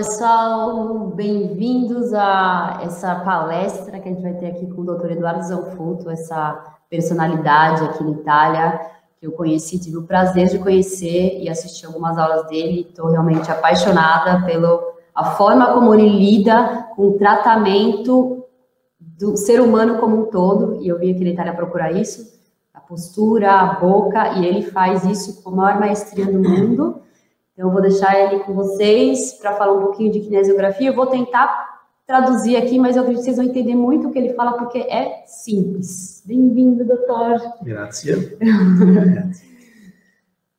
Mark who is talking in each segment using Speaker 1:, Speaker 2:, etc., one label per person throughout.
Speaker 1: pessoal, bem-vindos a essa palestra que a gente vai ter aqui com o Dr. Eduardo Zanfuto, essa personalidade aqui na Itália, que eu conheci, tive o prazer de conhecer e assistir algumas aulas dele. Estou realmente apaixonada pela a forma como ele lida com o tratamento do ser humano como um todo, e eu vim aqui na Itália procurar isso, a postura, a boca, e ele faz isso com a maior maestria do mundo. Então, eu vou deixar ele com vocês para falar um pouquinho de kinesiografia. Eu vou tentar traduzir aqui, mas eu acredito que vocês vão entender muito o que ele fala, porque é simples. Bem-vindo, doutor.
Speaker 2: Grazie.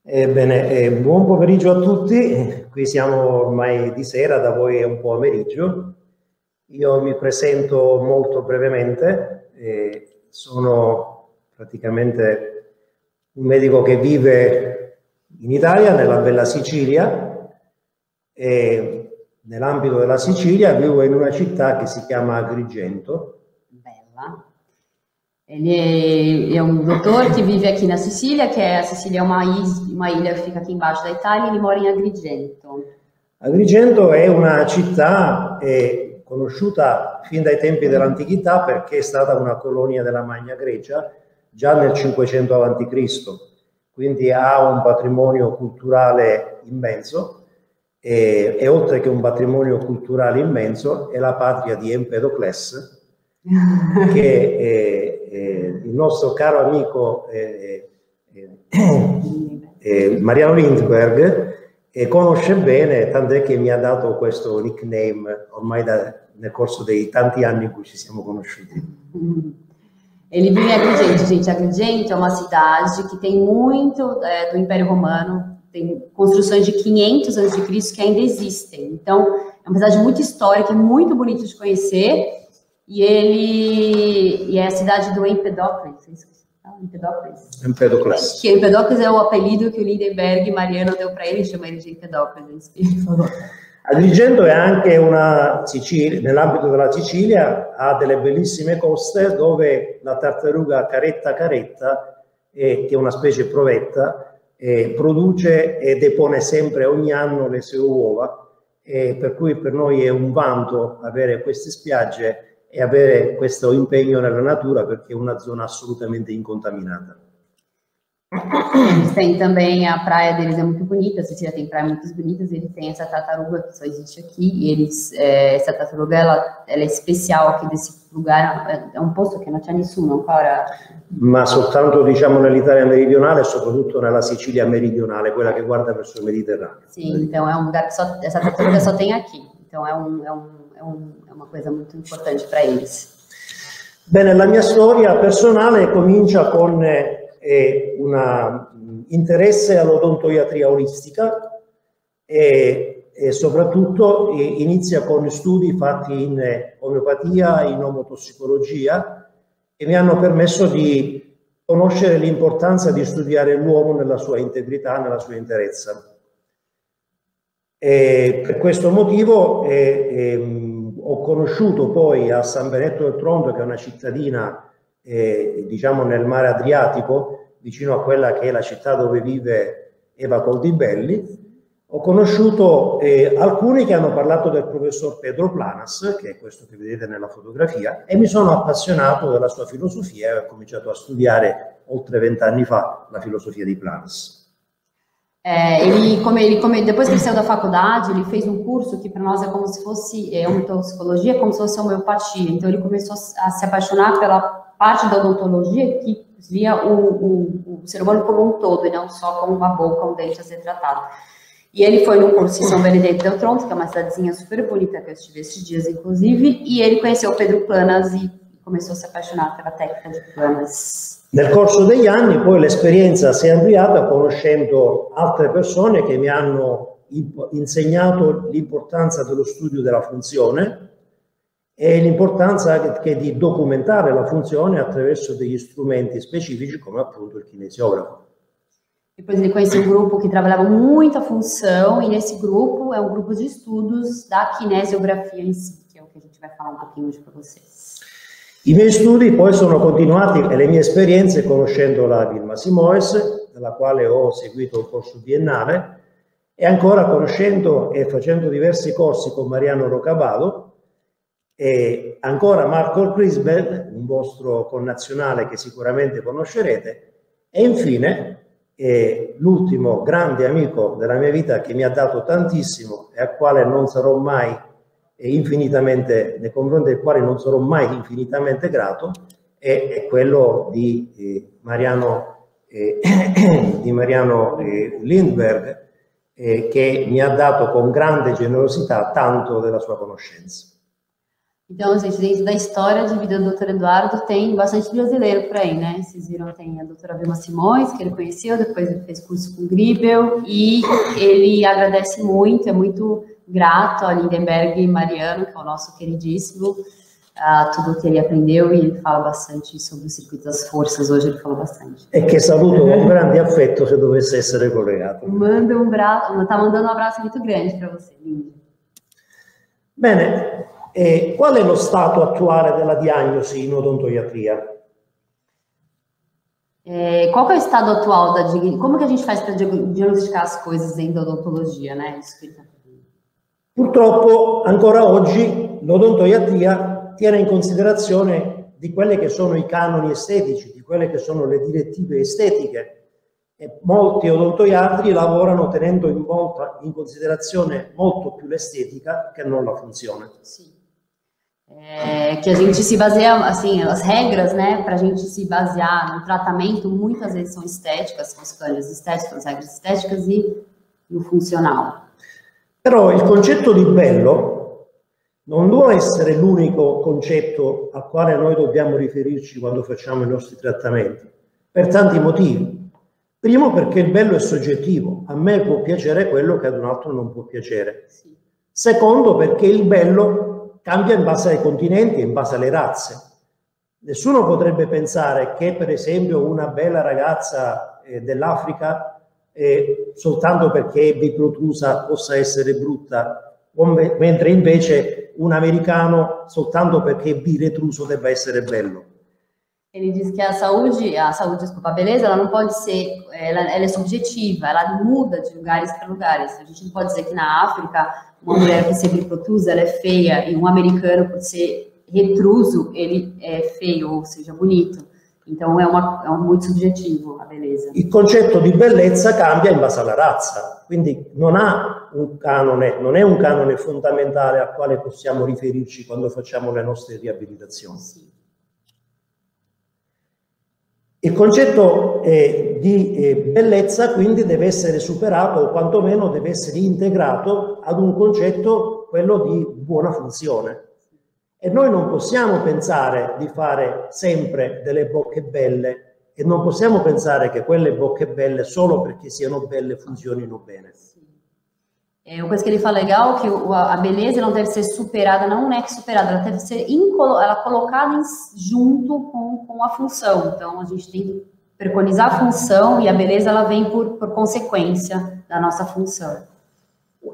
Speaker 2: Ebbene, eh, buon pomeriggio a tutti. Qui siamo ormai di sera, da voi è un pomeriggio. Io mi presento molto brevemente. Eh, sono praticamente un medico che vive in Italia, nella bella Sicilia, e nell'ambito della Sicilia vivo in una città che si chiama Agrigento.
Speaker 1: Bella. Ele é um doutor que vive aqui na Sicília, que é a Sicília é uma ilha, uma ilha que fica aqui embaixo da Itália, e ele mora in Agrigento.
Speaker 2: Agrigento è una città eh, conosciuta fin dai tempi dell'antichità perché è stata una colonia della Magna Grecia già nel 500 a.C quindi ha un patrimonio culturale immenso e, e, oltre che un patrimonio culturale immenso è la patria di Empedocles che è, è il nostro caro amico eh, eh, Mariano Lindbergh conosce bene, tant'è che mi ha dato questo nickname ormai da, nel corso dei tanti anni in cui ci siamo conosciuti.
Speaker 1: Ele vive em Agrigento, gente. Agrigento é uma cidade que tem muito é, do Império Romano, tem construções de 500 a.C. que ainda existem. Então, é uma cidade muito histórica, muito bonita de conhecer. E ele e é a cidade do Empedocles.
Speaker 2: Empedocles. Empedocles.
Speaker 1: Que Empedocles é o apelido que o Lindenberg Mariano deu para ele, chama ele de Empedocles. Ele falou.
Speaker 2: Agrigento è anche una Sicilia, nell'ambito della Sicilia, ha delle bellissime coste dove la tartaruga caretta caretta, eh, che è una specie provetta, eh, produce e depone sempre ogni anno le sue uova, e per cui per noi è un vanto avere queste spiagge e avere questo impegno nella natura perché è una zona assolutamente incontaminata.
Speaker 1: Eles têm também, a praia deles é muito bonita, a Sicília tem praias muito bonitas, eles têm essa tartaruga que só existe aqui, e eles, é, essa tartaruga, ela, ela, é especial aqui desse lugar, é um posto che non c'è nessuno ancora.
Speaker 2: Ma soltanto, diciamo, nell'Italia meridionale e soprattutto nella Sicilia meridionale, quella che guarda verso il Mediterraneo.
Speaker 1: Sim, então é um lugar que só, essa tartaruga só tem aqui, então é, um, é, um, é, um, é uma coisa muito importante para eles.
Speaker 2: Bene, la mia storia personale comincia con è un interesse all'odontoiatria olistica e, e soprattutto inizia con studi fatti in omeopatia, in omotossicologia e mi hanno permesso di conoscere l'importanza di studiare l'uomo nella sua integrità, nella sua interezza. E per questo motivo eh, eh, ho conosciuto poi a San Benedetto del Tronto, che è una cittadina eh, diciamo nel mare Adriatico, vicino a quella che è la città dove vive Eva Coldibelli, ho conosciuto eh, alcuni che hanno parlato del professor Pedro Planas, che è questo che vedete nella fotografia, e mi sono appassionato della sua filosofia e ho cominciato a studiare oltre vent'anni fa la filosofia di Planas.
Speaker 1: É, ele, come, ele come, depois que ele saiu da faculdade, ele fez um curso que para nós é como se fosse é, psicologia, como se fosse homeopatia. Então ele começou a se apaixonar pela parte da odontologia que via o, o, o, ser humano como um todo, e não só como uma boca, um dente a ser tratado. E ele foi no curso em São Benedetto del Tronto, que é uma cidadezinha super bonita que eu estive esses dias, inclusive, e ele conheceu Pedro Planas e começou a se apaixonar pela técnica de planas.
Speaker 2: Nel corso degli anni poi l'esperienza si è ampliata conoscendo altre persone che mi hanno insegnato l'importanza dello studio della funzione e l'importanza che di documentare la funzione attraverso degli strumenti specifici come appunto il kinesiografo.
Speaker 1: Depois ele conheceu um grupo que trabalhava muito a função, e nesse grupo é um grupo de estudos da kinesiografia em si, que é o que a gente vai falar um pouquinho hoje para vocês.
Speaker 2: I miei studi poi sono continuati e le mie esperienze conoscendo la Vilma Simoes, dalla quale ho seguito un corso biennale, e ancora conoscendo e facendo diversi corsi con Mariano Rocavado, e ancora Marco Grisbel, un vostro connazionale che sicuramente conoscerete, e infine e l'ultimo grande amico della mia vita che mi ha dato tantissimo e al quale non sarò mai infinitamente, nei confronti del quale non sarò mai infinitamente grato, è, è quello di eh, Mariano, eh, di Mariano eh, Lindbergh, eh, che mi ha dato con grande generosità tanto della sua conoscenza.
Speaker 1: Então, gente, dentro da história de vida do doutor Eduardo, tem bastante brasileiro por aí, né? Vocês viram, tem a doutora Vilma Simões, que ele conheceu, depois ele fez curso com Gribel, e ele agradece muito, é muito grato a Lindenberg e Mariano, que é o nosso queridíssimo, a tudo que ele aprendeu, e ele fala bastante sobre o circuito das forças, hoje ele falou bastante.
Speaker 2: E che saluto con grande affetto se dovesse essere collegato.
Speaker 1: Manda um abraço, tá mandando um abraço muito grande para você, Linda.
Speaker 2: Bene, E qual è lo stato attuale della diagnosi in odontoiatria?
Speaker 1: É, qual é o estado atual da como que a gente faz para diagnosticar as coisas dentro da odontologia, né? Tá
Speaker 2: Purtroppo ancora oggi l'odontoiatria tiene in considerazione di quelli che sono i canoni estetici, di quelle che sono le direttive estetiche e molti odontoiatri lavorano tenendo in, volta, in considerazione molto più l'estetica che non la funzione.
Speaker 1: Sì. É, que a gente se baseia, assim, as regras, né, para a gente se basear no tratamento, muitas vezes são estéticas, são as câmeras estéticas, as regras estéticas e no funcional.
Speaker 2: Però il concetto di bello non può essere l'unico concetto al quale noi dobbiamo riferirci quando facciamo i nostri trattamenti, per tanti motivi. Primo perché il bello è soggettivo, a me può piacere quello che ad un altro non può piacere. Sì. Secondo perché il bello cambia in base ai continenti e in base alle razze. Nessuno potrebbe pensare che per esempio una bella ragazza eh, dell'Africa eh, soltanto perché è biprotrusa possa essere brutta, mentre invece un americano soltanto perché è biretruso debba essere bello.
Speaker 1: Ele diz que a saúde, a saúde, desculpa, a beleza, ela não pode ser, ela, ela é subjetiva, ela muda de lugares para lugares. A gente não pode dizer que na África uma mulher por ser biprotusa, ela é feia, e um americano por ser retruso, ele é feio, ou seja, bonito. Então é, uma, é um muito subjetivo a beleza.
Speaker 2: Il concetto di bellezza cambia in base alla razza, quindi non, un canone, non è un canone fondamentale al quale possiamo riferirci quando facciamo le nostre riabilitazioni. Sì. Il concetto eh, di eh, bellezza quindi deve essere superato o quantomeno deve essere integrato ad un concetto, quello di buona funzione. E noi non possiamo pensare di fare sempre delle bocche belle e non possiamo pensare che quelle bocche belle solo perché siano belle funzionino bene.
Speaker 1: É, uma coisa que ele fala legal que a beleza não deve ser superada, não é que superada, ela deve ser ela colocada em, junto com, com a função. Então a gente tem que preconizar a função e a beleza ela vem por, por consequência da nossa função.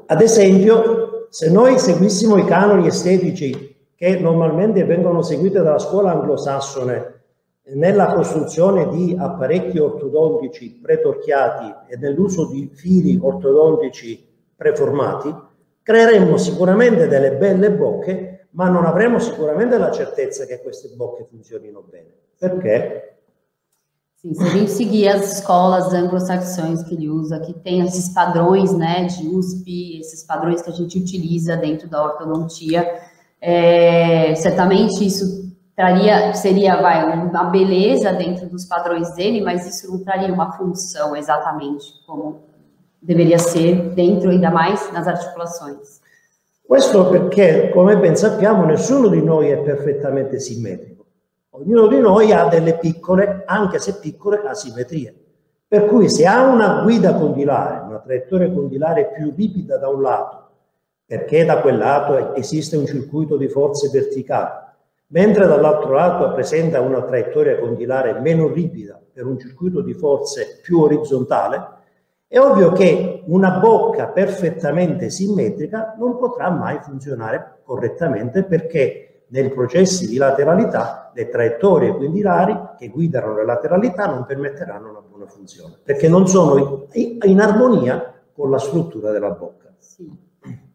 Speaker 2: Ad esempio, se noi seguissimo i canoni estetici che normalmente vengono seguiti dalla scuola anglosassone nella costruzione di apparecchi ortodontici pretorchiati e nell'uso di fili ortodontici preformati, creeremmo sicuramente delle belle bocche, ma non avremo sicuramente la certezza che queste bocche funzionino bene. Perché?
Speaker 1: Sim, gente seguir as escolas anglo-saxões que ele usa, que tem esses padrões, né, de USP, esses padrões que a gente utiliza dentro da ortodontia, é, certamente isso traria, seria, vai, uma beleza dentro dos padrões dele, mas isso não traria uma função exatamente como deveria ser dentro, ainda mais nas articolações.
Speaker 2: Questo perché, come ben sappiamo, nessuno di noi è perfettamente simmetrico. ognuno di noi ha delle piccole, anche se piccole, asimmetrie. Per cui se ha una guida condilare, una traiettoria condilare più ripida da un lato, perché da quel lato esiste un circuito di forze verticali, mentre dall'altro lato presenta una traiettoria condilare meno ripida per un circuito di forze più orizzontale, è ovvio che una bocca perfettamente simmetrica non potrà mai funzionare correttamente perché nei processi di lateralità le traiettorie quindilari che guidano la lateralità non permetteranno una buona funzione perché non sono in armonia con la struttura della bocca.
Speaker 1: Sì.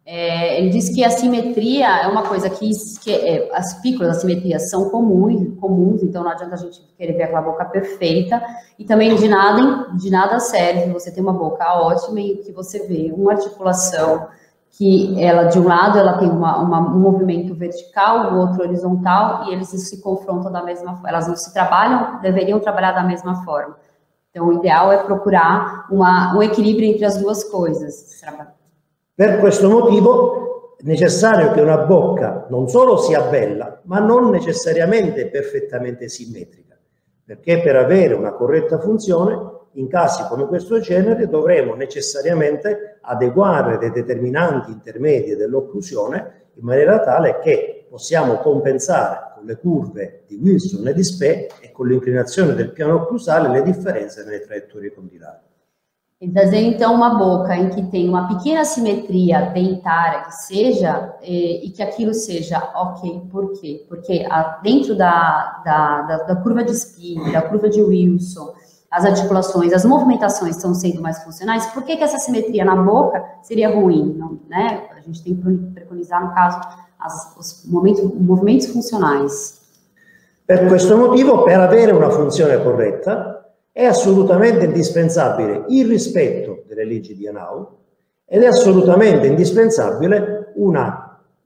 Speaker 1: É, ele diz que a simetria é uma coisa que, que é, as pícolas assimetrias são comuns, comuns, então não adianta a gente querer ver aquela boca perfeita. E também de nada, de nada serve você ter uma boca ótima e que você vê uma articulação que ela de um lado ela tem uma, uma, um movimento vertical, o outro horizontal, e eles se confrontam da mesma forma. Elas não se trabalham, deveriam trabalhar da mesma forma. Então, o ideal é procurar uma, um equilíbrio entre as duas coisas.
Speaker 2: Per questo motivo è necessario che una bocca non solo sia bella, ma non necessariamente perfettamente simmetrica, perché per avere una corretta funzione, in casi come questo genere, dovremo necessariamente adeguare dei determinanti intermedi dell'occlusione in maniera tale che possiamo compensare con le curve di Wilson e di Spe e con l'inclinazione del piano occlusale le differenze nelle traiettorie condilari.
Speaker 1: Ele trazer, então, uma boca em que tem uma pequena simetria dentária que seja, e, e que aquilo seja ok. Por quê? Porque a, dentro da, da, da, da, curva de Spin, da curva de Wilson, as articulações, as movimentações estão sendo mais funcionais, por que, que essa simetria na boca seria ruim? Não, né? A gente tem que preconizar, no caso, as, os movimentos funcionais.
Speaker 2: Per questo motivo, per avere una funzione corretta, È assolutamente indispensabile il rispetto delle leggi di Anau ed è assolutamente indispensabile un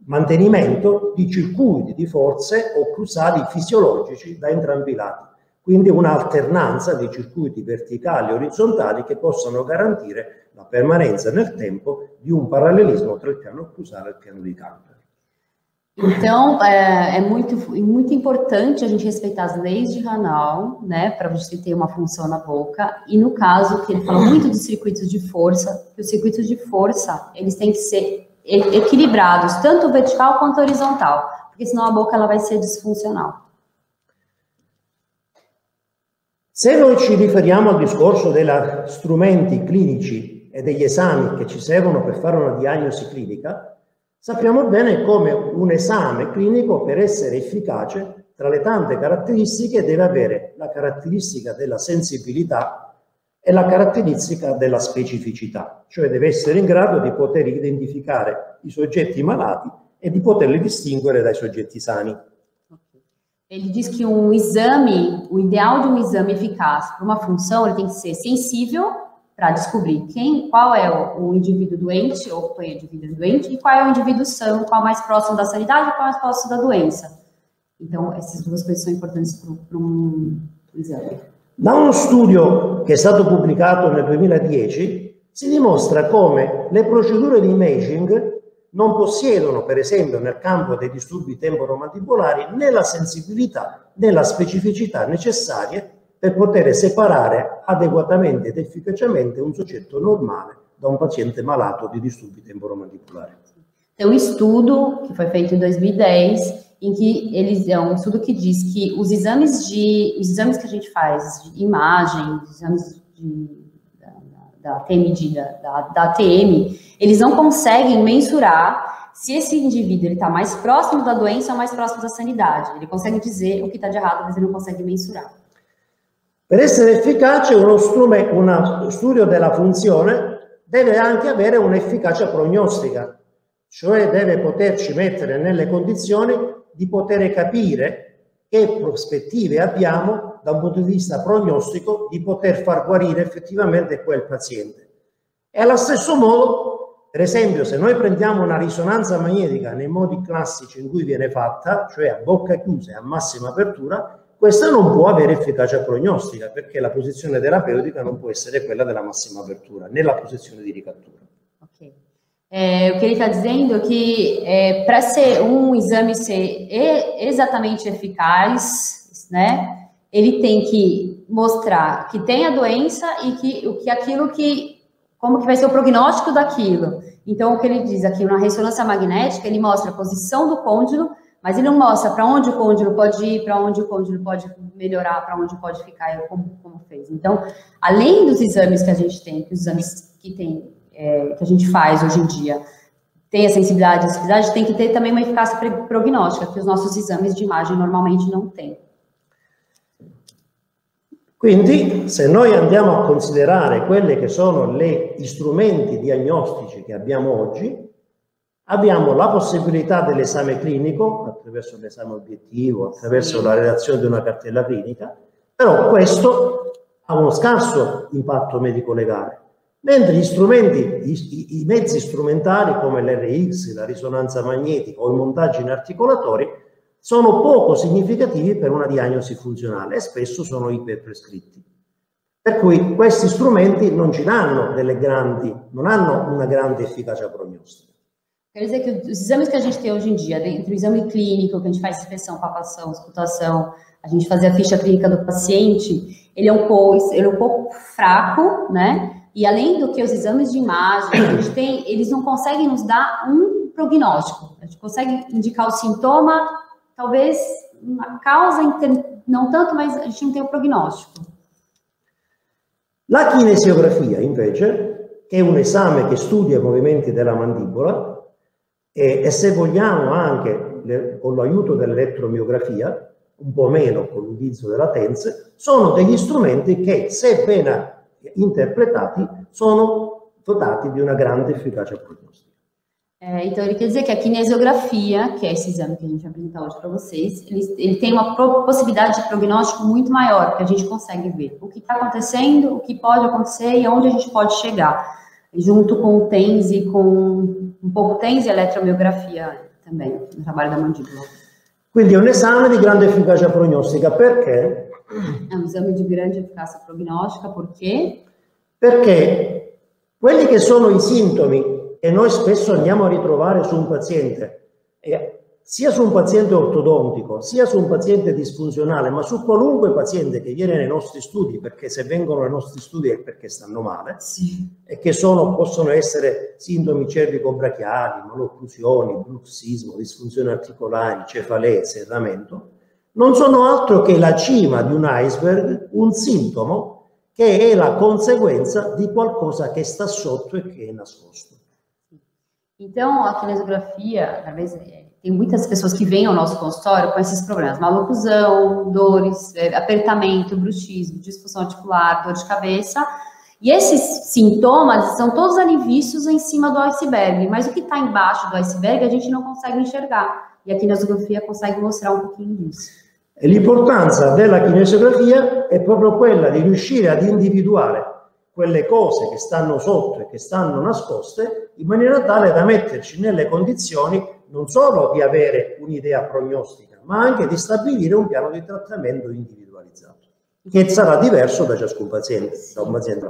Speaker 2: mantenimento di circuiti di forze occlusali fisiologici da entrambi i lati, quindi un'alternanza di circuiti verticali e orizzontali che possano garantire la permanenza nel tempo di un parallelismo tra il piano occlusale e il piano di campo.
Speaker 1: Então, é, é, muito, muito importante a gente respeitar as leis de Hanau, né, para você ter uma função na boca. E no caso, que ele fala muito dos circuitos de força, que os circuitos de força, eles têm que ser equilibrados, tanto vertical quanto horizontal, porque senão a boca ela vai ser disfuncional.
Speaker 2: Se noi ci riferiamo al discorso degli strumenti clinici e degli esami che ci servono per fare una diagnosi clinica, Sappiamo bene come un esame clinico per essere efficace tra le tante caratteristiche deve avere la caratteristica della sensibilità e la caratteristica della specificità, cioè deve essere in grado di poter identificare i soggetti malati e di poterli distinguere dai soggetti sani.
Speaker 1: Ele diz que um exame, o ideal de um exame eficaz para uma função, ele tem que ser sensível para descobrir quem, qual é o, o, indivíduo doente ou o indivíduo doente e qual é o indivíduo são, qual é mais próximo da sanidade e qual é mais próximo da doença. Então, essas duas coisas são importantes para um, um esame.
Speaker 2: Da uno studio che è stato pubblicato nel 2010 si dimostra come le procedure di imaging non possiedono, per esempio, nel campo dei disturbi temporomandibolari né la sensibilità né la specificità necessarie per poter separare adeguatamente ed efficacemente un soggetto normale da un paziente malato di disturbi temporomandibolari.
Speaker 1: Tem um estudo que foi feito em 2010 em que eles é um estudo que diz que os exames de os exames que a gente faz de imagem, exames de, da, da, TM, da, da ATM, eles não conseguem mensurar se esse indivíduo está mais próximo da doença ou mais próximo da sanidade. Ele consegue dizer o que está de errado, mas ele não consegue mensurar.
Speaker 2: Per essere efficace uno, uno studio della funzione deve anche avere un'efficacia prognostica, cioè deve poterci mettere nelle condizioni di poter capire che prospettive abbiamo da un punto di vista prognostico di poter far guarire effettivamente quel paziente. E allo stesso modo, per esempio, se noi prendiamo una risonanza magnetica nei modi classici in cui viene fatta, cioè a bocca chiusa e a massima apertura, questa non può avere efficacia prognostica perché la posizione terapeutica non può essere quella della massima apertura, né la posizione di ricattura.
Speaker 1: Ok. É, o que ele está dizendo é que é, para ser um exame ser exatamente eficaz, né? Ele tem que mostrar que tem a doença e que o que aquilo que como que vai ser o prognóstico daquilo. Então, o que ele diz aqui na ressonância magnética, ele mostra a posição do côndilo, mas ele não mostra para onde o côndilo pode ir, para onde o côndilo pode melhorar, para onde pode ficar, como, como fez. Então, além dos exames que a gente tem, que os exames que tem, é, que a gente faz hoje em dia, tem a sensibilidade e sensibilidade, tem que ter também uma eficácia prognóstica, que os nossos exames de imagem normalmente não têm.
Speaker 2: Quindi se noi andiamo a considerare quelli che sono gli strumenti diagnostici che abbiamo oggi, abbiamo la possibilità dell'esame clinico, attraverso l'esame obiettivo, attraverso la redazione di una cartella clinica, però questo ha uno scarso impatto medico-legale, mentre gli strumenti, i, i mezzi strumentali come l'RX, la risonanza magnetica o i montaggi in articolatori sono poco significativi per una diagnosi funzionale e spesso sono iperprescritti. Per cui questi strumenti non ci danno delle grandi, non hanno una grande efficacia prognostica.
Speaker 1: Quer dizer que os exames que a gente tem hoje em dia, dentro do exame clínico, que a gente faz inspeção, palpação, escutação, a gente fazer a ficha clínica do paciente, ele é um pouco, ele é um pouco fraco, né? E além do que os exames de imagem, a gente tem, eles não conseguem nos dar um prognóstico. A gente consegue indicar o sintoma, talvez uma causa, não tanto, mas a gente não tem o prognóstico.
Speaker 2: La kinesiografia, invece, è un esame che studia i movimenti della mandibola e, e se vogliamo anche le, con l'aiuto dell'elettromiografia, un po' meno con l'utilizzo della TENS, sono degli strumenti che, se ben interpretati, sono dotati di una grande efficacia prognostica.
Speaker 1: É, então, ele quer dizer que a kinesiografia, que é esse exame que a gente vai apresentar hoje para vocês, ele, ele, tem uma possibilidade de prognóstico muito maior, porque a gente consegue ver. O que está acontecendo, o que pode acontecer e onde a gente pode chegar, junto com o TENS e com um pouco TENS e eletromiografia também, no trabalho da mandíbula.
Speaker 2: Quindi è un esame di grande efficacia prognostica, perché?
Speaker 1: È un esame di grande efficacia prognostica, perché?
Speaker 2: Perché quelli che sono i sintomi e noi spesso andiamo a ritrovare su un paziente, eh, sia su un paziente ortodontico, sia su un paziente disfunzionale, ma su qualunque paziente che viene nei nostri studi, perché se vengono nei nostri studi è perché stanno male, sì. e che sono, possono essere sintomi cervico-brachiali, malocclusioni, bruxismo, disfunzioni articolari, cefalee, serramento, non sono altro che la cima di un iceberg, un sintomo che è la conseguenza di qualcosa che sta sotto e che è nascosto.
Speaker 1: Então, a kinesiografia, talvez, é, tem muitas pessoas que vêm ao nosso consultório com esses problemas, malocusão, dores, é, apertamento, bruxismo, disfunção articular, dor de cabeça, e esses sintomas são todos ali vistos em cima do iceberg, mas o que está embaixo do iceberg a gente não consegue enxergar, e a kinesiografia consegue mostrar um pouquinho disso.
Speaker 2: L'importanza della kinesiografia è proprio quella di riuscire ad individuare quelle cose che stanno sotto e che stanno nascoste in maniera tale da metterci nelle condizioni non solo di avere un'idea prognostica, ma anche di stabilire un piano di trattamento individualizzato, che sarà diverso da ciascun paziente, da paziente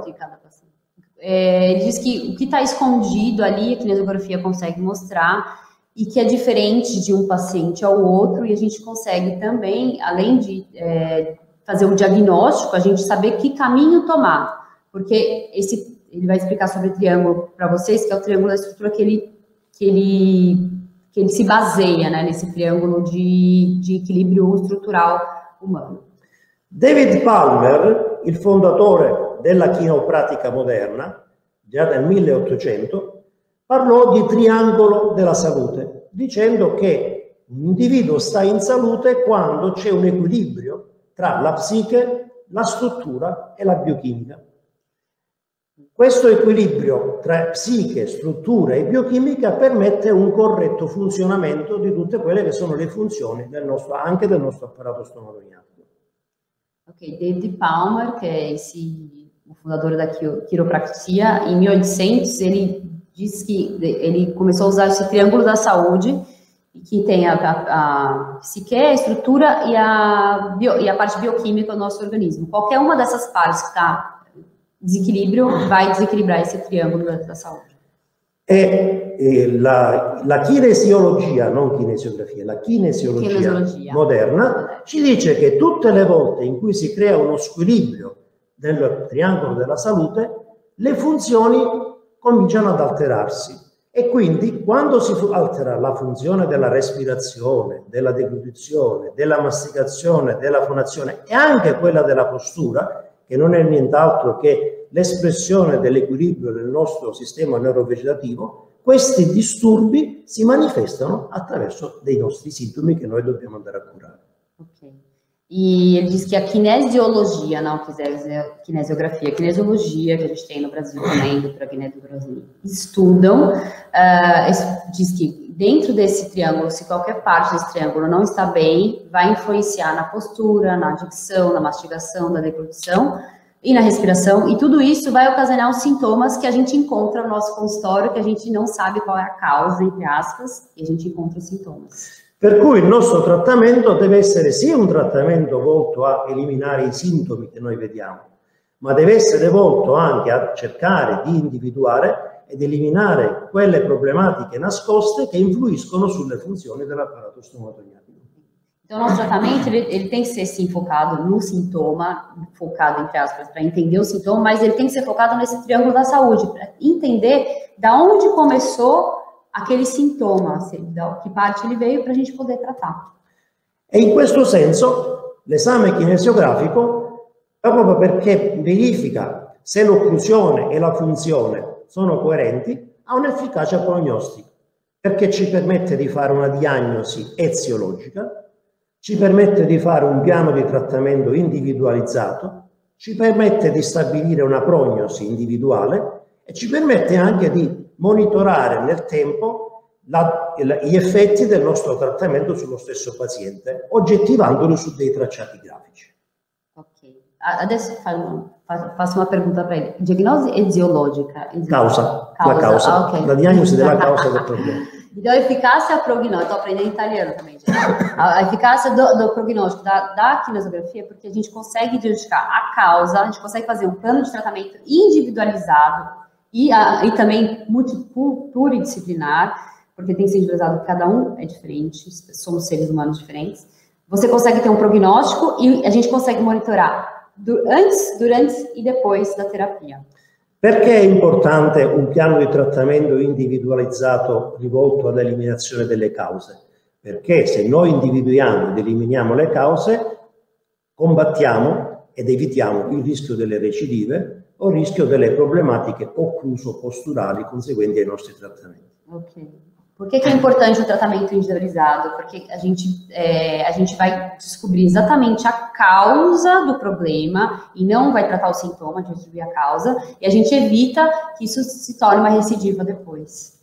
Speaker 1: É, ele diz que o que está escondido ali, a kinesiografia consegue mostrar, e que é diferente de um paciente ao outro, e a gente consegue também, além de é, fazer o diagnóstico, a gente saber que caminho tomar porque esse ele vai explicar sobre o triângulo para vocês, que é o triângulo da estrutura que ele, que ele, que ele se baseia né, nesse triângulo de, de equilíbrio estrutural umano.
Speaker 2: David Palmer, il fondatore della chiropratica moderna, già nel 1800, parlò di triangolo della salute, dicendo che un individuo sta in salute quando c'è un equilibrio tra la psiche, la struttura e la biochimica. Questo equilibrio tra psiche, struttura e biochimica permette un corretto funzionamento di tutte quelle che sono le funzioni del nostro, anche del nostro apparato stomatognatrico.
Speaker 1: Ok, David Palmer, che è o fundador da quiropraxia, em 1800 ele disse que ele começou a usar esse triângulo da saúde, que tem a, a, a psique, a estrutura e a, bio, e a parte bioquímica do nosso organismo. Qualquer uma dessas partes que está desequilíbrio vai desequilibrar esse triângulo da, saúde.
Speaker 2: E, e la, la, kinesiologia, non kinesiografia, la kinesiologia, kinesiologia, moderna ci dice che tutte le volte in cui si crea uno squilibrio del triangolo della salute, le funzioni cominciano ad alterarsi. E quindi quando si altera la funzione della respirazione, della deglutizione, della masticazione, della fonazione e anche quella della postura, che non è nient'altro che l'espressione dell'equilibrio del nostro sistema neurovegetativo, questi disturbi si manifestano attraverso dei nostri sintomi che noi dobbiamo andare a curare.
Speaker 1: Okay. E ele diz que a kinesiologia, não kinesiografia, kinesiologia, que a gente tem no Brasil também, do Guiné do Brasil, estudam, uh, diz que dentro desse triângulo, se qualquer parte desse triângulo não está bem, vai influenciar na postura, na dicção, na mastigação, na deglutição e na respiração, e tudo isso vai ocasionar os sintomas que a gente encontra no nosso consultório, que a gente não sabe qual é a causa, entre aspas, e a gente encontra os sintomas.
Speaker 2: Per cui il nostro trattamento deve essere sia un trattamento volto a eliminare i sintomi che noi vediamo, ma deve essere volto anche a cercare di individuare ed eliminare quelle problematiche nascoste che influiscono sulle funzioni dell'apparato stomatogniatico.
Speaker 1: Então, nosso tratamento ele, tem que ser sim focado no sintoma, focado entre aspas, para entender o sintoma, mas ele tem que ser focado nesse triângulo da saúde, para entender da onde começou aquele sintoma, che parte ele veio para a gente poder tratar.
Speaker 2: E in questo senso l'esame kinesiografico, proprio perché verifica se l'occlusione e la funzione sono coerenti, ha un'efficacia prognostica, perché ci permette di fare una diagnosi eziologica, ci permette di fare un piano di trattamento individualizzato, ci permette di stabilire una prognosi individuale e ci permette anche di monitorare nel tempo la, gli effetti del nostro trattamento sullo stesso paziente, oggettivandoli su dei tracciati grafici.
Speaker 1: Ok, adesso faccio una pergunta per. Diagnosi eziologica.
Speaker 2: Causa, causa, la causa, ah, okay. la diagnosi della causa del problema.
Speaker 1: Então, eficácia prognóstica, estou aprendendo italiano também, gente. A eficácia do, do prognóstico da, da kinesiografia, porque a gente consegue identificar a causa, a gente consegue fazer um plano de tratamento individualizado e, a, e também multidisciplinar, porque tem que ser individualizado, cada um é diferente, somos seres humanos diferentes. Você consegue ter um prognóstico e a gente consegue monitorar do, antes, durante e depois da terapia.
Speaker 2: Perché è importante un piano di trattamento individualizzato rivolto all'eliminazione delle cause? Perché se noi individuiamo ed eliminiamo le cause, combattiamo ed evitiamo il rischio delle recidive o rischio delle problematiche occluso-posturali conseguenti ai nostri trattamenti.
Speaker 1: Ok. Por que, que, é importante o tratamento individualizado? Porque a gente, é, a gente vai descobrir exatamente a causa do problema e não vai tratar o sintoma, a gente descobrir a causa, e a gente evita que isso se torne uma recidiva depois.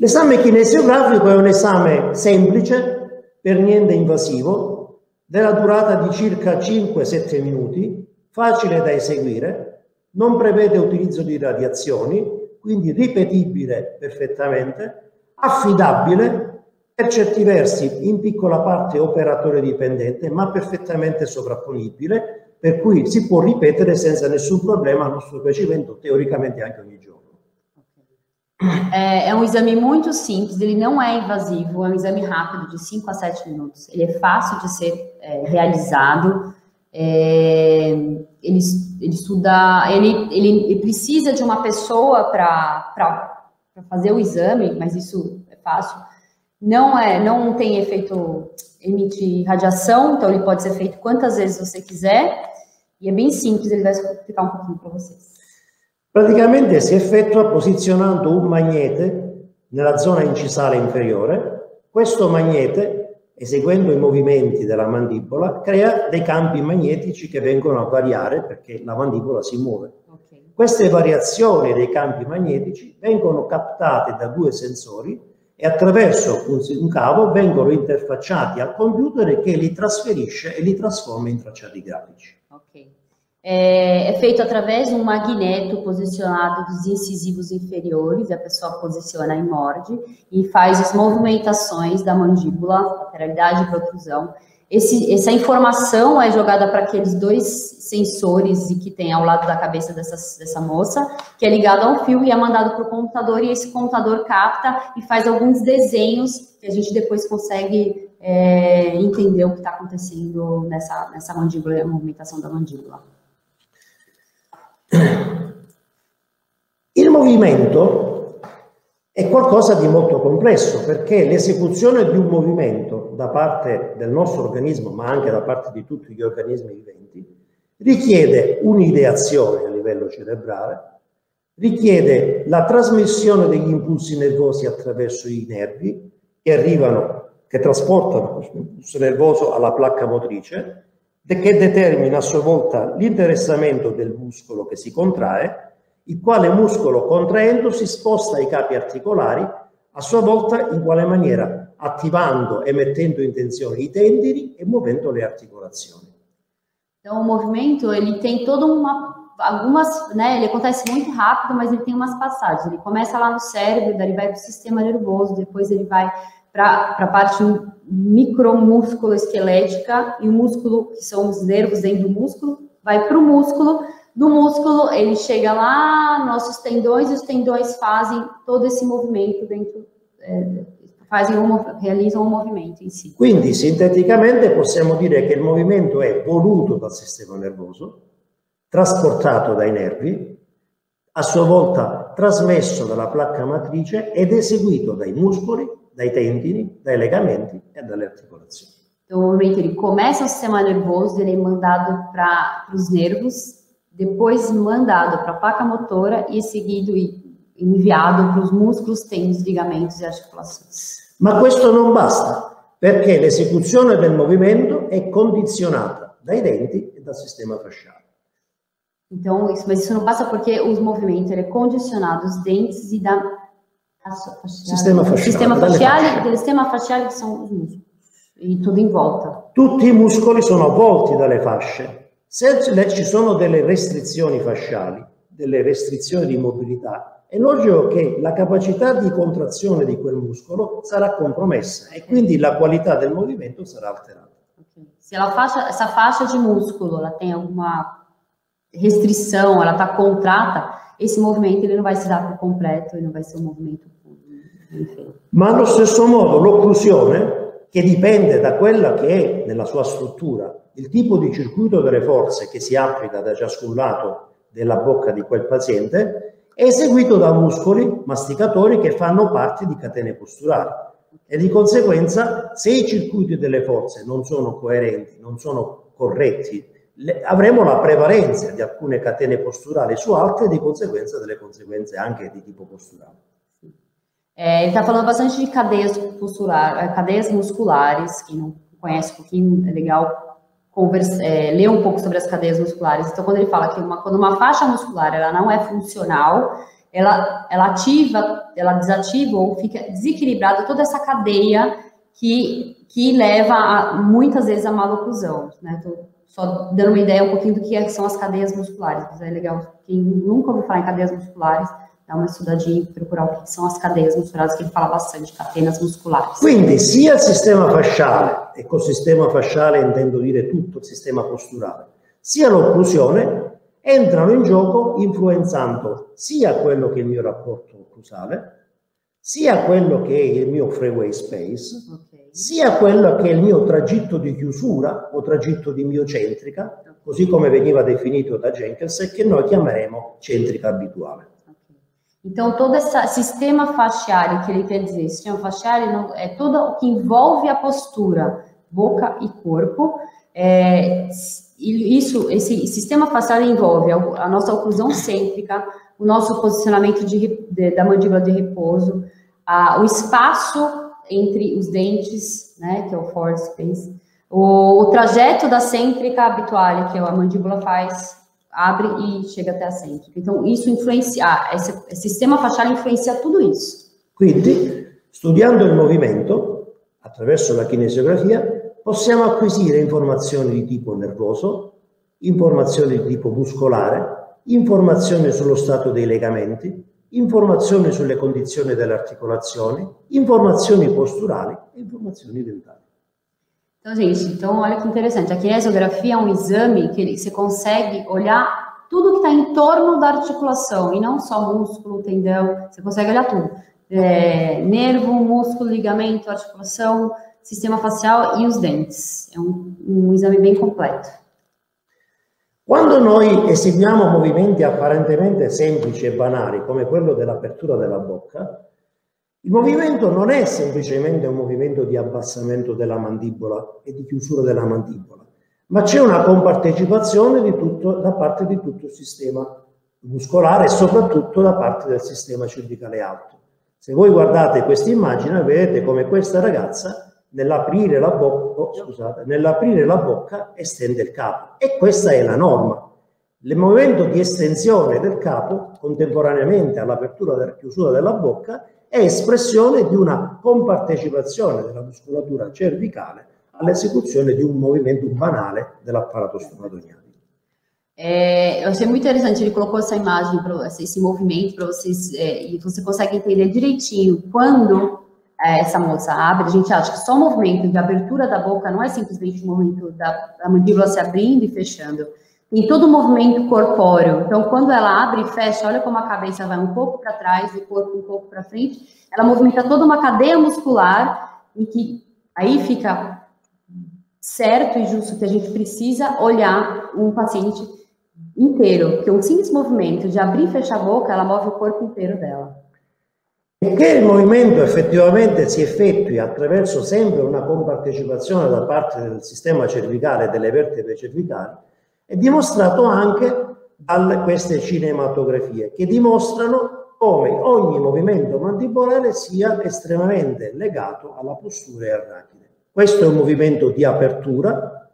Speaker 2: L'esame kinesiografico è un esame semplice, per niente invasivo, della durata di circa 5-7 minuti, facile da eseguire, non prevede utilizzo di radiazioni, quindi ripetibile perfettamente, affidabile, per certi versi in piccola parte operatore dipendente, ma perfettamente sovrapponibile, per cui si può ripetere senza nessun problema a nostro piacimento, teoricamente anche ogni giorno.
Speaker 1: É, é, um exame muito simples, ele não é invasivo, é um exame rápido, de 5 a 7 minutos. Ele é fácil de ser é, realizado. É, ele, ele estuda, ele, ele, ele, precisa de uma pessoa para fazer o exame, mas isso é fácil. Não é, não tem efeito, emite radiação, então ele pode ser feito quantas vezes você quiser, e é bem simples, ele vai explicar um pouquinho para vocês.
Speaker 2: Praticamente si effettua posizionando un magnete nella zona incisale inferiore. Questo magnete eseguendo i movimenti della mandibola, crea dei campi magnetici che vengono a variare perché la mandibola si muove. Okay. Queste variazioni dei campi magnetici vengono captate da due sensori e attraverso un, cavo vengono interfacciati al computer che li trasferisce e li trasforma in tracciati grafici.
Speaker 1: Okay. É, é, feito através de um magneto posicionado dos incisivos inferiores, a pessoa posiciona e morde, e faz as movimentações da mandíbula, lateralidade e protrusão. esse, essa informação é jogada para aqueles dois sensores que tem ao lado da cabeça dessa, dessa moça, que é ligado a um fio e é mandado para o computador, e esse computador capta e faz alguns desenhos que a gente depois consegue é, entender o que está acontecendo nessa, nessa mandíbula, a movimentação da mandíbula.
Speaker 2: Il movimento è qualcosa di molto complesso perché l'esecuzione di un movimento da parte del nostro organismo, ma anche da parte di tutti gli organismi viventi, richiede un'ideazione a livello cerebrale, richiede la trasmissione degli impulsi nervosi attraverso i nervi che arrivano, che trasportano l'impulso nervoso alla placca motrice, che determina a sua volta l'interessamento del muscolo che si contrae il quale muscolo contraendo si sposta i capi articolari, a sua volta in quale maniera? Attivando e mettendo in tensione i tendini e muovendo le articolazioni.
Speaker 1: Então, o movimento, ele tem toda uma, algumas, né, ele acontece muito rápido, mas ele tem umas passagens. Ele começa lá no cérebro, daí vai para o sistema nervoso, depois ele vai para a parte micromúsculo esquelética e o músculo, que são os nervos dentro do músculo, vai para o músculo, do músculo, ele chega lá, nossos tendões, e os tendões fazem todo esse movimento dentro, eh, fazem um, realizzano un movimento in sì.
Speaker 2: Quindi, sinteticamente, possiamo dire che il movimento è voluto dal sistema nervoso, trasportato dai nervi, a sua volta trasmesso dalla placca matrice ed eseguito dai muscoli, dai tendini, dai legamenti e dalle articolazioni.
Speaker 1: Então, o movimento ele começa no sistema nervoso, ele é mandado para os nervos, depois mandado para a placa motora e seguido e inviado para os músculos, tendini, ligamentos e articolações.
Speaker 2: Ma questo non basta, perché l'esecuzione del movimento è condizionata dai denti e dal sistema fasciale.
Speaker 1: Então, isso, mas isso não basta porque os movimentos é condicionado dos dentes e da
Speaker 2: sistema fasciale,
Speaker 1: sistema fasciale, del sistema fasciale que são os músculos e tudo em volta.
Speaker 2: Tutti i muscoli sono avvolti dalle fasce se ci sono delle restrizioni fasciali, delle restrizioni di mobilità, è logico che la capacità di contrazione di quel muscolo sarà compromessa e quindi la qualità del movimento sarà alterata.
Speaker 1: Okay. Se ela faixa, essa faixa de músculo ela tem alguma restrição, ela está contrata, esse movimento ele não vai se dar por completo, ele não vai ser um movimento.
Speaker 2: Ma allo stesso modo l'occlusione, che dipende da quella che è nella sua struttura il tipo di circuito delle forze che si applica da ciascun lato della bocca di quel paziente è eseguito da muscoli masticatori che fanno parte di catene posturali e di conseguenza se i circuiti delle forze non sono coerenti, non sono corretti, le, avremo la prevalenza di alcune catene posturali su altre e di conseguenza delle conseguenze anche di tipo posturale.
Speaker 1: É, ele está falando bastante de cadeias, postura, cadeias musculares, quem não conhece um pouquinho, é legal conversa, é, ler um pouco sobre as cadeias musculares. Então, quando ele fala que uma, quando uma faixa muscular ela não é funcional, ela, ela ativa, ela desativa ou fica desequilibrada toda essa cadeia que, que leva a, muitas vezes a maloclusão. Né? Só dando uma ideia um pouquinho do que é, são as cadeias musculares, mas é legal. Quem nunca ouviu falar em cadeias musculares, dá uma estudadinha e procurar o que são as cadeias musculares, que ele fala bastante, catenas musculares.
Speaker 2: Quindi sia il sistema fasciale, e con sistema fasciale intendo dire tutto il sistema posturale, sia l'occlusione entrano in gioco influenzando sia quello che è il mio rapporto occlusale, sia quello che è il mio freeway space, okay. sia quello che è il mio tragitto di chiusura o tragitto di miocentrica, così come veniva definito da Jenkins e che noi chiameremo centrica abituale.
Speaker 1: Então, todo esse sistema fasciário que ele quer dizer, sistema fasciário é todo o que envolve a postura, boca e corpo. É, isso, esse sistema facial envolve a nossa oclusão cêntrica, o nosso posicionamento de, de, da mandíbula de repouso, a, o espaço entre os dentes, né, que é o space, o, o trajeto da cêntrica habitual, que a mandíbula faz abre e chega até a cêntrica. Então, isso influencia, ah, esse, sistema fasciale influencia tudo isso.
Speaker 2: Quindi, studiando il movimento, attraverso la kinesiografia, possiamo acquisire informazioni di tipo nervoso, informazioni di tipo muscolare, informazioni sullo stato dei legamenti, informazioni sulle condizioni delle articolazioni, informazioni posturali e informazioni dentali.
Speaker 1: Então, gente, então olha que interessante. A kinesiografia é um exame que você consegue olhar tudo que está em torno da articulação, e não só músculo, tendão, você consegue olhar tudo. É, nervo, músculo, ligamento, articulação, sistema facial e os dentes. É um, um bem completo.
Speaker 2: Quando noi eseguiamo movimenti apparentemente semplici e banali, come quello dell'apertura della bocca, il movimento non è semplicemente un movimento di abbassamento della mandibola e di chiusura della mandibola, ma c'è una compartecipazione tutto, da parte di tutto il sistema muscolare e soprattutto da parte del sistema cervicale alto. Se voi guardate questa immagine vedete come questa ragazza nell'aprire la, bocca, oh, nell'aprire la bocca estende il capo e questa è la norma. Il movimento di estensione del capo contemporaneamente all'apertura e alla chiusura della bocca è espressione di una compartecipazione della muscolatura cervicale all'esecuzione di un movimento banale dell'apparato stomatoniano.
Speaker 1: É, eu achei muito interessante, ele colocou essa imagem, esse movimento para vocês, é, e você consegue entender direitinho quando é, essa moça abre, a gente acha que só o movimento de abertura da boca não é simplesmente o movimento da, da mandíbula se abrindo e fechando, tem todo o movimento corpóreo. Então, quando ela abre e fecha, olha como a cabeça vai um pouco para trás, o corpo um pouco para frente, ela movimenta toda uma cadeia muscular e que aí fica certo e justo que a gente precisa olhar um paciente inteiro, porque um simples movimento de abrir e fechar a boca, ela move o corpo inteiro dela.
Speaker 2: Perché il movimento effettivamente si effettui attraverso sempre una compartecipazione da parte del sistema cervicale e delle vertebre cervicali, è dimostrato anche da queste cinematografie, che dimostrano come ogni movimento mandibolare sia estremamente legato alla postura arachide. Questo è un movimento di apertura,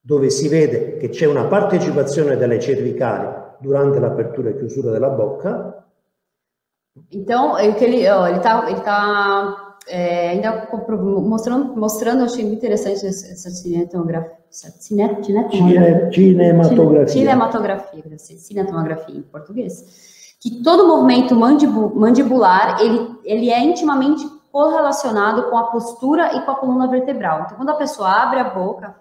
Speaker 2: dove si vede che c'è una partecipazione delle cervicali durante l'apertura e chiusura della bocca.
Speaker 1: Então, ele ó, ele está ele tá, é, ainda mostrando, mostrando, achei muito interessante essa cinematografia. Cine,
Speaker 2: Cine, cinematografia.
Speaker 1: Cinematografia, cinematografia em português. Que todo movimento mandibular, ele, ele é intimamente correlacionado com a postura e com a coluna vertebral. Então, quando a pessoa abre a boca,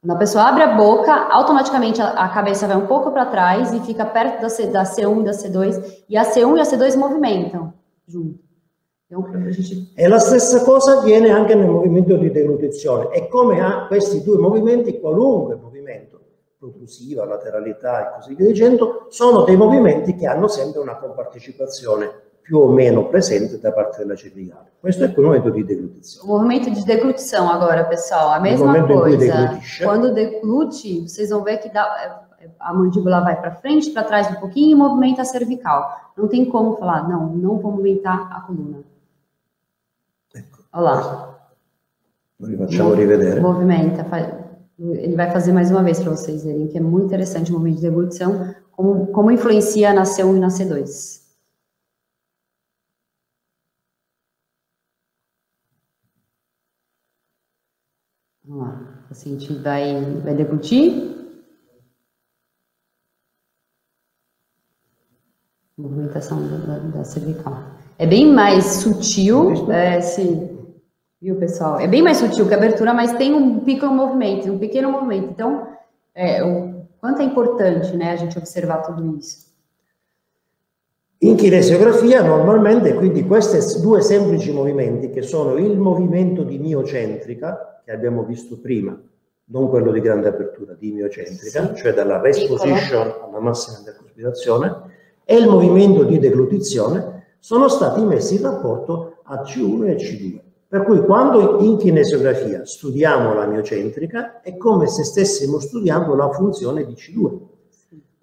Speaker 1: quando a pessoa abre a boca, automaticamente a, cabeça vai um pouco para trás e fica perto da, C, da C1 e da C2, e a C1 e a C2 movimentam junto.
Speaker 2: E la stessa cosa avviene anche nel movimento di deglutizione. E come a questi due movimenti, qualunque movimento, protrusiva, lateralità e così via dicendo, sono dei movimenti che hanno sempre una compartecipazione più o meno presente da parte della cervicale. Questo è il movimento di deglutizione.
Speaker 1: O movimento de deglutição agora, pessoal, a mesma coisa. Quando deglute, vocês vão ver que dá, a mandíbula vai para frente, para trás um pouquinho e movimenta a cervical. Não tem como falar, não, não vou movimentar a coluna. Olha lá.
Speaker 2: Facciamo rivedere.
Speaker 1: Movimenta, ele vai fazer mais uma vez para vocês verem que é muito interessante o movimento de deglutição, como, como influencia na C1 e na C2. Vamos lá. O paciente vai, vai deglutir. Movimentação da, da, da, cervical. É bem mais sutil, é, sim. Viu, pessoal? É bem mais sutil que a abertura, mas tem um pequeno movimento, um pequeno movimento. Então, é, o quanto é importante, né, a gente observar tudo isso.
Speaker 2: In kinesiografia normalmente quindi questi due semplici movimenti che sono il movimento di miocentrica che abbiamo visto prima, non quello di grande apertura, di miocentrica, sì. cioè dalla rest position alla massima intercospirazione, e il movimento di deglutizione sono stati messi in rapporto a C1 e C2. Per cui quando in kinesiografia studiamo la miocentrica è come se stessimo studiando la funzione di C2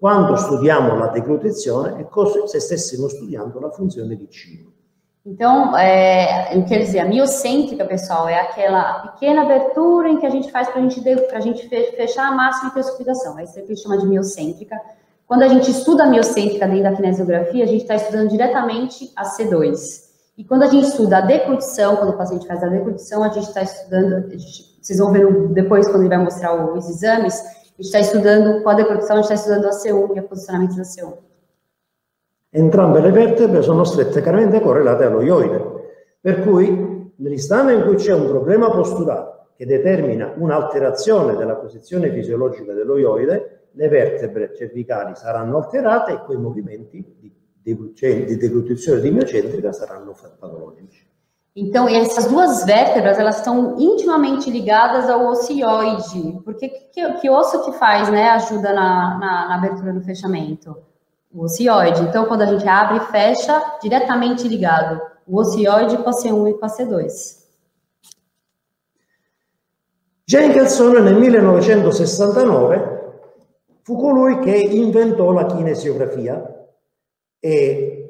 Speaker 2: quando studiamo la deglutizione è come se stessimo studiando la funzione di cibo.
Speaker 1: Então, é, quer dizer, a miocêntrica, pessoal, é aquela pequena abertura em que a gente faz para gente, a gente fechar a máxima intersupidação. É isso que a gente chama de miocêntrica. Quando a gente estuda a miocêntrica dentro da kinesiografia, a gente está estudando diretamente a C2. E quando a gente estuda a declutição, quando o paciente faz a declutição, a gente está estudando, gente, vocês vão ver depois, quando ele vai mostrar os exames, a gente está estudando, com a deprodução, a gente está estudando a C1 e o posicionamento da C1.
Speaker 2: Entrambe le vertebre sono strettamente correlate allo ioide. Per cui nell'istante in cui c'è un problema posturale che determina un'alterazione della posizione fisiologica dello ioide, le vertebre cervicali saranno alterate e quei movimenti di, di deglutizione di miocentrica saranno patologici.
Speaker 1: Então, essas duas vértebras, elas estão intimamente ligadas ao ocioide. Porque que, que osso que faz, né, ajuda na, na, na abertura do fechamento? O ocioide. Então, quando a gente abre e fecha, diretamente ligado. O ocioide com a C1 e com a C2.
Speaker 2: Jenkinson nel 1969 fu colui che inventò la kinesiografia e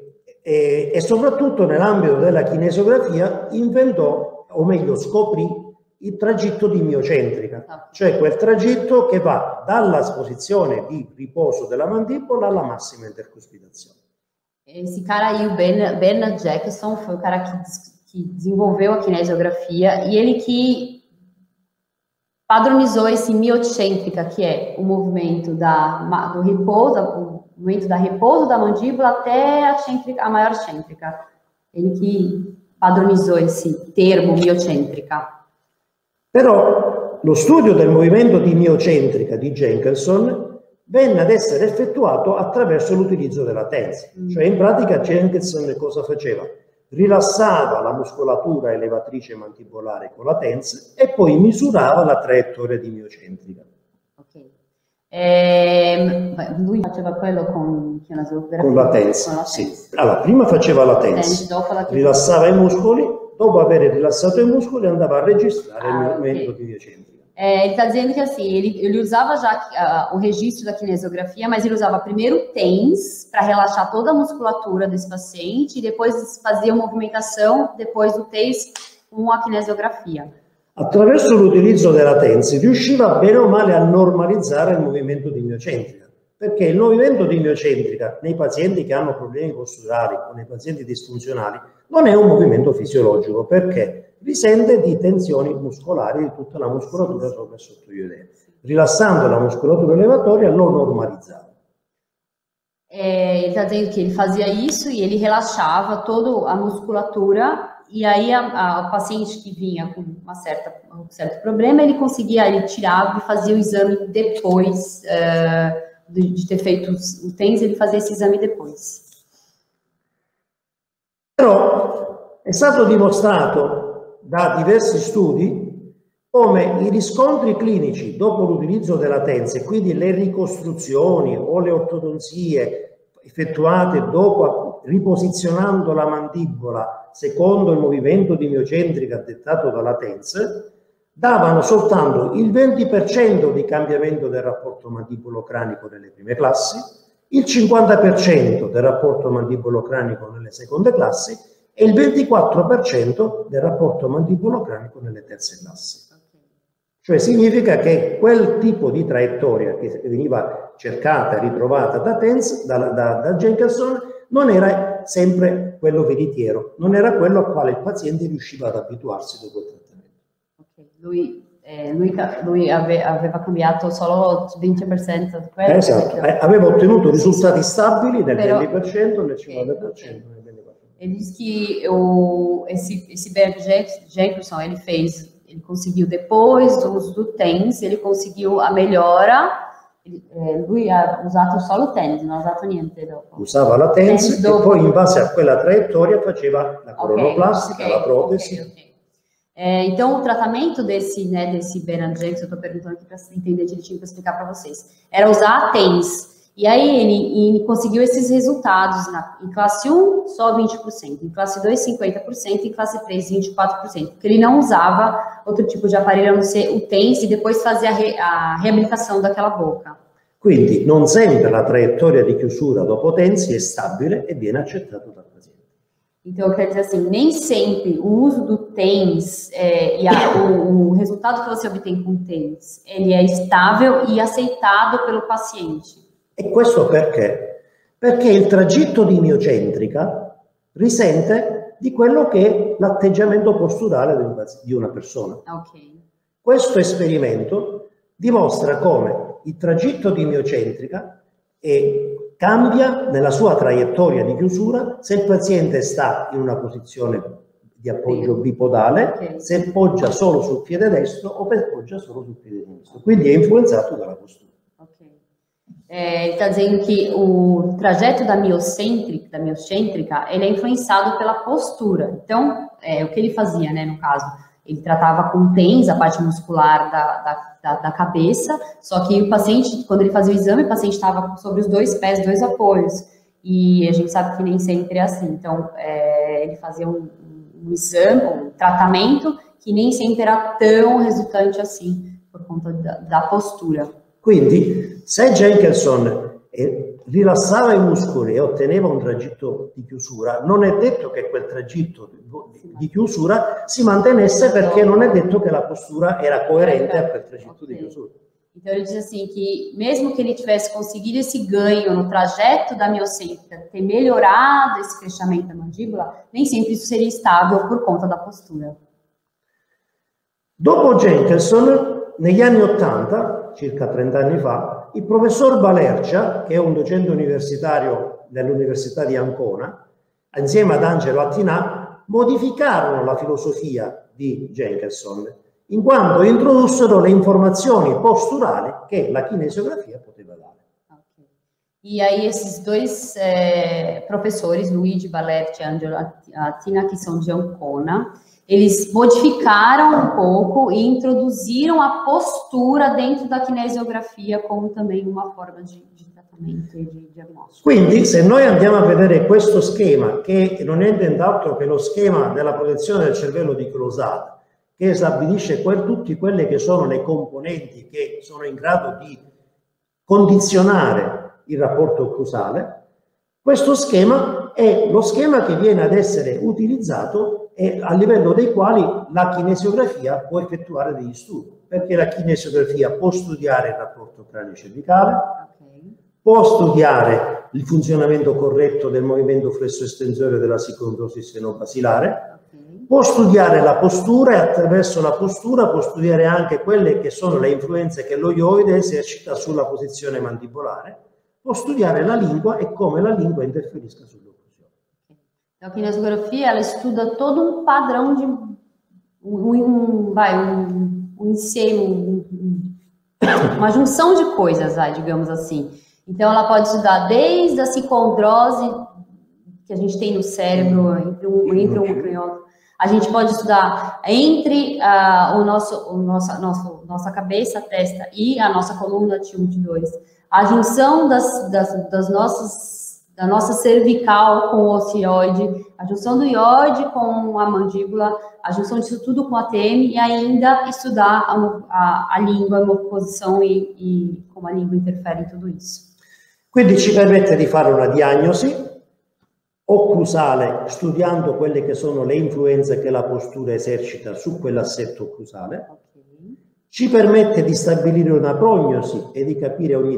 Speaker 2: e, e soprattutto nell'ambito della kinesiografia inventò, o meglio scoprì, il tragitto di miocentrica, ah. cioè quel tragitto che va dalla posizione di riposo della mandibola alla massima intercuspidazione.
Speaker 1: Esse cara aí, o Bernard Jackson, foi o cara que, que desenvolveu a kinesiografia e ele que padronizou esse miocêntrica, que é o movimento da, do repouso, momento da repouso da mandíbula até a, cêntrica, a maior cêntrica. Ele que padronizou esse termo miocêntrica.
Speaker 2: Però lo studio del movimento di miocentrica di Jenkinson venne ad essere effettuato attraverso l'utilizzo della TENS. Mm. Cioè in pratica Jenkinson cosa faceva? Rilassava la muscolatura elevatrice mandibolare con la TENS e poi misurava la traiettoria di miocentrica.
Speaker 1: Ehm, lui faceva quello con,
Speaker 2: con la tense. Con la sì. Allora, prima faceva la tense, rilassava i muscoli, dopo aver rilassato i muscoli andava a registrare ah, il movimento okay. videocentrico.
Speaker 1: É, ele está dizendo que assim, ele, ele usava já uh, o registro da kinesiografia, mas ele usava primeiro o TENS para relaxar toda a musculatura desse paciente e depois fazia a movimentação depois do TENS com a kinesiografia.
Speaker 2: Attraverso l'utilizzo della TENS riusciva bene o male a normalizzare il movimento di miocentrica, perché il movimento di miocentrica nei pazienti che hanno problemi posturali o nei pazienti disfunzionali non è un movimento fisiologico, perché risente di tensioni muscolari di tutta la muscolatura sopra e sotto gli ioidea. Rilassando la muscolatura elevatoria lo normalizzava.
Speaker 1: É, ele está dizendo que ele fazia isso e ele relaxava toda a musculatura e aí a, a, o paciente que vinha com uma certa, um certo problema, ele conseguia, ele tirava e fazia o exame depois uh, de, de, ter feito o TENS, ele fazia esse esame depois.
Speaker 2: Però è stato dimostrato da diversi studi come i riscontri clinici dopo l'utilizzo della TENS e quindi le ricostruzioni o le ortodonzie effettuate dopo riposizionando la mandibola secondo il movimento di miocentrica dettato dalla TENS, davano soltanto il 20% di cambiamento del rapporto mandibolo-cranico nelle prime classi, il 50% del rapporto mandibolo-cranico nelle seconde classi e il 24% del rapporto mandibolo-cranico nelle terze classi. Cioè significa che quel tipo di traiettoria che veniva cercata e ritrovata da, Tens, da, da, da Jenkinson non era sempre quello veritiero, non era quello al quale il paziente riusciva ad abituarsi dopo il trattamento.
Speaker 1: Okay. Lui, eh, lui, lui ave, aveva cambiato solo il 20% di quello.
Speaker 2: Esatto, perché... aveva ottenuto risultati stabili nel Però, 20%, nel 50%, okay. nel 24%.
Speaker 1: Ele disse que o, esse, esse Berg Jefferson, ele fez, ele conseguiu depois do uso do TENS, ele conseguiu a melhora eh, lui ha usato solo TENS, non ha usato niente dopo.
Speaker 2: Usava la TENS, TENS e poi in base a quella traiettoria faceva la coronoplastica, okay, okay, la protesi. Okay,
Speaker 1: é, então, o tratamento desse, né, desse Bernard James, eu estou perguntando aqui para entender direitinho, para explicar para vocês, era usar a TENS. E aí ele, ele conseguiu esses resultados na, em classe 1, só 20%, em classe 2, 50%, em classe 3, 24%, porque ele não usava outro tipo de aparelho, a não ser o TENS, e depois fazia a, re, a reabilitação daquela boca.
Speaker 2: Quindi non sempre la traiettoria di chiusura dopo TENS è stabile e viene accettata dal paziente.
Speaker 1: Então, quer dizer assim, nem sempre o uso do TENS é, e a, o, o, resultado que você obtém com o TENS, ele é estável e aceitado pelo paciente.
Speaker 2: E questo perché? Perché il tragitto di miocentrica risente di quello che è l'atteggiamento posturale di una persona.
Speaker 1: Okay.
Speaker 2: Questo esperimento dimostra come il tragitto di miocentrica è, cambia nella sua traiettoria di chiusura se il paziente sta in una posizione di appoggio bipodale, okay. se poggia solo sul piede destro o se poggia solo sul piede sinistro. Quindi è influenzato dalla postura.
Speaker 1: É, ele está dizendo que o trajeto da miocêntrica, da miocêntrica, ele é influenciado pela postura. Então, é, o que ele fazia, né, no caso, ele tratava com TENS, a parte muscular da, da, da, da cabeça, só que o paciente, quando ele fazia o exame, o paciente estava sobre os dois pés, dois apoios, e a gente sabe que nem sempre é assim. Então, é, ele fazia um, um exame, um tratamento, que nem sempre era tão resultante assim, por conta da, da postura.
Speaker 2: Quindi, se Jenkinson eh, rilassava i muscoli e otteneva un tragitto di chiusura, non è detto che quel tragitto di chiusura si mantenesse perché non è detto che la postura era coerente a quel tragitto di chiusura.
Speaker 1: Então ele diz assim que mesmo que ele tivesse conseguido esse ganho no trajeto da miocêntrica, ter melhorado esse fechamento da mandíbula, nem sempre isso seria estável por conta da postura.
Speaker 2: Dopo Jenkinson, negli anni 80, circa 30 anni fa, il professor Balercia, che è un docente universitario dell'Università di Ancona, insieme ad Angelo Attinà, modificarono la filosofia di Jenkinson, in quanto introdussero le informazioni posturali che la kinesiografia poteva dare.
Speaker 1: E aí esses dois eh, professores, Luigi Balercia e Angelo Attina, que são de Ancona, eles modificaram um pouco e introduziram a postura dentro da kinesiografia como também uma forma di, di trattamento e di diagnóstico.
Speaker 2: Quindi se noi andiamo a vedere questo schema, che non è nient'altro che lo schema della protezione del cervello di Closat, che stabilisce quel, tutte quelle che sono le componenti che sono in grado di condizionare il rapporto occlusale, questo schema è lo schema che viene ad essere utilizzato e a livello dei quali la kinesiografia può effettuare degli studi, perché la kinesiografia può studiare il rapporto cranio-cervicale, okay. può studiare il funzionamento corretto del movimento flesso-estensore della sicondosi sfenobasilare, okay. può studiare la postura e attraverso la postura può studiare anche quelle che sono le influenze che lo ioide esercita sulla posizione mandibolare, può studiare la lingua e come la lingua interferisca sull'occhio.
Speaker 1: Então, a kinesiografia, ela estuda todo um padrão de um, um vai, um, um um, uma junção de coisas, vai, digamos assim. Então, ela pode estudar desde a psicondrose que a gente tem no cérebro, entre um, entre um e outro. A gente pode estudar entre uh, o nosso, o nosso, nosso, nossa cabeça, testa e a nossa coluna T1, T2. A junção das, das, das nossas da nossa cervical com o ocioide, a junção do iode com a mandíbula, a junção disso tudo com a TM e ainda estudar a, a, a língua, a morfoposição e, e como a língua interfere em tudo isso.
Speaker 2: Quindi ci permette di fare una diagnosi occlusale studiando quelle che sono le influenze che la postura esercita su quell'assetto occlusale ci permette di stabilire una prognosi e di capire ogni,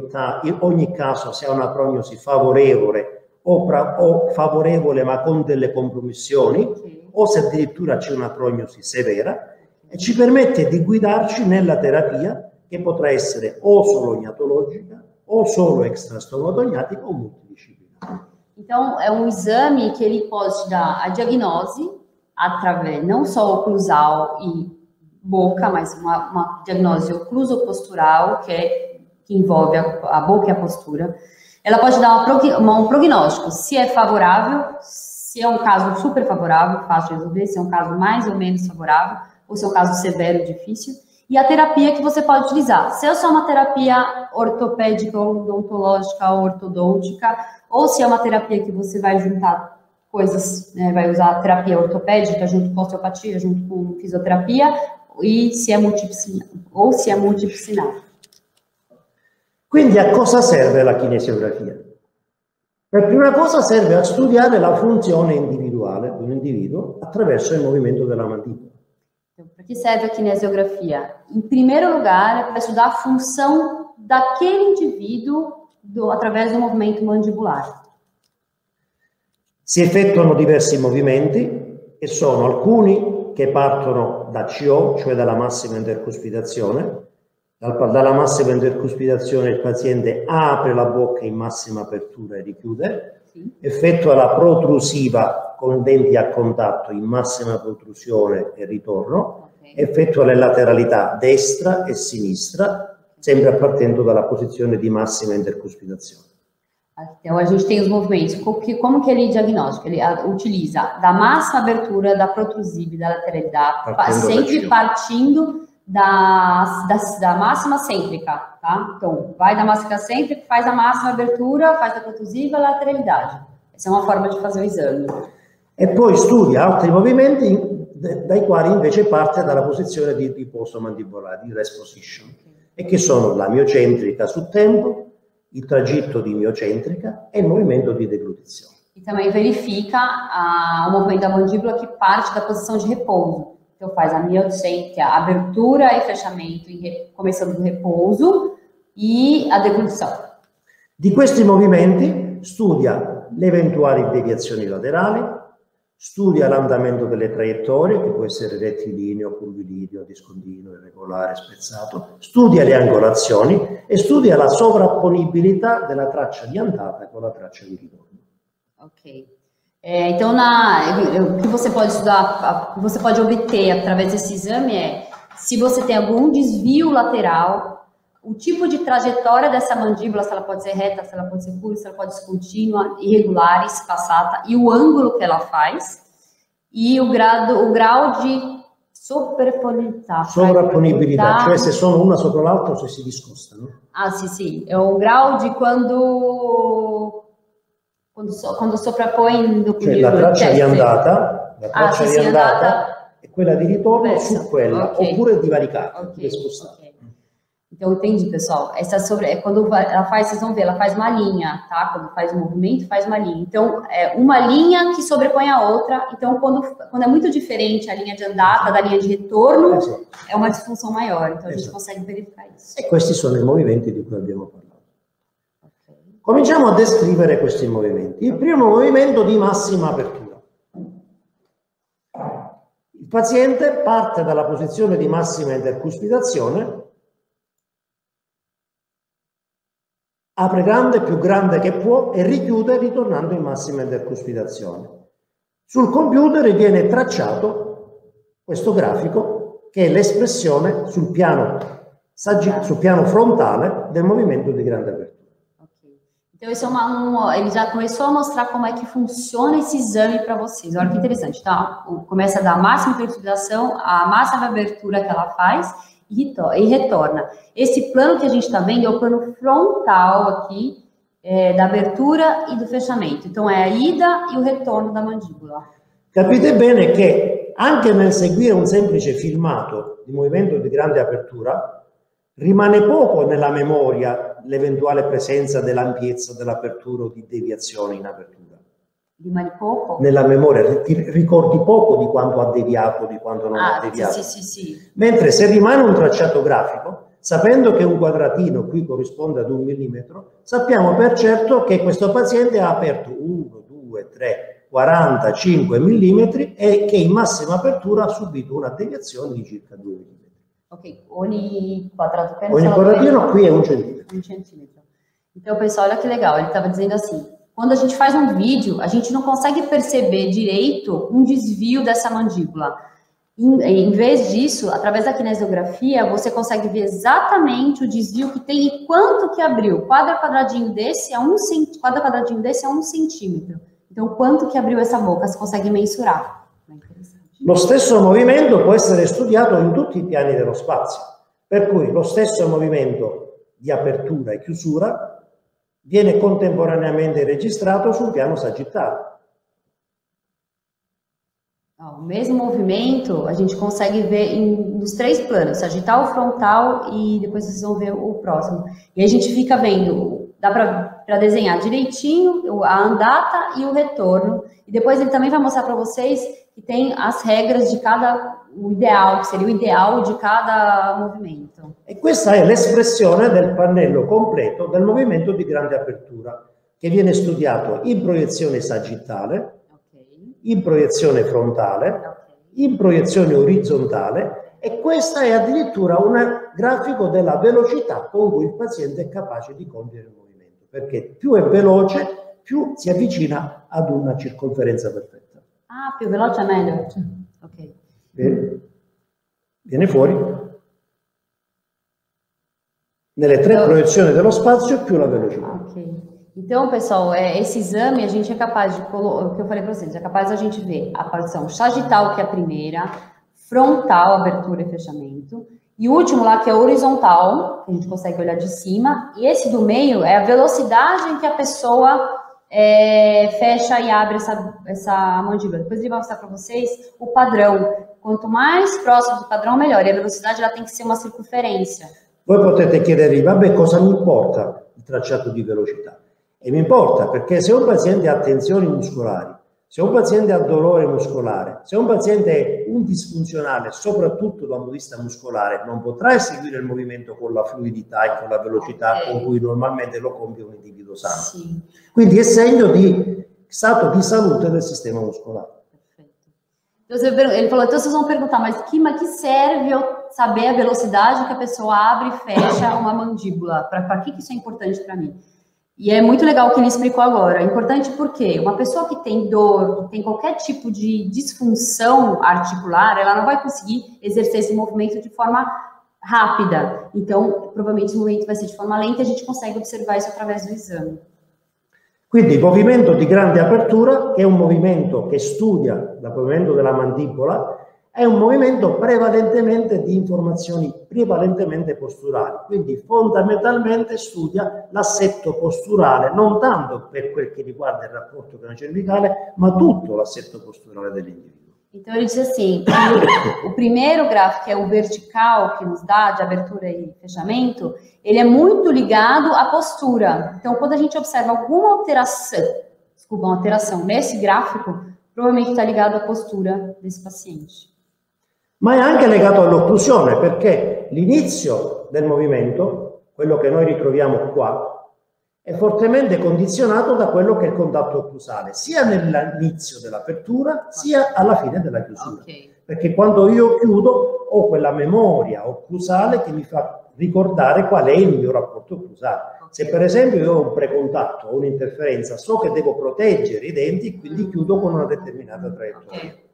Speaker 2: ogni caso se ha una prognosi favorevole o, o, favorevole ma con delle compromissioni sì. o se addirittura c'è una prognosi severa e ci permette di guidarci nella terapia che potrà essere o solo ognatologica o solo extrastomatognàtica o multidisciplinare.
Speaker 1: Então, é um exame que ele pode dar a diagnose através não só oclusal e boca, mas uma, uma diagnose ocluso-postural, que, é, que envolve a, a, boca e a postura. Ela pode dar uma, um prognóstico, se é favorável, se é um caso super favorável, fácil de resolver, se é um caso mais ou menos favorável, ou se é um caso severo, difícil. E a terapia que você pode utilizar. Se é só uma terapia ortopédica, odontológica, ortodôntica, ou se é uma terapia que você vai juntar coisas, né, vai usar terapia ortopédica junto com osteopatia, junto com fisioterapia, e se è multidisciplinare, o se è multidisciplinare.
Speaker 2: Quindi a cosa serve la kinesiografia? Per prima cosa serve a studiare la funzione individuale di un individuo attraverso il movimento della mandibola.
Speaker 1: Para que serve a kinesiografia? Em primeiro lugar, é para estudar a função daquele indivíduo do, através do movimento mandibular.
Speaker 2: Si effettuano diversi movimenti e sono alcuni che partono da CO, cioè dalla massima intercuspidazione. Dalla massima intercuspidazione il paziente apre la bocca in massima apertura e richiude.
Speaker 1: Sì.
Speaker 2: effettua la protrusiva con denti a contatto in massima protrusione e ritorno, effettua le lateralità destra e sinistra, sempre partendo dalla posizione di massima intercuspidazione.
Speaker 1: Então, a gente tem os movimentos. Co- que- Como que ele diagnostica? Ele ah, utiliza da máxima abertura, da protrusiva e da lateralidade, pa- sempre partindo da, da, da máxima cêntrica, tá? Então, vai da máxima cêntrica, faz a máxima abertura, faz a protrusiva e a lateralidade. Essa é uma forma de fazer o exame.
Speaker 2: E poi studia altri movimenti dai quali invece parte dalla posizione di riposo mandibolare, di rest position, e che sono la miocentrica su tempo, il tragitto di miocentrica e il movimento di deglutizione.
Speaker 1: E também verifica ah, o movimento da mandíbula que parte da posição de repouso. Então, faz a miocêntrica, a abertura e fechamento, começando do repouso e a deglutição.
Speaker 2: Di questi movimenti studia le eventuali deviazioni laterali, studia l'andamento delle traiettorie, che può essere rettilineo, curvilineo, discontinuo, irregolare, spezzato, studia le angolazioni e studia la sovrapponibilità della traccia di andata con la traccia di ritorno.
Speaker 1: Ok. Então, na, o que você pode estudar, o que você pode obter através desse exame é se você tem algum desvio lateral, o tipo de trajetória dessa mandíbula, se ela pode ser reta, se ela pode ser curva, se ela pode ser contínua, irregular, espaçata, e o ângulo que ela faz, e o, grado, o grau de superponibilità.
Speaker 2: Sovrapponibilità, cioè se sono una sopra l'altra o se si discostano.
Speaker 1: Ah, sì, sì, è un grado di quando quando, so, quando soprappõe do
Speaker 2: Cioè la traccia di andata, la
Speaker 1: Ah,
Speaker 2: traccia
Speaker 1: sì,
Speaker 2: di andata
Speaker 1: andata
Speaker 2: e quella di ritorno
Speaker 1: verso.
Speaker 2: su quella,
Speaker 1: Ok.
Speaker 2: oppure divaricata,
Speaker 1: Ok,
Speaker 2: oppure spostata.
Speaker 1: ok. Então, entendi, pessoal. Essa sobre, é quando ela faz, vocês vão ver, ela faz uma linha, tá? Quando faz o movimento, faz uma linha. Então, é uma linha que sobrepõe a outra. Então, quando, quando é muito diferente a linha de andata da linha de retorno,
Speaker 2: Esatto.
Speaker 1: é uma disfunção maior. Então, a gente consegue verificar isso.
Speaker 2: E questi sono i movimenti di cui abbiamo parlato.
Speaker 1: Ok.
Speaker 2: Cominciamo a descrivere questi movimenti. Il primo movimento di massima apertura. Il paziente parte dalla posizione di massima intercuspidazione, apre grande, più grande che può e richiude ritornando in massima intercuspidazione. Sul computer viene tracciato questo grafico che è l'espressione sul piano, sul piano frontale del movimento di grande apertura.
Speaker 1: Então, esse é uma, um, ele já começou a mostrar como é que funciona esse exame para vocês. Olha que interessante, tá? Começa da máxima interpretação, a máxima abertura que ela faz e, reto- retorna. Esse plano que a gente está vendo é o plano frontal aqui, é, da abertura e do fechamento. Então, é a ida e o retorno da mandíbula.
Speaker 2: Capite bene che anche nel seguire un semplice filmato di movimento di grande apertura, rimane poco nella memoria l'eventuale presenza dell'ampiezza dell'apertura o di deviazione in apertura.
Speaker 1: Rimane pouco?
Speaker 2: Nella memoria ti ricordi poco di quanto ha deviato, di quanto non ha
Speaker 1: Ah,
Speaker 2: deviato.
Speaker 1: sì, sì, sì.
Speaker 2: Mentre se rimane un tracciato grafico, sapendo che un quadratino qui corrisponde ad un millimetro, sappiamo per certo che questo paziente ha aperto 1, 2, 3, 45 millimetri e che in massima apertura ha subito una deviazione di circa 2 millimetri.
Speaker 1: Ok, ogni quadrato per
Speaker 2: Ogni quadratino qui è un centimetro.
Speaker 1: um centímetro. Então, pessoal, olha que legal. Ele estava dizendo assim: quando a gente faz um vídeo, a gente não consegue perceber direito um desvio dessa mandíbula. Em, em vez disso, através da kinesiografia, você consegue ver exatamente o desvio que tem e quanto que abriu. Cada quadradinho desse é um cent... cada quadradinho desse é um centímetro. Então, quanto que abriu essa boca, você consegue mensurar. É.
Speaker 2: Lo stesso movimento può essere studiato in tutti i piani dello spazio, per cui lo stesso movimento di apertura e chiusura viene contemporaneamente registrato sul piano sagittale.
Speaker 1: O mesmo movimento a gente consegue ver em, nos três planos, sagital, frontal e depois vocês vão ver o próximo. E a gente fica vendo, dá para desenhar direitinho a andata e o retorno. E depois ele também vai mostrar para vocês que tem as regras de cada, o ideal, que seria o ideal de cada movimento.
Speaker 2: E questa è l'espressione del pannello completo del movimento di grande apertura, che viene studiato in proiezione sagittale,
Speaker 1: Ok,
Speaker 2: in proiezione frontale,
Speaker 1: ok.
Speaker 2: in proiezione orizzontale e questa è addirittura un grafico della velocità con cui il paziente è capace di compiere il movimento, perché più è veloce, più si avvicina ad una circonferenza perfetta.
Speaker 1: Ah, più veloce è meglio. Ok.
Speaker 2: Viene, viene fuori. Nelle tre proiezioni dello spazio più la velocità.
Speaker 1: Ok. Então, pessoal, é, esse exame a gente é capaz de, o que eu falei para vocês, é capaz a gente ver a partição sagital, que é a primeira, frontal, abertura e fechamento, e o último lá, que é horizontal, que a gente consegue olhar de cima, e esse do meio é a velocidade em que a pessoa é, fecha e abre essa, essa mandíbula. Depois ele vai mostrar para vocês o padrão. Quanto mais próximo do padrão, melhor. E a velocidade ela tem que ser uma circunferência.
Speaker 2: Voi potete chiedervi, vabbè, cosa mi importa il tracciato di velocità? E mi importa perché se un paziente ha tensioni muscolari, se un paziente ha dolore muscolare, se un paziente è un disfunzionale, soprattutto da un punto di vista muscolare, non potrà eseguire il movimento con la fluidità e con la velocità okay. con cui normalmente lo compie un individuo sano. Sì. Quindi è segno di stato di salute del sistema muscolare.
Speaker 1: Perfetto. Ele falou, então vocês vão perguntar, mas que, mas que serve eu saber a velocidade que a pessoa abre e fecha uma mandíbula? Para que, que isso é importante para mim? E é muito legal o que ele explicou agora. Importante porque uma pessoa que tem dor, que tem qualquer tipo de disfunção articular, ela não vai conseguir exercer esse movimento de forma rápida. Então, provavelmente esse movimento vai ser de forma lenta e a gente consegue observar isso através do exame.
Speaker 2: Quindi movimento di grande apertura, è un movimento che studia movimento della mandibola, è un movimento prevalentemente di informazioni prevalentemente posturali, quindi fondamentalmente studia l'assetto posturale, non tanto per quel che riguarda il rapporto crânio-cervicale, ma tutto l'assetto posturale dell'individuo.
Speaker 1: Então ele diz assim, o primeiro gráfico, que é o vertical, que nos dá de abertura e fechamento, ele é muito ligado à postura. Então, quando a gente observa alguma alteração, desculpa, uma alteração nesse gráfico, provavelmente está ligado à postura desse paciente.
Speaker 2: Ma è anche legato all'occlusione perché l'inizio del movimento, quello che noi ritroviamo qua, è fortemente condizionato da quello che è il contatto occlusale, sia nell'inizio dell'apertura sia alla fine della chiusura. Okay. Perché quando io chiudo ho quella memoria occlusale che mi fa ricordare qual è il mio rapporto occlusale. Se per esempio io ho un precontatto o un'interferenza, so che devo proteggere i denti, quindi chiudo con una determinata traiettoria. Okay.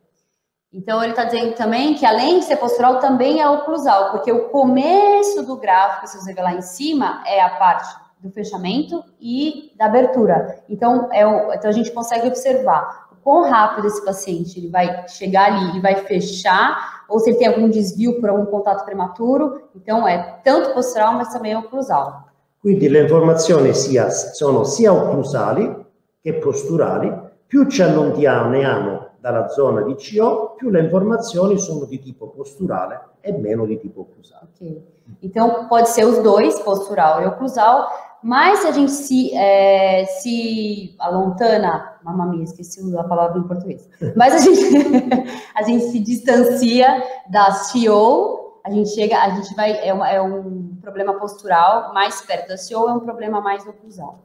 Speaker 1: Então, ele está dizendo também que, além de ser postural, também é oclusal, porque o começo do gráfico, se você ver lá em cima, é a parte do fechamento e da abertura. Então, é o, então a gente consegue observar o quão rápido esse paciente ele vai chegar ali e vai fechar, ou se ele tem algum desvio por algum contato prematuro. Então, é tanto postural, mas também é oclusal.
Speaker 2: Quindi le informazioni sia, sono sia occlusali che posturali, più ci allontaniamo dalla zona di CO, più le informazioni sono di tipo posturale e meno di tipo occlusal.
Speaker 1: Ok. Então, pode ser os dois, postural e oclusal, mas se a gente se, é, se alontana, mamma mia, esqueci a palavra em português, mas a gente, a gente se distancia da CO, a gente chega, a gente vai, é, uma, é um problema postural mais perto da CO, é um problema mais oclusal.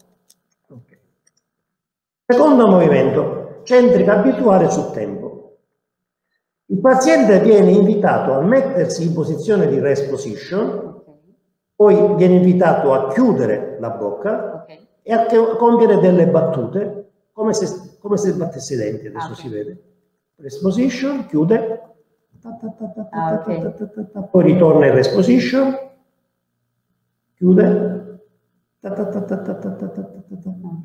Speaker 2: Okay. Secondo movimento, centrica abituale sul tempo. Il paziente viene invitato a mettersi in posizione di rest position, poi viene invitato a chiudere la bocca okay. e a compiere delle battute come se, come se battesse i denti, adesso okay. si vede. Rest position, chiude, ah, okay. poi ritorna in rest position, chiude,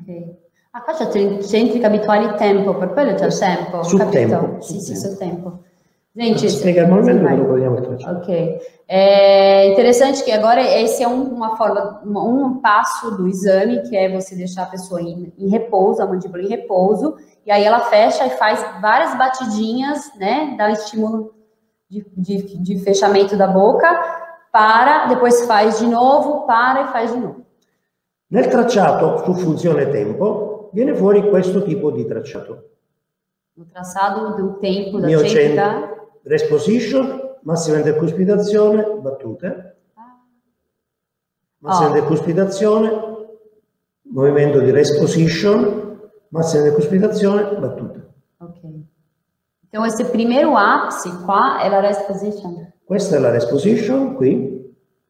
Speaker 1: ok. Qua c'è centrica abituali tempo, per quello c'è il tempo.
Speaker 2: Sul
Speaker 1: capito?
Speaker 2: tempo.
Speaker 1: Sì, sì, sul tempo.
Speaker 2: Gente, spiega il movimento e dopo vediamo il
Speaker 1: Ok. É interessante que agora esse é um, uma forma, um passo do exame, que é você deixar a pessoa em, em, repouso, a mandíbula em repouso, e aí ela fecha e faz várias batidinhas, né? Dá um estímulo de, de, de fechamento da boca, para, depois faz de novo, para e faz de novo.
Speaker 2: Nel tracciato su funzione tempo viene fuori questo tipo di tracciato.
Speaker 1: Un traçado do tempo da centrica.
Speaker 2: Rest position, massima intercuspitazione, battute. Massima oh. intercuspitazione, movimento di rest position, massima intercuspitazione, battute.
Speaker 1: Ok. Então esse primeiro ápice qua è la rest position.
Speaker 2: Questa è la rest position qui.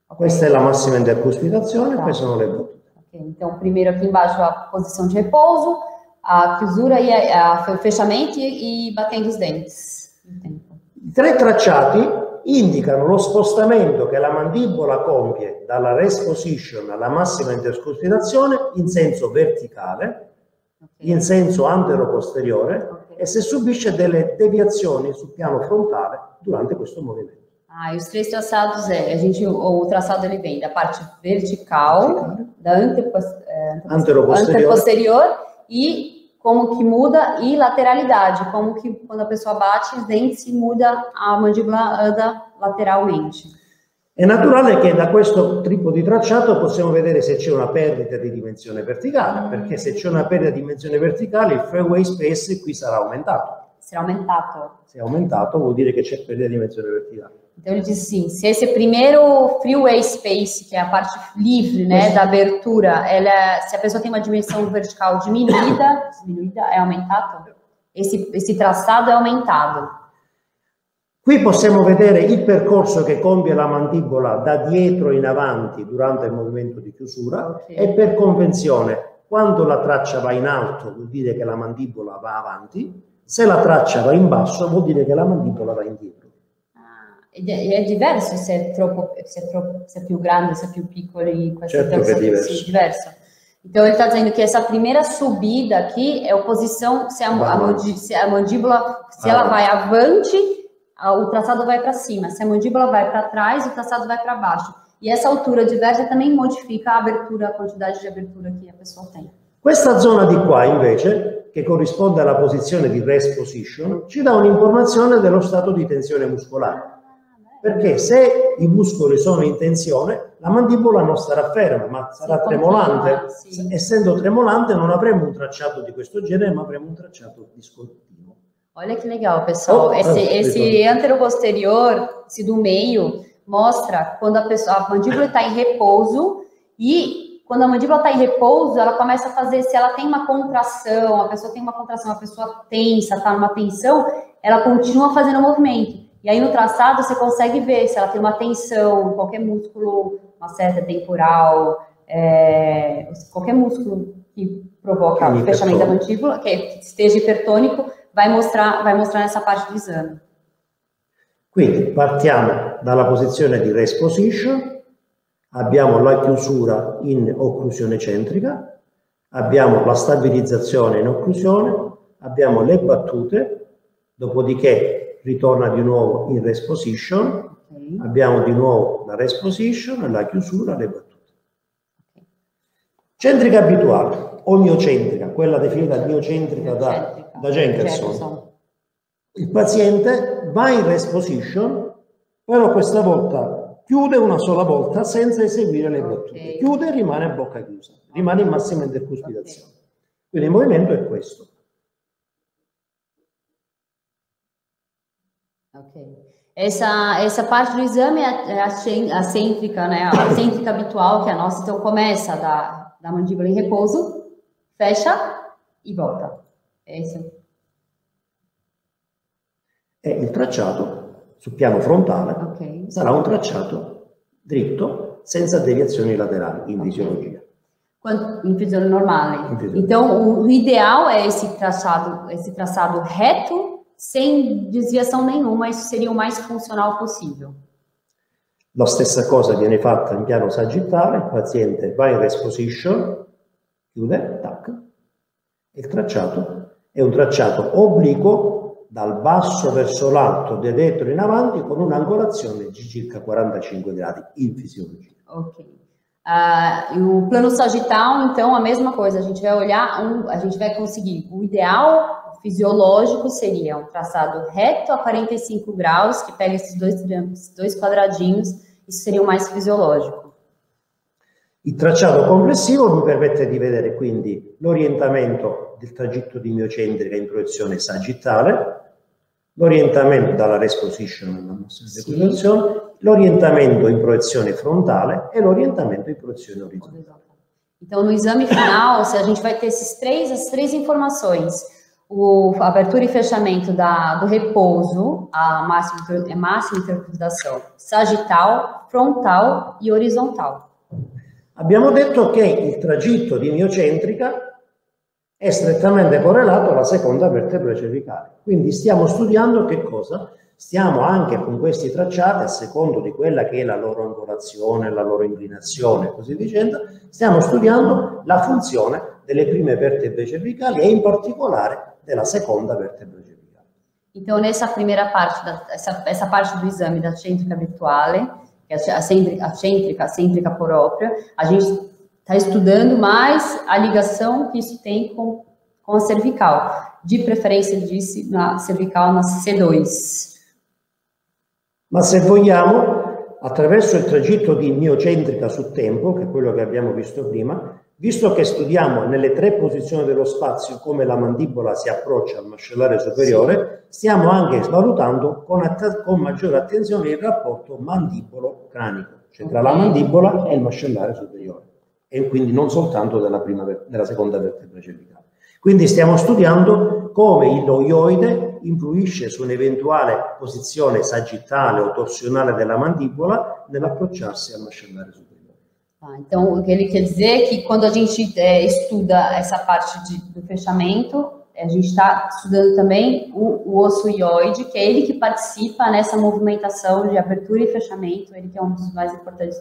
Speaker 2: Okay. Questa è la massima intercuspitazione, okay. queste sono le battute.
Speaker 1: Então, primeiro aqui embaixo a posição de repouso, a chiusura e a, o fechamento e, e batendo os dentes.
Speaker 2: I tre tracciati indicano lo spostamento che la mandibola compie dalla rest position alla massima interscrutinazione in senso verticale, okay. in senso antero-posteriore okay. e se subisce delle deviazioni sul piano frontale durante questo movimento.
Speaker 1: Ah, e os três traçados é, a gente, o traçado ele vem da parte vertical, da antepos, é,
Speaker 2: antero-posterior
Speaker 1: antero e como que muda e lateralidade, como que quando a pessoa bate os dentes muda a mandíbula anda lateralmente.
Speaker 2: È naturale che da questo tipo di tracciato possiamo vedere se c'è una perdita di dimensione verticale, perché se c'è una perdita di dimensione verticale il freeway space qui sarà aumentato.
Speaker 1: Sarà aumentato.
Speaker 2: Se è aumentato vuol dire che c'è perdita di dimensione verticale.
Speaker 1: Então ele diz assim, se esse primeiro freeway space, que é a parte livre, né, da abertura, ela, se a pessoa tem uma dimensão vertical diminuída, diminuída é aumentado, esse, esse traçado é aumentado.
Speaker 2: Qui possiamo vedere il percorso che compie la mandibola da dietro in avanti durante il movimento di chiusura okay. e per convenzione quando la traccia va in alto vuol dire che la mandibola va avanti, se la traccia va in basso vuol dire che la mandibola va indietro.
Speaker 1: È diverso se è, troppo, se, è troppo, se è più grande, se è più piccolo.
Speaker 2: Certo que é diverso.
Speaker 1: Sim, diverso. Então, ele está dizendo que essa primeira subida aqui é a posição, se a, a, se a mandíbula, se ah, ela vai avante, o traçado vai para cima. Se a mandíbula vai para trás, o traçado vai para baixo. E essa altura diversa também modifica a abertura, a quantidade de abertura que a pessoa tem.
Speaker 2: Questa zona di qua, invece, che corrisponde alla posizione di rest position, ci dà un'informazione dello stato di tensione muscolare. Perché se i muscoli sono in tensione, la mandibola non starà ferma, ma sarà tremolante. Sì. Essendo tremolante non avremo un tracciato di questo genere, ma avremo un tracciato discontinuo.
Speaker 1: Olha que legal, pessoal. Oh, esse, ah, esse anteroposterior, esse do meio, mostra quando a, pessoa, a mandíbula está em repouso e quando a mandíbula está em repouso, ela começa a fazer, se ela tem uma contração, a pessoa tem uma contração, a pessoa tensa, está numa tensão, ela continua fazendo o movimento. E aí no traçado você consegue ver se ela tem uma tensão, qualquer músculo, uma seta temporal, é, qualquer músculo que provoca o fechamento da mandíbula, que esteja hipertônico, vai mostrar, vai mostrar nessa parte do exame.
Speaker 2: Quindi partiamo dalla posizione di rest position, abbiamo la chiusura in occlusione centrica, abbiamo la stabilizzazione in occlusione, abbiamo le battute, dopodiché ritorna di nuovo in rest position, okay. abbiamo di nuovo la rest position, la chiusura, le battute. Okay. Centrica abituale o miocentrica, quella definita miocentrica, da, da Jenkinson. Il paziente va in rest position, però questa volta chiude una sola volta senza eseguire le battute. Okay. Chiude e rimane a bocca chiusa, rimane in massima intercuspidazione. Quindi il movimento è questo.
Speaker 1: Ok. Essa, essa parte do exame é a, a cêntrica, né? A cêntrica habitual, que é a nossa. Então, começa da, da mandíbula em repouso, fecha e volta. É isso.
Speaker 2: E il tracciato sul piano frontale okay. sarà un tracciato dritto, senza deviazioni laterali in okay. fisiologia.
Speaker 1: Quando, em fisiologia normale. In fisiologia. Então, o ideal é esse traçado, esse traçado reto sem desviação nenhuma, isso seria o mais funcional possível.
Speaker 2: La stessa cosa viene fatta in piano sagittale, il paziente va in rest position, chiude, tac, il tracciato è un tracciato obliquo dal basso verso l'alto, da in avanti, con un'angolazione di circa 45 gradi in fisiologia.
Speaker 1: Ok. Uh, o plano sagital, então, a mesma coisa, a gente vai olhar, um, a gente vai conseguir. O ideal fisiológico seria um traçado reto a 45 graus, que pega esses dois, dois quadradinhos, isso seria o mais fisiologico.
Speaker 2: Il tracciato complessivo mi permette di vedere quindi l'orientamento del tragitto di miocentrica in proiezione sagittale, l'orientamento dalla rest position nella nostra esecuzione, sì. l'orientamento in proiezione frontale e l'orientamento in proiezione orizzontale.
Speaker 1: Então, no exame final, se a gente vai ter esses três, as três informações, o, abertura e fechamento da, do repouso, a máxima, a máxima interpretação sagital, frontal e horizontal.
Speaker 2: Abbiamo detto che il tragitto di miocentrica è strettamente correlato alla seconda vertebra cervicale. Quindi stiamo studiando che cosa? Stiamo anche con questi tracciati, a secondo di quella che è la loro angolazione, la loro inclinazione così dicendo, stiamo studiando la funzione delle prime vertebre cervicali e in particolare della seconda vertebra cervicale.
Speaker 1: Então, nessa primeira parte, essa, essa parte do exame da cêntrica virtuale, que é a cêntrica, a cêntrica, a cêntrica própria, a gente está estudando mais a ligação que isso tem com, com a cervical. De preferência, disse, na cervical na C2.
Speaker 2: Ma se vogliamo, attraverso il tragitto di miocentrica su tempo, che è quello che abbiamo visto prima, visto che studiamo nelle tre posizioni dello spazio come la mandibola si approccia al mascellare superiore, stiamo anche svalutando con, con maggiore attenzione il rapporto mandibolo-cranico, cioè tra la mandibola e il mascellare superiore, e quindi non soltanto della, prima, della seconda vertebra cervicale. Quindi stiamo studiando come lo ioide influisce su un'eventuale posizione sagittale o torsionale della mandibola nell'approcciarsi al mascellare superiore.
Speaker 1: Ah, então, o que ele quer dizer é que quando a gente é, estuda essa parte de, do fechamento, a gente está estudando também o, o osso ioide, que é ele que participa nessa movimentação de abertura e fechamento, ele que é um dos mais importantes,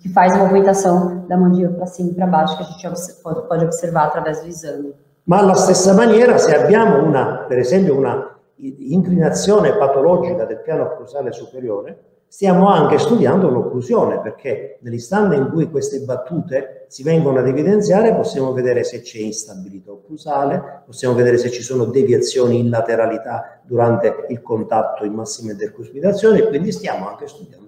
Speaker 1: que faz a movimentação da mandíbula para cima e para baixo, que a gente pode observar através do exame.
Speaker 2: Ma alla stessa maniera, se abbiamo una, per esempio, una inclinazione patologica del piano occlusale superiore, stiamo anche studiando l'occlusione, perché nell'istante in cui queste battute si vengono ad evidenziare, possiamo vedere se c'è instabilità occlusale, possiamo vedere se ci sono deviazioni in lateralità durante il contatto in massima intercuspidazione, e quindi stiamo anche studiando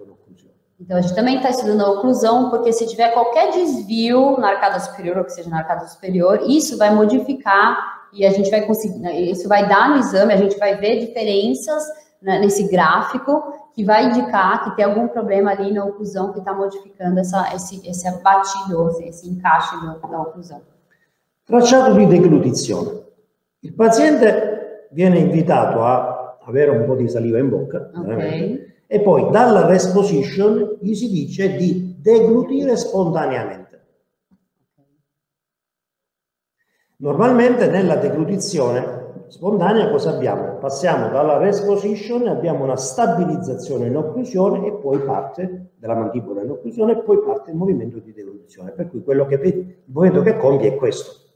Speaker 1: Então, a gente também está estudando a oclusão, porque se tiver qualquer desvio na arcada superior, ou que seja na arcada superior, isso vai modificar e a gente vai conseguir, né, isso vai dar no exame, a gente vai ver diferenças né, nesse gráfico que vai indicar que tem algum problema ali na oclusão que está modificando essa, esse, esse batido, esse encaixe da oclusão.
Speaker 2: Tracciato di deglutizione. Il paziente viene invitato a avere un po' di saliva in bocca, okay. E poi dalla resposition gli si dice di deglutire spontaneamente. Normalmente nella deglutizione spontanea cosa abbiamo? Passiamo dalla resposition, abbiamo una stabilizzazione in occlusione e poi parte della mandibola in occlusione e poi parte il movimento di deglutizione. Per cui quello che vedi, il movimento che compie è questo.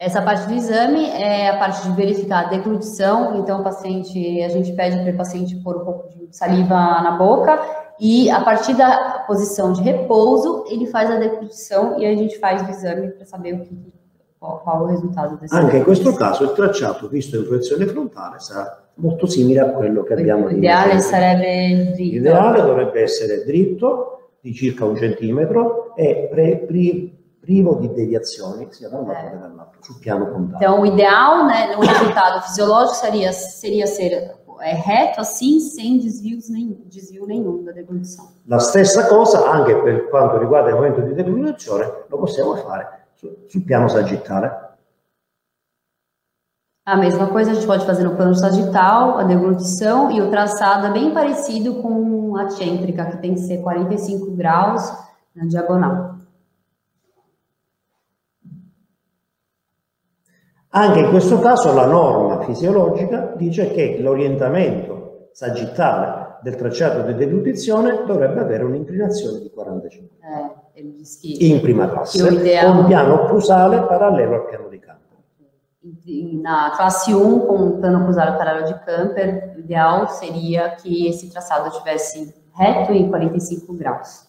Speaker 1: Essa parte do exame é a parte de verificar a deglutição, então o paciente, a gente pede para o paciente pôr um pouco de saliva na boca e a partir da posição de repouso, ele faz a deglutição e a gente faz o exame para saber o que, qual, qual, o risultato desse
Speaker 2: Anche in questo caso il tracciato visto in proiezione frontale sarà molto simile a quello che abbiamo
Speaker 1: L'ideale sarebbe dritto.
Speaker 2: L'ideale dovrebbe essere dritto di circa un centimetro e pre, pre, privo di deviazioni sia da un lato che dall'altro, sul piano contabile.
Speaker 1: Então, o ideal, né, o resultado fisiológico seria, seria ser é, reto assim, sem desvios nenhum, desvio nenhum da deglutição.
Speaker 2: La stessa cosa, anche per quanto riguarda il momento di deglutizione, lo possiamo fare sul, sul piano sagittale.
Speaker 1: A mesma coisa a gente pode fazer no plano sagital, a deglutição, e o traçado é bem parecido com a cêntrica, que tem que ser 45 graus na diagonal.
Speaker 2: Anche in questo caso la norma fisiologica dice che l'orientamento sagittale del tracciato di deglutizione dovrebbe avere un'inclinazione di 45
Speaker 1: eh,
Speaker 2: in prima classe, con un piano occlusale parallelo al piano di Camper.
Speaker 1: Na classe 1, com um plano occlusale paralelo de Camper, o ideal seria que esse traçado tivesse reto em 45 graus.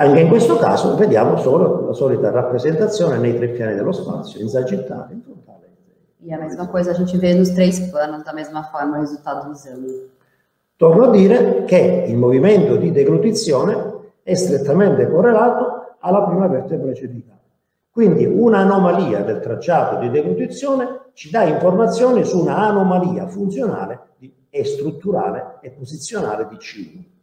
Speaker 2: Anche in questo caso vediamo solo la solita rappresentazione nei tre piani dello spazio, in sagittario, in frontale.
Speaker 1: E a mesma coisa a gente vê nos três planos da mesma forma o risultado do.
Speaker 2: Torno a dire che il movimento di deglutizione è strettamente correlato alla prima vertebra cervicale. Quindi un'anomalia del tracciato di deglutizione ci dà informazioni su un'anomalia funzionale e strutturale e posizionale di C1.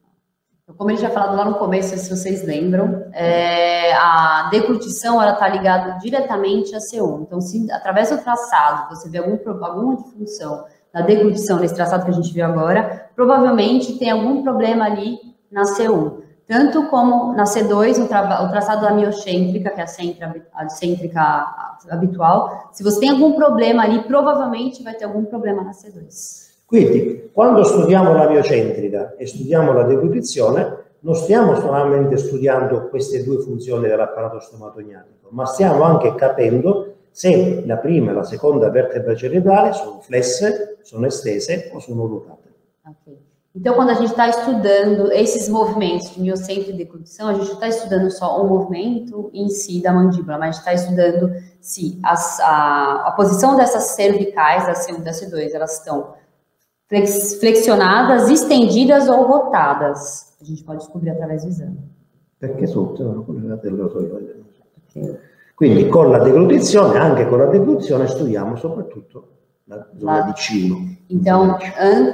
Speaker 1: Como ele já falado lá no começo, se vocês lembram, é, a deglutição ela está ligada diretamente a C1. Então, se através do traçado você vê algum, alguma disfunção na deglutição, nesse traçado que a gente viu agora, provavelmente tem algum problema ali na C1. tanto como na C2, o, tra o traçado da miocêntrica, que é a cêntrica, a cêntrica habitual, se você tem algum problema ali, provavelmente vai ter algum problema na C2.
Speaker 2: Quindi, quando studiamo la miocentrica e studiamo la deglutizione, non stiamo solamente studiando queste due funzioni dell'apparato stomatogniatico, ma stiamo anche capendo se la prima e la seconda vertebra cerebrale sono flesse, sono estese o sono ruotate.
Speaker 1: Okay. Então, quando a gente está estudando esses movimentos de miocentro e deglutição, a gente está estudando só o movimento em si da mandíbula, mas a gente está estudando se as, a, a, posição dessas cervicais, da C1 e da C2, elas estão flexionadas, estendidas ou rotadas. A gente pode descobrir através do exame.
Speaker 2: Perché sotto collegate le otoide. Okay. Quindi con la deglutizione, anche con la deglutizione, studiamo soprattutto la zona di C1.
Speaker 1: Então,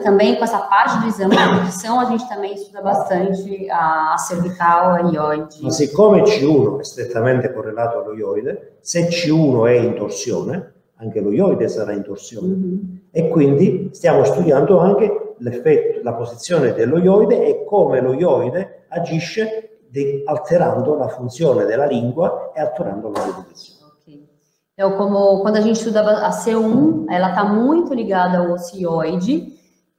Speaker 1: também com essa parte do exame de deglutição, a gente também estuda bastante a cervical, a ioide.
Speaker 2: Ma siccome C1 è strettamente correlato allo ioide, se C1 è in torsione, anche lo ioide sarà in torsione. Mm -hmm. E quindi stiamo studiando anche l'effetto, la posizione dello ioide e come lo ioide agisce alterando la funzione della lingua e alterando la.
Speaker 1: Okay. Então, como quando a gente estuda a C1, ela está muito ligada ao ocioide,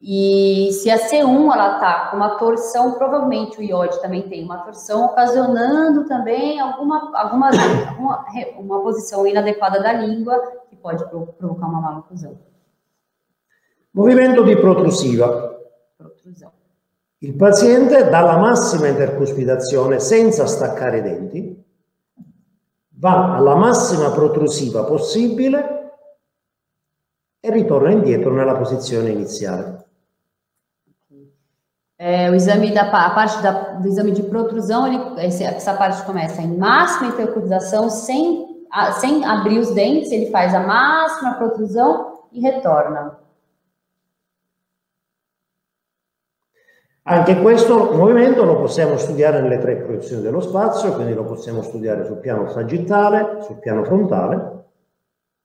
Speaker 1: e se a C1 ela está com uma torção, provavelmente o iode também tem uma torção, ocasionando também alguma, alguma, alguma uma posição inadequada da língua pode provocar uma maloclusão.
Speaker 2: Movimento di protrusiva. Protrusão. Il paziente dalla massima intercuspidazione senza staccare i denti va alla massima protrusiva possibile e ritorna indietro nella posizione iniziale.
Speaker 1: É, o exame da a parte da, do exame de protrusão, ele, essa parte começa em máxima intercuspidação, sem, a, sem abrir os dentes, ele faz a máxima protrusão e retorna.
Speaker 2: Anche questo movimento lo possiamo studiare nelle tre proiezioni dello spazio, quindi lo possiamo studiare sul piano sagittale, sul piano frontale.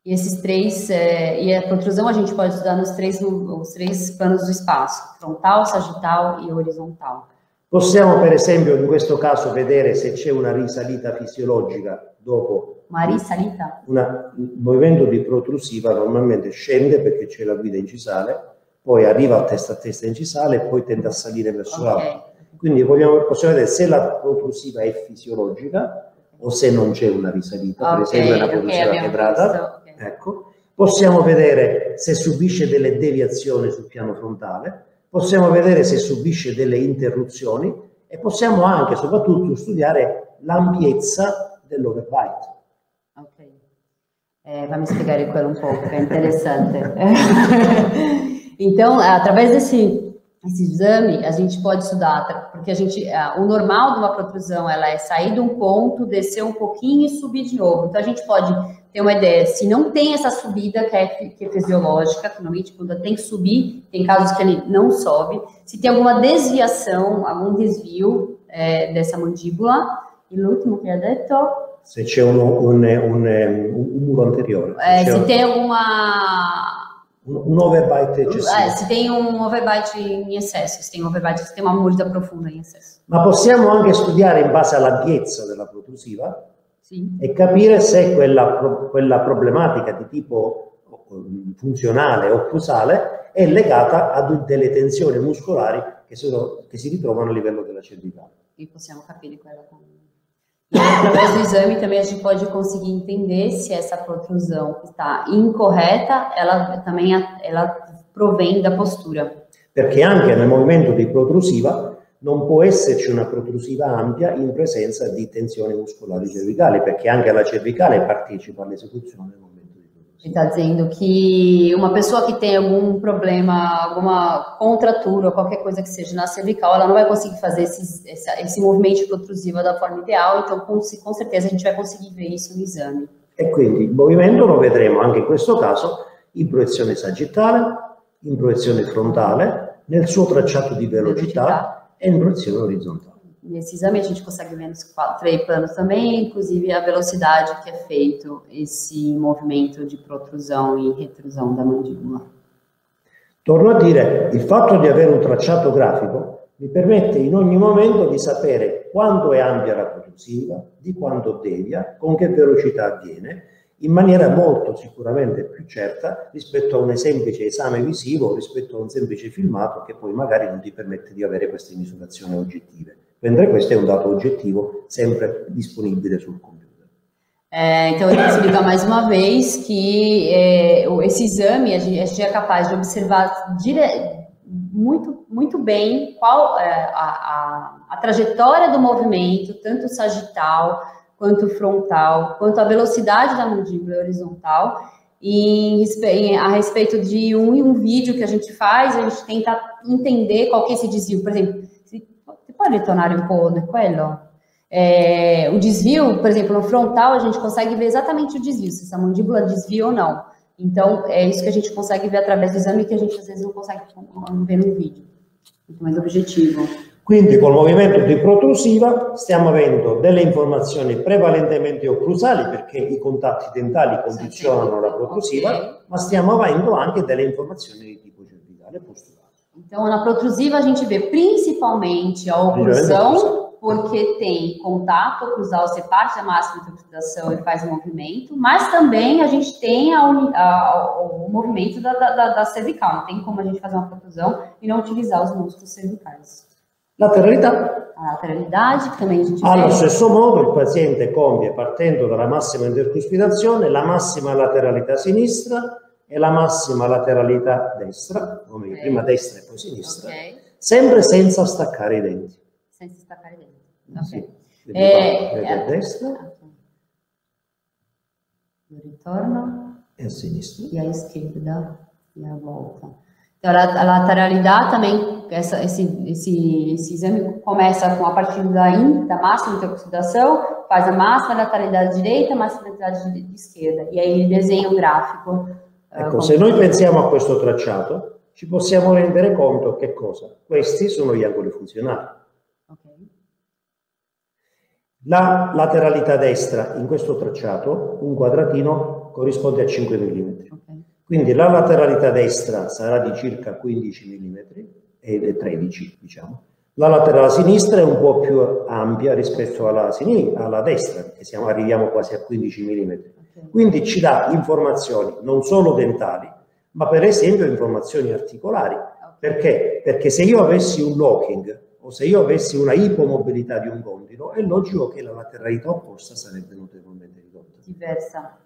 Speaker 1: E esses três, é, e a protrusão a gente pode estudar nos três, os três planos do espaço, frontal, sagital e horizontal.
Speaker 2: Possiamo per esempio in questo caso vedere se c'è una risalita fisiologica dopo
Speaker 1: una risalita?
Speaker 2: Una, un movimento di protrusiva normalmente scende perché c'è la guida incisale poi arriva a testa a testa incisale e poi tende a salire verso okay. l'alto. Quindi vogliamo, possiamo vedere se la protrusiva è fisiologica o se non c'è una risalita, okay, per esempio una protrusiva okay, quebrata. Okay. Ecco. Possiamo vedere se subisce delle deviazioni sul piano frontale, possiamo vedere se subisce delle interruzioni e possiamo anche, soprattutto, studiare l'ampiezza dell'overbite.
Speaker 1: Ok. Eh, fammi spiegare quello un po', che è interessante. Então, através desse, esse exame, a gente pode estudar, porque a gente, o normal de uma protrusão, ela é sair de um ponto, descer um pouquinho e subir de novo. Então, a gente pode ter uma ideia, se não tem essa subida que é, que é fisiológica, que normalmente quando tem que subir, tem casos que ele não sobe, se tem alguma desviação, algum desvio é, dessa mandíbula, e o último que é detto...
Speaker 2: Se c'è un, un, un, un, muro anteriore.
Speaker 1: Se, se tem alguma
Speaker 2: um overbite eccessivo.
Speaker 1: Eh, se tem um overbite em excesso, se tem um overbite, se tem uma morda profunda in eccesso.
Speaker 2: Ma possiamo anche studiare in base all'ampiezza della protrusiva sì. e capire se quella, quella problematica di tipo eh, funzionale o occlusale è legata a delle tensioni muscolari che, sono, che si ritrovano a livello della cervicale.
Speaker 1: E possiamo capire quella E através do exame também a gente pode conseguir entender se essa protrusão está incorreta, ela também ela provém da postura.
Speaker 2: Perché anche nel movimento di protrusiva non può esserci una protrusiva ampia in presenza di tensioni muscolari cervicali, perché anche la cervicale partecipa all'esecuzione del movimento.
Speaker 1: está dizendo que uma pessoa que tem algum problema, alguma contratura qualquer coisa que seja na cervical, ela não vai conseguir fazer esse, esse, esse movimento protrusivo da forma ideal, então com, com, certeza a gente vai conseguir ver isso no exame.
Speaker 2: E quindi il movimento lo vedremo anche in questo caso in proiezione sagittale, in proiezione frontale, nel suo tracciato di velocità, in proiezione orizzontale.
Speaker 1: Nesse exame a gente consegue ver nos quatro, três planos também, inclusive a velocidade que é feito esse movimento di protrusão e retrusão da mandíbula.
Speaker 2: Torno a dire, il fatto di avere un tracciato grafico mi permette in ogni momento di sapere quanto è ampia la protrusiva, di quanto devia, con che velocità avviene, in maniera molto sicuramente più certa rispetto a un semplice esame visivo, rispetto a un semplice filmato che poi magari non ti permette di avere queste misurazioni oggettive. Mentre questo è un dato oggettivo sempre disponibile sul computer.
Speaker 1: É, então, ele explica mais uma vez que é, esse exame a gente, a gente, é capaz de observar dire, muito, muito bem qual é, a, a, a, trajetória do movimento, tanto sagital quanto frontal, quanto a velocidade da mandíbula horizontal. E a respeito de um, um vídeo que a gente faz, a gente tenta entender qual que é esse desvio. Por exemplo, você pode tornar um pouco quello? É, o desvio, por exemplo, no frontal, a gente consegue ver exatamente o desvio, se essa mandíbula desvia ou não. Então, é isso que a gente consegue ver através do exame que a gente às vezes não consegue ver no vídeo. Muito mais objetivo.
Speaker 2: Quindi col movimento di protrusiva stiamo avendo delle informazioni prevalentemente occlusali perché i contatti dentali condizionano la protrusiva, ma stiamo avendo anche delle informazioni di tipo cervicale posturale.
Speaker 1: Então, na protrusiva a gente vê principalmente a oclusão porque tem contato oclusal, você parte da máxima de oxidação e faz o movimento, mas também a gente tem a, a, o movimento da, da, da, cervical, não tem como a gente fazer uma protusão e não utilizar os músculos cervicais.
Speaker 2: Lateralità.
Speaker 1: A lateralidade, que também a gente
Speaker 2: Allo vê. stesso modo, il paziente compie, partendo dalla massima intercuspidazione, la massima lateralità sinistra e la massima lateralità destra, okay. prima destra e poi sinistra, okay. sempre senza staccare i denti.
Speaker 1: Senza staccare i denti.
Speaker 2: Ok. E, a destra.
Speaker 1: Ritorno.
Speaker 2: E a sinistra.
Speaker 1: E a esquerda. E a volta. Então, a lateralidade também, essa, esse, esse, esse exame começa com a partir da, in, da máxima intercoxidação, faz a máxima lateralidade direita, máxima lateralidade esquerda, e aí ele desenha um gráfico.
Speaker 2: Ecco, uh, se noi pensiamo a questo tracciato, ci possiamo rendere conto che cosa? Questi sono gli angoli funzionali. La lateralità destra in questo tracciato, un quadratino, corrisponde a 5 mm. Okay. Quindi la lateralità destra sarà di circa 15 mm è 13, diciamo. La laterale sinistra è un po' più ampia rispetto alla, sinistra, alla destra, perché siamo, arriviamo quasi a 15 mm. Quindi ci dà informazioni non solo dentali, ma per esempio informazioni articolari. Perché? Perché se io avessi un locking o se io avessi una ipomobilità di un condilo, è logico che la lateralità opposta sarebbe notevolmente ridotta.
Speaker 1: Diversa.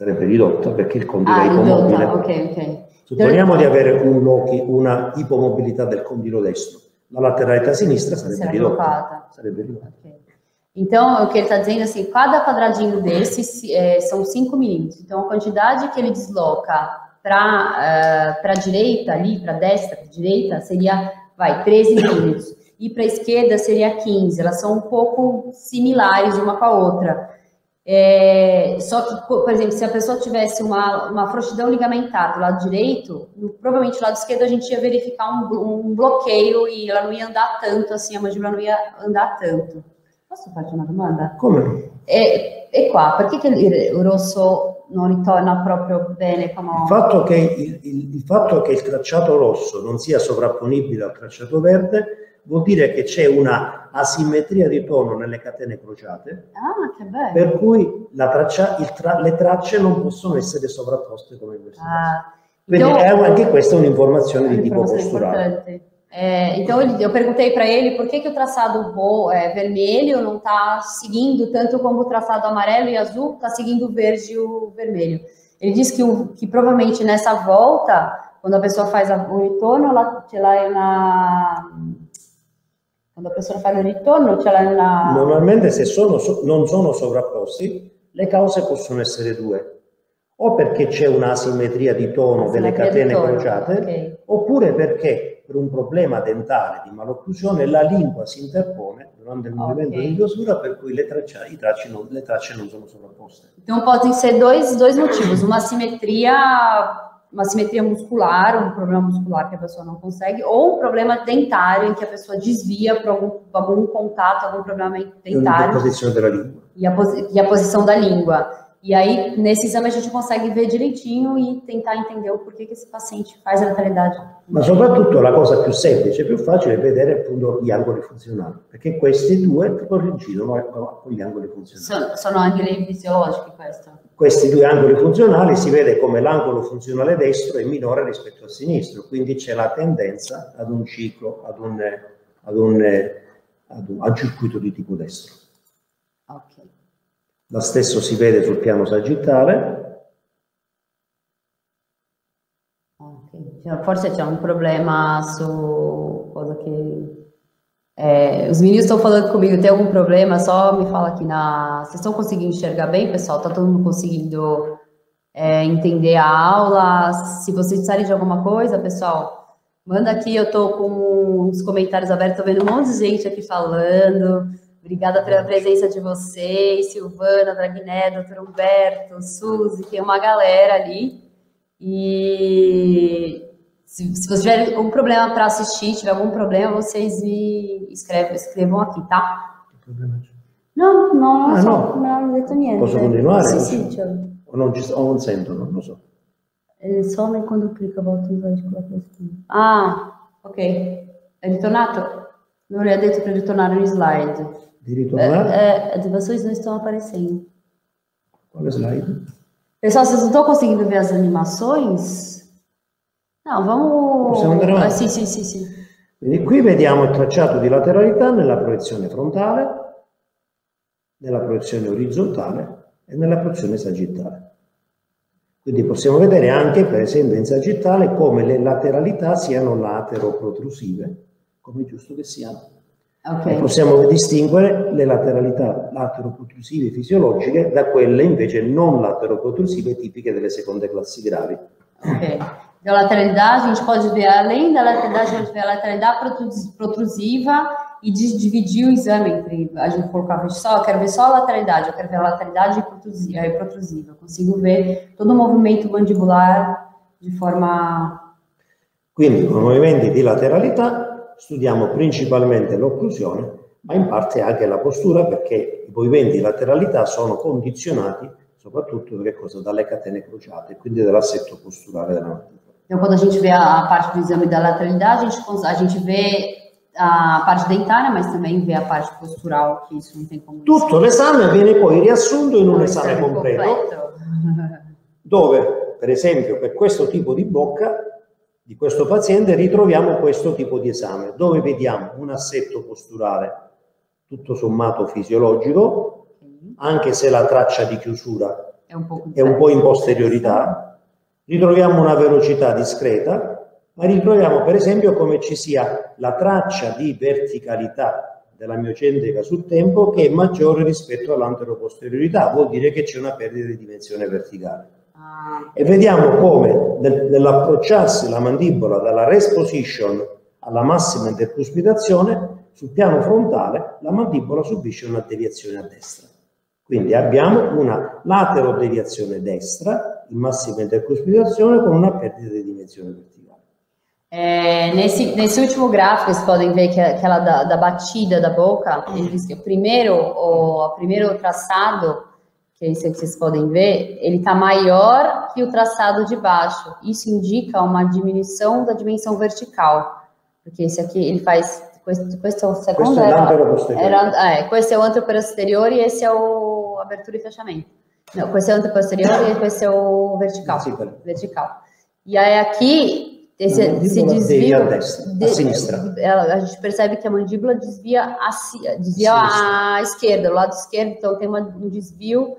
Speaker 2: Sarebbe ridotta perché il condilo ah, è ipomobile.
Speaker 1: Okay, okay.
Speaker 2: Supponiamo di avere un una ipomobilità del condilo destro, la lateralità sinistra sarebbe sarebbe ridotta. Sarebbe ridotta. Okay.
Speaker 1: Então, o que ele está dizendo assim, cada quadradinho desse é, são 5 milímetros. Então, a quantidade que ele desloca para uh, a direita ali, para destra, para direita, seria, vai, 13 milímetros e para a esquerda seria 15. Elas são um pouco similares uma com a outra. É, só que, por exemplo, se a pessoa tivesse uma, uma frouxidão ligamentar do lado direito, provavelmente do lado esquerdo a gente ia verificar um, um bloqueio e ela não ia andar tanto, assim, a mandíbula não ia andar tanto. Posso fare una domanda?
Speaker 2: Come?
Speaker 1: E, e qua, perché che il rosso non ritorna proprio bene? Come...
Speaker 2: Il, fatto che il, il, il fatto che il tracciato rosso non sia sovrapponibile al tracciato verde vuol dire che c'è una asimmetria di tono nelle catene crociate,
Speaker 1: ah,
Speaker 2: per cui traccia, tra, le tracce non possono essere sovrapposte come in questo ah. Quindi é, anche questa è un'informazione di tipo posturale.
Speaker 1: É, então eu perguntei para ele por que, que o traçado bo, é, vermelho não está seguindo tanto como o traçado amarelo e azul está seguindo o verde e o vermelho. Ele disse que, o, que provavelmente nessa volta, quando a pessoa faz o retorno, ela, ela na quando la persona fa il ritorno c'è la...
Speaker 2: Normalmente se sono, non sono sovrapposti, le cause possono essere due. O perché c'è un'asimmetria di tono delle catene tono, crociate, okay. oppure perché per un problema dentale di malocclusione la lingua si interpone durante il movimento okay. di chiusura per cui le, traccia, tracce, non, le tracce non sono sovrapposte.
Speaker 1: Então podem ser dois, dois motivos, uma assimetria uma simetria muscular, um problema muscular que a pessoa não consegue, ou um problema dentário em que a pessoa desvia para algum, algum contato, algum problema dentário.
Speaker 2: A posição da língua.
Speaker 1: E a, e a posição da língua. E aí, nesse exame, a gente consegue ver direitinho e tentar entender o porquê que esse paziente faz a lateralidade.
Speaker 2: Ma soprattutto la cosa più semplice, più facile è vedere appunto gli angoli funzionali, perché questi due corrigidono con gli angoli funzionali.
Speaker 1: Sono, sono angoli fisiologici questo.
Speaker 2: Questi due angoli funzionali si vede come l'angolo funzionale destro è minore rispetto al sinistro, quindi c'è la tendenza ad un ciclo, ad un, ad un, ad un, ad un circuito di tipo destro.
Speaker 1: Ok.
Speaker 2: Lo stesso si vede sul piano sagittale.
Speaker 1: Okay. Cioè, forse c'è un problema su cosa que é, os meninos estão falando comigo, tem algum problema? Só me fala aqui na. Vocês estão conseguindo enxergar bem, pessoal? Tá todo mundo conseguindo é, entender a aula? Se vocês precisarem de alguma coisa, pessoal, manda aqui. Eu tô com os comentários abertos, tô vendo um monte de gente aqui falando. Obrigada pela presença de vocês, Silvana, Dragné, doutor Humberto, Suzy, tem uma galera ali. E se, se você tiver algum problema para assistir, tiver algum problema, vocês me escrevam, escrevam aqui, tá? Não, não, ah, só,
Speaker 2: no.
Speaker 1: non detto niente.
Speaker 2: Posso continuare?
Speaker 1: Sì, sì, cioè.
Speaker 2: O non, ci, o non sentono, non lo so.
Speaker 1: Eh, solo quando clicca a volte in quella Ah, ok. È ritornato? Non le ha detto per ritornare agli slide.
Speaker 2: Di ritornare?
Speaker 1: É, é, ativações não estão aparecendo.
Speaker 2: Qual slide?
Speaker 1: Pessoal, vocês não estão conseguindo ver as animações? Não, vamos...
Speaker 2: Possiamo andare avanti?
Speaker 1: Ah, sì, sì, sì, sì.
Speaker 2: Quindi qui vediamo il tracciato di lateralità nella proiezione frontale, nella proiezione orizzontale e nella proiezione sagittale. Quindi possiamo vedere anche, per esempio, in sagittale come le lateralità siano latero-protrusive, come è giusto che siano.
Speaker 1: Okay.
Speaker 2: possiamo distinguere le lateralità lateroprotrusive fisiologiche da quelle invece non lateroprotrusive tipiche delle seconde classi gravi.
Speaker 1: Ok. Da lateralidade, a gente pode ver, além da lateralidade, a gente vê a lateralidade protrusiva e dividir o exame entre, a gente colocar só, eu quero ver só a lateralidade, eu quero ver a lateralidade e protrusiva. Eu consigo ver todo o movimento mandibular de forma...
Speaker 2: Quindi, con movimenti di lateralità studiamo principalmente l'occlusione, ma in parte anche la postura perché i movimenti di lateralità sono condizionati soprattutto dalle catene crociate, quindi dall'assetto posturale della mandibola.
Speaker 1: Então, quando a gente vê a parte do exame da lateralidade, a gente, a gente vê a parte dentária, mas também vê a parte postural, que isso não tem como...
Speaker 2: Tutto l'esame viene poi riassunto in un esame completo, completo, dove, per esempio, per questo tipo di bocca di questo paziente ritroviamo questo tipo di esame, dove vediamo un assetto posturale tutto sommato fisiologico, anche se la traccia di chiusura è un po', è un po in posteriorità, ritroviamo una velocità discreta, ma ritroviamo per esempio come ci sia la traccia di verticalità della miocentrica sul tempo che è maggiore rispetto all'anteroposteriorità, vuol dire che c'è una perdita di dimensione verticale. E vediamo come nel, nell'approcciarsi la mandibola dalla rest position alla massima intercuspitazione, sul piano frontale la mandibola subisce una deviazione a destra. Quindi abbiamo una latero deviazione destra in massima intercuspitazione con una perdita di dimensione verticale.
Speaker 1: É, nesse, nesse último gráfico, vocês podem ver que aquela da, da batida da boca, ele o primeiro, o, o primeiro traçado que é isso que vocês podem ver, ele está maior que o traçado de baixo. Isso indica uma diminuição da dimensão vertical, porque esse aqui ele faz questo, questo o segundo era, era, é, questo é o anteroposterior e esse é o abertura e fechamento. Não, é o anteroposterior e esse é o vertical. Vertical. E aí aqui esse, esse desvio
Speaker 2: a, destra, de, a sinistra.
Speaker 1: Ela, a gente percebe que a mandíbula desvia a, desvia a esquerda, o lado esquerdo, então tem uma, um desvio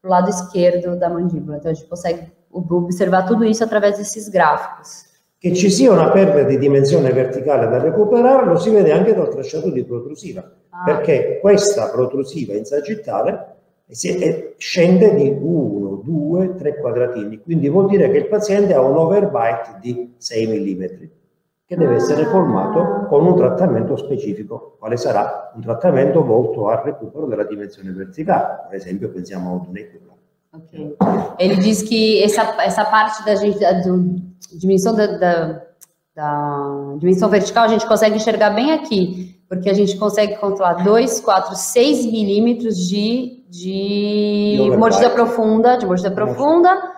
Speaker 1: para o lado esquerdo da mandíbula. Então a gente consegue observar tudo isso através desses gráficos.
Speaker 2: Che ci sia una perdita di dimensione verticale da recuperare lo si vede anche dal tracciato di protrusiva, ah. perché questa protrusiva in sagittale scende di 1, 2, 3 quadratini, quindi vuol dire che il paziente ha un overbite di 6 mm che deve essere colmato con un trattamento specifico, quale sarà un trattamento volto al recupero della dimensione verticale, per esempio pensiamo a autonecular.
Speaker 1: Ok. Ele diz que essa, essa parte da, da, diminuição da, da, da dimensão vertical, a gente consegue enxergar bem aqui, porque a gente consegue controlar 2, 4, 6 milímetros de, de mordida profunda, de mordida profunda,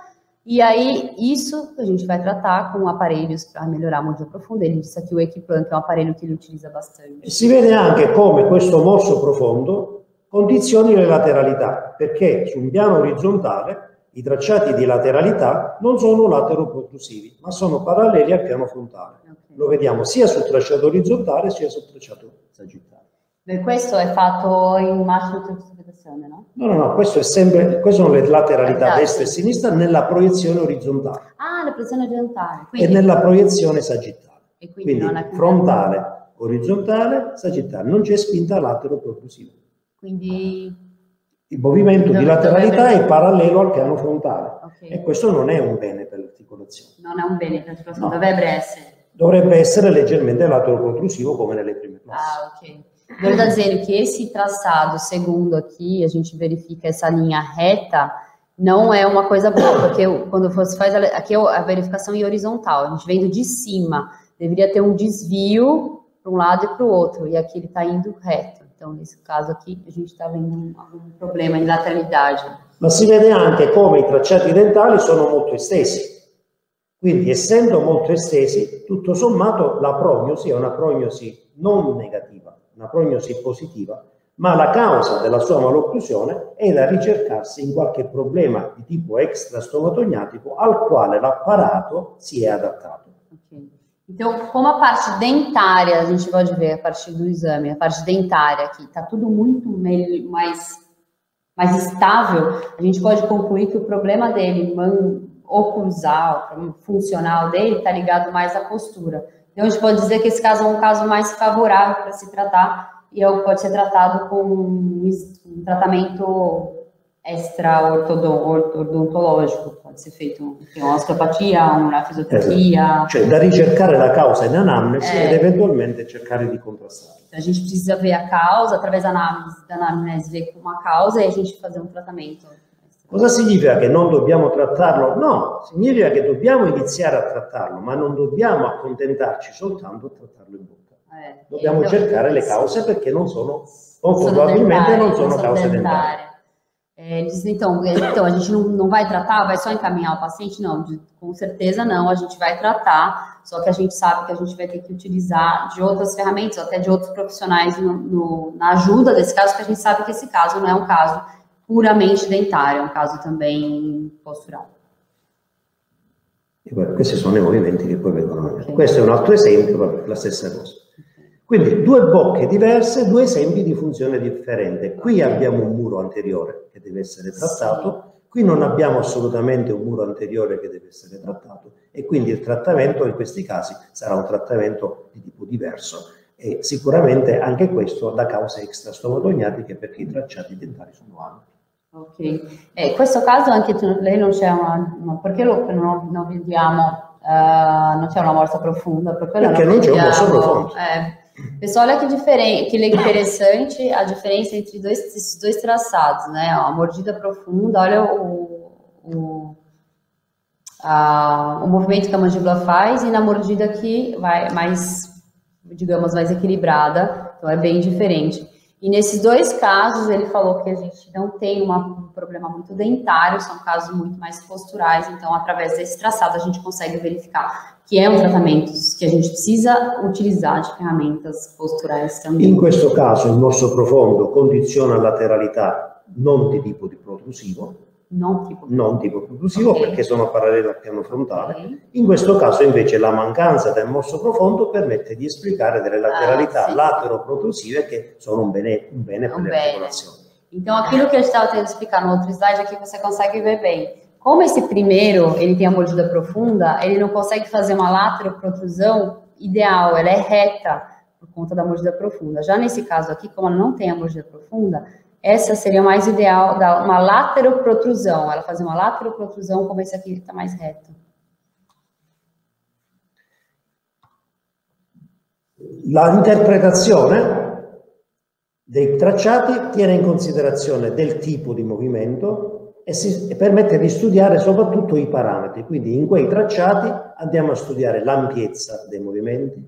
Speaker 1: e aí, isso a gente vai tratar com aparelhos para melhorar a mordida profunda. Ele disse aqui o Equiplan, que é um aparelho que ele utilizza bastante.
Speaker 2: Si vede anche come questo morso profondo condizioni le lateralità, perché su un piano orizzontale i tracciati di lateralità non sono latero-protrusivi, ma sono paralleli al piano frontale. Okay. Lo vediamo sia sul tracciato orizzontale sia sul tracciato sagittale.
Speaker 1: E questo è fatto in massima interpretazione, no?
Speaker 2: No, no, no, questo è sempre, queste sono le lateralità esatto. destra e sinistra nella proiezione orizzontale.
Speaker 1: Ah, la proiezione orizzontale.
Speaker 2: Quindi... E nella proiezione sagittale. E quindi, quindi frontale, orizzontale, sagittale. Non c'è spinta latero-protrusiva.
Speaker 1: Quindi
Speaker 2: il movimento di lateralità è parallelo al piano frontale okay. e questo non è un bene per l'articolazione.
Speaker 1: Non è un bene per l'articolazione, no. dovrebbe essere.
Speaker 2: Dovrebbe essere leggermente latero-protrusivo come nelle prime classi.
Speaker 1: Ah, ok. Voglio dizer que esse traçado, segundo aqui, a gente verifica essa linha reta, não é uma coisa boa, porque quando você faz, aqui é a verificação em horizontal, a gente vendo de cima, deveria ter um desvio para um lado e para o outro, e aqui ele está indo reto. Então, nesse caso aqui, a gente está vendo algum problema di lateralidade.
Speaker 2: Ma si vede anche come i tracciati dentali sono molto estesi. Quindi, essendo molto estesi, tutto sommato la prognosi è una prognosi non negativa, una prognosi positiva, ma la causa della sua malocclusione è da ricercarsi in qualche problema di tipo extrastomatognatico al quale l'apparato si è adattato.
Speaker 1: Então, como a parte dentária, a gente pode ver a partir do exame, a parte dentária aqui, está tudo muito mais, mais estável, a gente pode concluir que o problema dele, oclusal, funcional dele, está ligado mais à postura. Então, a gente pode dizer que esse caso é um caso mais favorável para se tratar e é pode ser tratado com um tratamento extra-odontologico, pode ser feito un'osteopatia, una fisioterapia.
Speaker 2: Esatto. Cioè da ricercare la causa in anamnesi é. ed eventualmente cercare di contrastare.
Speaker 1: Então, a gente precisa ver a causa, através da anamnesi, da anamnesi ver causa e a gente fazer um tratamento.
Speaker 2: Cosa significa che non dobbiamo trattarlo? No, significa che dobbiamo iniziare a trattarlo, ma non dobbiamo accontentarci soltanto a trattarlo in bocca. Eh, dobbiamo cercare le cause perché non sono, o probabilmente non sono cause dentali.
Speaker 1: É, ele diz, então, então, a gente não, não vai tratar, vai só encaminhar o paciente? Não, de, com certeza não, a gente vai tratar, só que a gente sabe que a gente vai ter que utilizar de outras ferramentas, até de outros profissionais no, no, na ajuda desse caso, porque a gente sabe que esse caso não é um caso puramente dentário, é um caso também postural.
Speaker 2: E questi sono i movimenti che poi vengono. Okay. Questo è un altro esempio, vabbè, la stessa cosa. Quindi due bocche diverse, due esempi di funzione differente. Qui abbiamo un muro anteriore che deve essere trattato, qui non abbiamo assolutamente un muro anteriore che deve essere trattato e quindi il trattamento in questi casi sarà un trattamento di tipo diverso e sicuramente anche questo da cause extrastomatognatiche perché i tracciati dentali sono ampi.
Speaker 1: Ok, eh, in questo caso anche lei non c'è una, una, perché lo, non, non vediamo, uh, non c'è una morsa profonda?
Speaker 2: Perché non, non c'è un morso profondo.
Speaker 1: Eh, Pessoal, olha que diferente, que interessante a diferença entre dois, esses dois traçados, né? a mordida profunda, olha o, o, a, o movimento que a mandíbula faz e na mordida que vai mais, digamos, mais equilibrada, então é bem diferente. E nesses dois casos, ele falou que a gente não tem uma, um problema muito dentário, são casos muito mais posturais, então, através desse traçado, a gente consegue verificar que é um tratamento que a gente precisa utilizar de ferramentas posturais também.
Speaker 2: In questo caso, il morso profondo condiziona lateralità non di tipo di protrusivo,
Speaker 1: non tipo,
Speaker 2: non tipo protrusivo okay. perché sono parallele al piano frontale. Okay. In questo caso invece la mancanza del morso profondo permette di esplicare delle lateralità ah, sì. latero-protrusive che sono un bene, un bene per un le bene. articolazioni.
Speaker 1: Então, aquilo que eu estava tentando explicar no outro slide, aqui você consegue ver bem. Como esse primeiro, ele tem a mordida profunda, ele não consegue fazer uma lateroprotrusão ideal, ela é reta por conta da mordida profunda. Já nesse caso aqui, como ela não tem a mordida profunda, essa seria mais ideal, uma lateroprotrusão, ela fazer uma lateroprotrusão como esse aqui está mais reto.
Speaker 2: La interpretazione dei tracciati tiene in considerazione del tipo di movimento, e, si, e permette di studiare soprattutto i parametri. Quindi in quei tracciati andiamo a studiare l'ampiezza dei movimenti,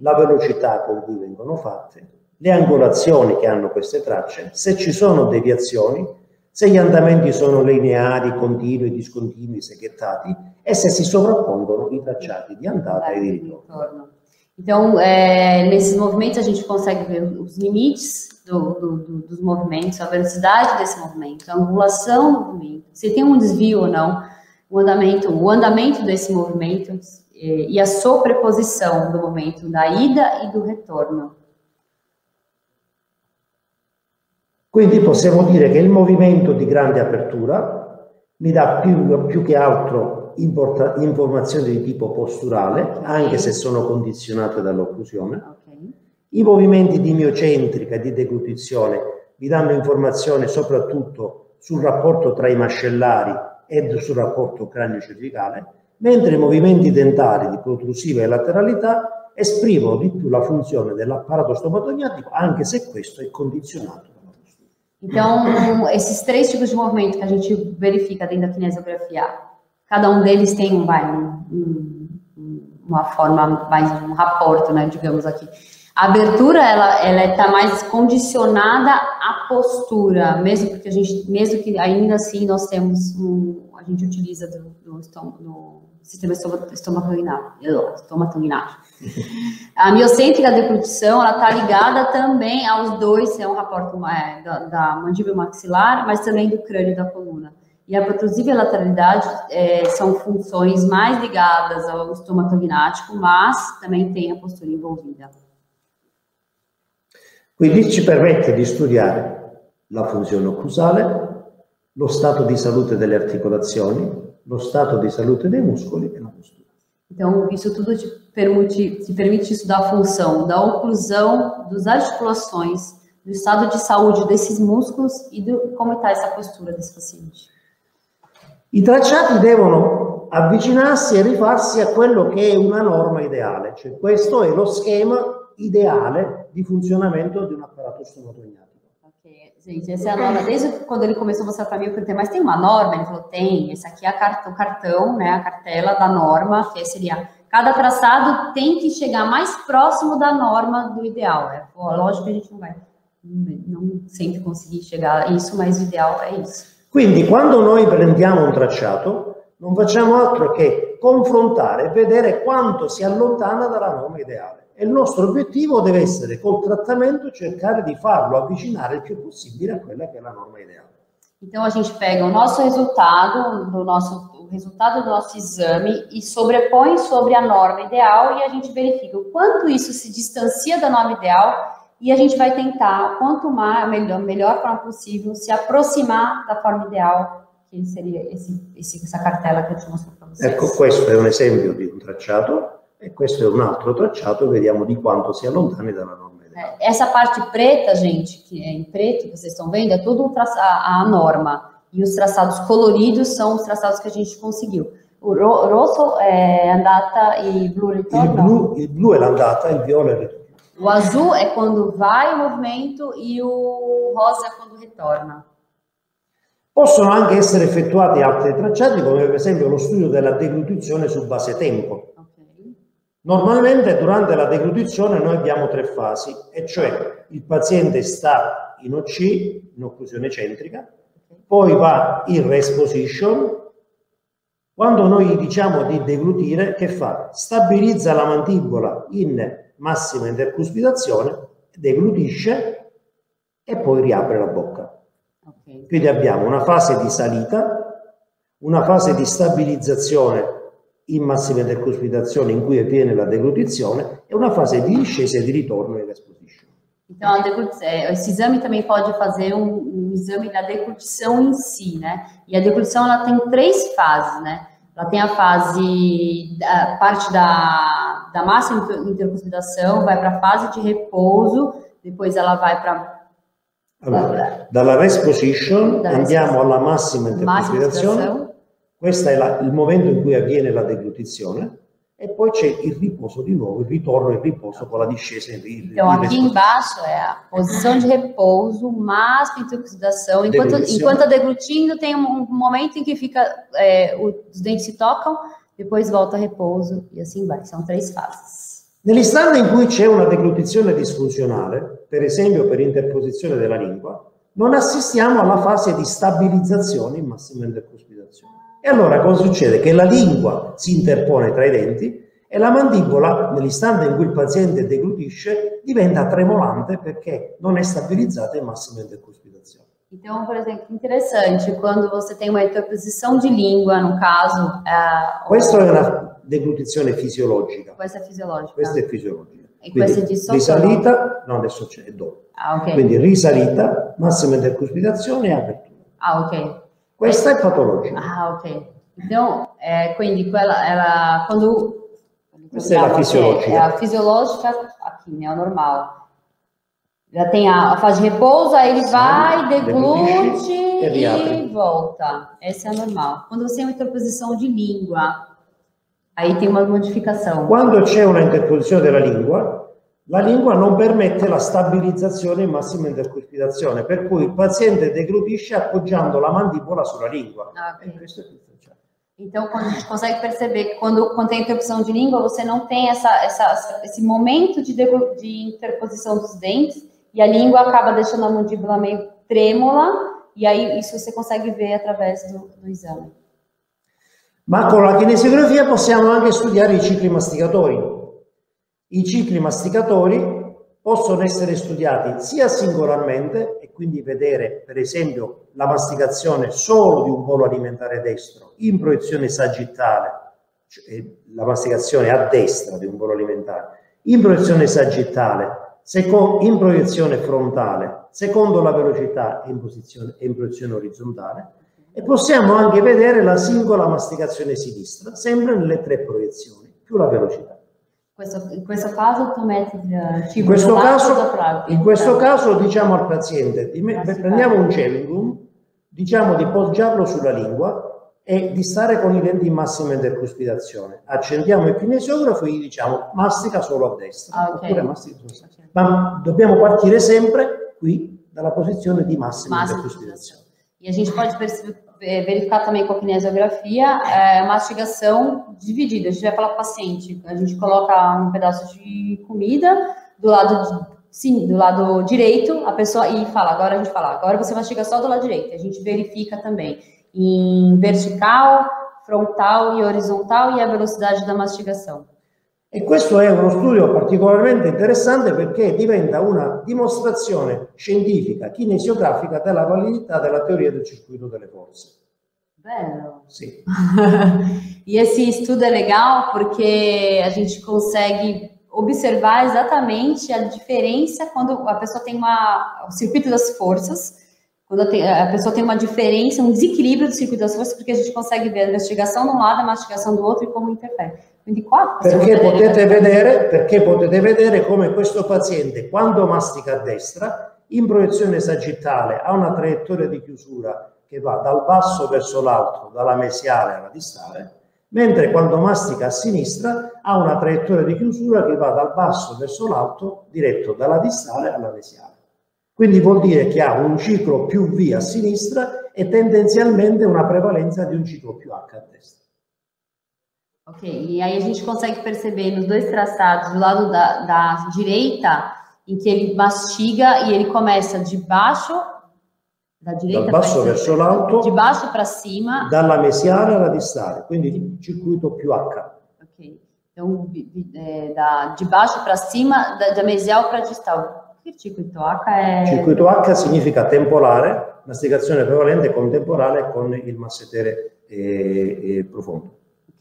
Speaker 2: la velocità con cui vengono fatte, le angolazioni che hanno queste tracce, se ci sono deviazioni, se gli andamenti sono lineari, continui, discontinui, seghettati e se si sovrappongono i tracciati di andata e di ritorno.
Speaker 1: Então, é, nesses movimentos a gente consegue ver os limites do, do, do, dos movimentos, a velocidade desse movimento, a angulação do movimento, se tem um desvio ou não, o andamento, o andamento desse movimento é, e a sobreposição do momento da ida e do retorno.
Speaker 2: Quindi possiamo dire che il movimento di grande apertura mi dà più, più che altro informazioni di tipo posturale, anche se sono condizionate dall'occlusione. I movimenti di miocentrica di deglutizione mi danno informazioni soprattutto sul rapporto tra i mascellari e sul rapporto cranio-cervicale, mentre i movimenti dentali di protrusiva e lateralità esprimono di più la funzione dell'apparato stomatognático, anche se questo è condizionato
Speaker 1: Então, esses três tipos de movimento que a gente verifica dentro da kinesiografia, cada um deles tem um, vai, um, uma forma, mais um rapporto, né, digamos aqui. A abertura, ela ela está mais condicionada à postura, mesmo porque a gente, mesmo que ainda assim nós temos um, a gente utiliza do, do, do sistema estomatognático. A miocêntrica deglutição, ela está ligada também aos dois, é um rapporto é, da, da, mandíbula maxilar, mas também do crânio da coluna. E a protrusiva e a lateralidade é, são funções mais ligadas ao estomatognático, mas também tem a postura envolvida.
Speaker 2: Quindi ci permette di studiare la funzione occlusale, lo stato di salute delle articolazioni, lo stato di salute dei muscoli e la postura.
Speaker 1: Então, isso tudo te permite, te permite estudar a função da oclusão, das articulações, do estado de saúde desses músculos e do, como está essa postura desse paciente.
Speaker 2: I tracciati devono avvicinarsi e rifarsi a quello che è una norma ideale, cioè questo è lo schema ideale di funzionamento di un apparato stomatognato.
Speaker 1: Gente, essa é a norma. Desde quando ele começou a mostrar para mim, eu perguntei, mas tem uma norma? Ele falou, tem. Esse aqui é a o cartão, né? A cartela da norma, que seria. Cada traçado tem que chegar mais próximo da norma do ideal. É lógico que a gente não vai não sempre conseguir chegar a isso, mas o ideal é isso.
Speaker 2: Quindi, quando noi prendiamo un tracciato, non facciamo altro che confrontare e vedere quanto si allontana dalla norma ideale. E il nostro obiettivo deve essere col trattamento cercare di farlo avvicinare il più possibile a quella che è la norma ideale.
Speaker 1: Então a gente pega o nosso resultado, do nosso, o resultado do nosso exame e sobrepõe sobre a norma ideal e a gente verifica o quanto isso se distancia da norma ideal e a gente vai tentar, quanto mais, melhor, melhor forma possível, se aproximar da forma ideal, que seria esse, essa cartela que eu te mostrei para vocês.
Speaker 2: Ecco, questo è un esempio di un tracciato e questo è un altro tracciato, vediamo di quanto si allontani dalla norma ideale.
Speaker 1: Essa parte preta, gente, que é em preto, que vocês estão vendo, é tudo a, a norma. E os traçados coloridos são os traçados que a gente conseguiu. O ro rosso é andata e blu ritorno?
Speaker 2: Il blu, il blu è l'andata, il viola è il ritorno.
Speaker 1: O azul é quando vai o movimento e o rosa é quando retorna.
Speaker 2: Possono anche essere effettuati altri tracciati, come per esempio lo studio della deglutizione su base tempo. Normalmente durante la deglutizione noi abbiamo tre fasi, e cioè il paziente sta in OC, in occlusione centrica, poi va in rest position, quando noi diciamo di deglutire, che fa? Stabilizza la mandibola in massima intercuspitazione, deglutisce e poi riapre la bocca. Quindi abbiamo una fase di salita, una fase di stabilizzazione in massima intercospitazione in cui avviene la deglutizione e una fase di discesa e di ritorno in exposition.
Speaker 1: Então, esse exame também pode fazer um, um, exame da deglutição em si, né? E a deglutição, ela tem três fases, né? Ela tem a fase, a parte da, da máxima intercuspitação, vai para a fase de repouso, depois ela vai para...
Speaker 2: Allora, dalla rest position andiamo alla massima Questo è la, il momento in cui avviene la deglutizione. e poi c'è il riposo di nuovo, il ritorno e il riposo com a discesa em
Speaker 1: Então, aqui embaixo é a posição de repouso, máximo de oxidação. Enquanto, enquanto a deglutindo, tem um momento em que fica, é, os dentes se tocam, depois volta a repouso e assim vai. São três fases.
Speaker 2: Nell'istante in cui c'è una deglutizione disfunzionale, per esempio per interposizione della lingua, non assistiamo alla fase di stabilizzazione in massima intercospitazione. E allora cosa succede? Che la lingua si interpone tra i denti e la mandibola, nell'istante in cui il paziente deglutisce, diventa tremolante perché non è stabilizzata in massima intercospitazione.
Speaker 1: Então, por exemplo, interessante, quando você tem uma interposição de língua, no caso...
Speaker 2: É, Questa è una deglutizione fisiologica.
Speaker 1: Questa è fisiologica.
Speaker 2: Questa è fisiologica.
Speaker 1: E questa è di sotto?
Speaker 2: Risalita, no, adesso c'è, è dopo.
Speaker 1: Ah, ok.
Speaker 2: Quindi risalita, massima intercospitazione e apertura.
Speaker 1: Ah, ok.
Speaker 2: Questa è patologica.
Speaker 1: Ah, ok. Então, é, quindi quella, ela, quando...
Speaker 2: Questa è la fisiologica.
Speaker 1: É a fisiológica aqui, né, o normal. Já tem a, a fase de repouso, aí ele vai, deglute e, volta. Essa é a normal. Quando você tem uma interposição de língua, aí tem uma modificação.
Speaker 2: Quando c'è una interposizione della lingua, la lingua non permette la stabilizzazione in massima intercuspidazione, per cui il paziente deglutisce appoggiando la mandibola sulla lingua.
Speaker 1: Ah, okay. E è tutto. Cioè. Então, quando a gente consegue perceber que quando, quando tem interrupção de língua, você não tem essa, essa, esse momento de, de interposição dos dentes e a língua acaba deixando a mandíbula meio trêmula, e aí isso você consegue ver através do, do esame.
Speaker 2: Ma con la kinesiografia possiamo anche studiare i cicli masticatori. I cicli masticatori possono essere studiati sia singolarmente e quindi vedere per esempio la masticazione solo di un polo alimentare destro in proiezione sagittale, cioè la masticazione a destra di un polo alimentare, in proiezione sagittale, in proiezione frontale, secondo la velocità e in, in proiezione orizzontale e possiamo anche vedere la singola masticazione sinistra, sempre nelle tre proiezioni, più la velocità.
Speaker 1: Questo, in questo caso tu metti il
Speaker 2: cibo in questo, caso, in questo caso diciamo al paziente, di me, prendiamo un cellulum, diciamo di poggiarlo sulla lingua e di stare con i denti in massima intercuspidazione. Accendiamo il kinesiografo e gli diciamo mastica solo a destra,
Speaker 1: ah, okay.
Speaker 2: mastica solo a destra. Ma dobbiamo partire sempre qui dalla posizione di massima, massima intercuspidazione.
Speaker 1: E a gente pode verificar também com a kinesiografia é, mastigação dividida. A gente vai falar o paciente, a gente coloca um pedaço de comida do lado sim, do lado direito, a pessoa e fala, agora a gente fala, agora você mastiga só do lado direito. A gente verifica também em vertical, frontal e horizontal e a velocidade da mastigação.
Speaker 2: E questo è uno studio particolarmente interessante perché diventa una dimostrazione scientifica, kinesiografica della validità della teoria del circuito delle forze.
Speaker 1: Bello.
Speaker 2: Sì.
Speaker 1: e esse estudo é legal porque a gente consegue observar exatamente a diferença quando a pessoa tem uma, o circuito das forças, quando a pessoa tem uma diferença, um desequilíbrio do circuito das forças, porque a gente consegue ver a investigação de um lado, a mastigação do outro e como interfere. Quindi qua
Speaker 2: perché potete, vedere, perché potete vedere come questo paziente quando mastica a destra in proiezione sagittale ha una traiettoria di chiusura che va dal basso verso l'alto, dalla mesiale alla distale, mentre quando mastica a sinistra ha una traiettoria di chiusura che va dal basso verso l'alto, diretto dalla distale alla mesiale. Quindi vuol dire che ha un ciclo più V a sinistra e tendenzialmente una prevalenza di un ciclo più H a destra.
Speaker 1: Ok, e aí a gente consegue perceber nos dois traçados, do lado da, da direita, em que ele mastiga e ele começa de baixo, da direita
Speaker 2: Dal basso verso l'alto,
Speaker 1: de baixo para cima,
Speaker 2: dalla mesiale alla distale, quindi circuito più H.
Speaker 1: Ok, então é, da, de baixo para cima, da, da mesial para distal. Il circuito H è...
Speaker 2: Circuito H significa temporale, masticazione prevalente contemporale con il massetere eh, eh, profondo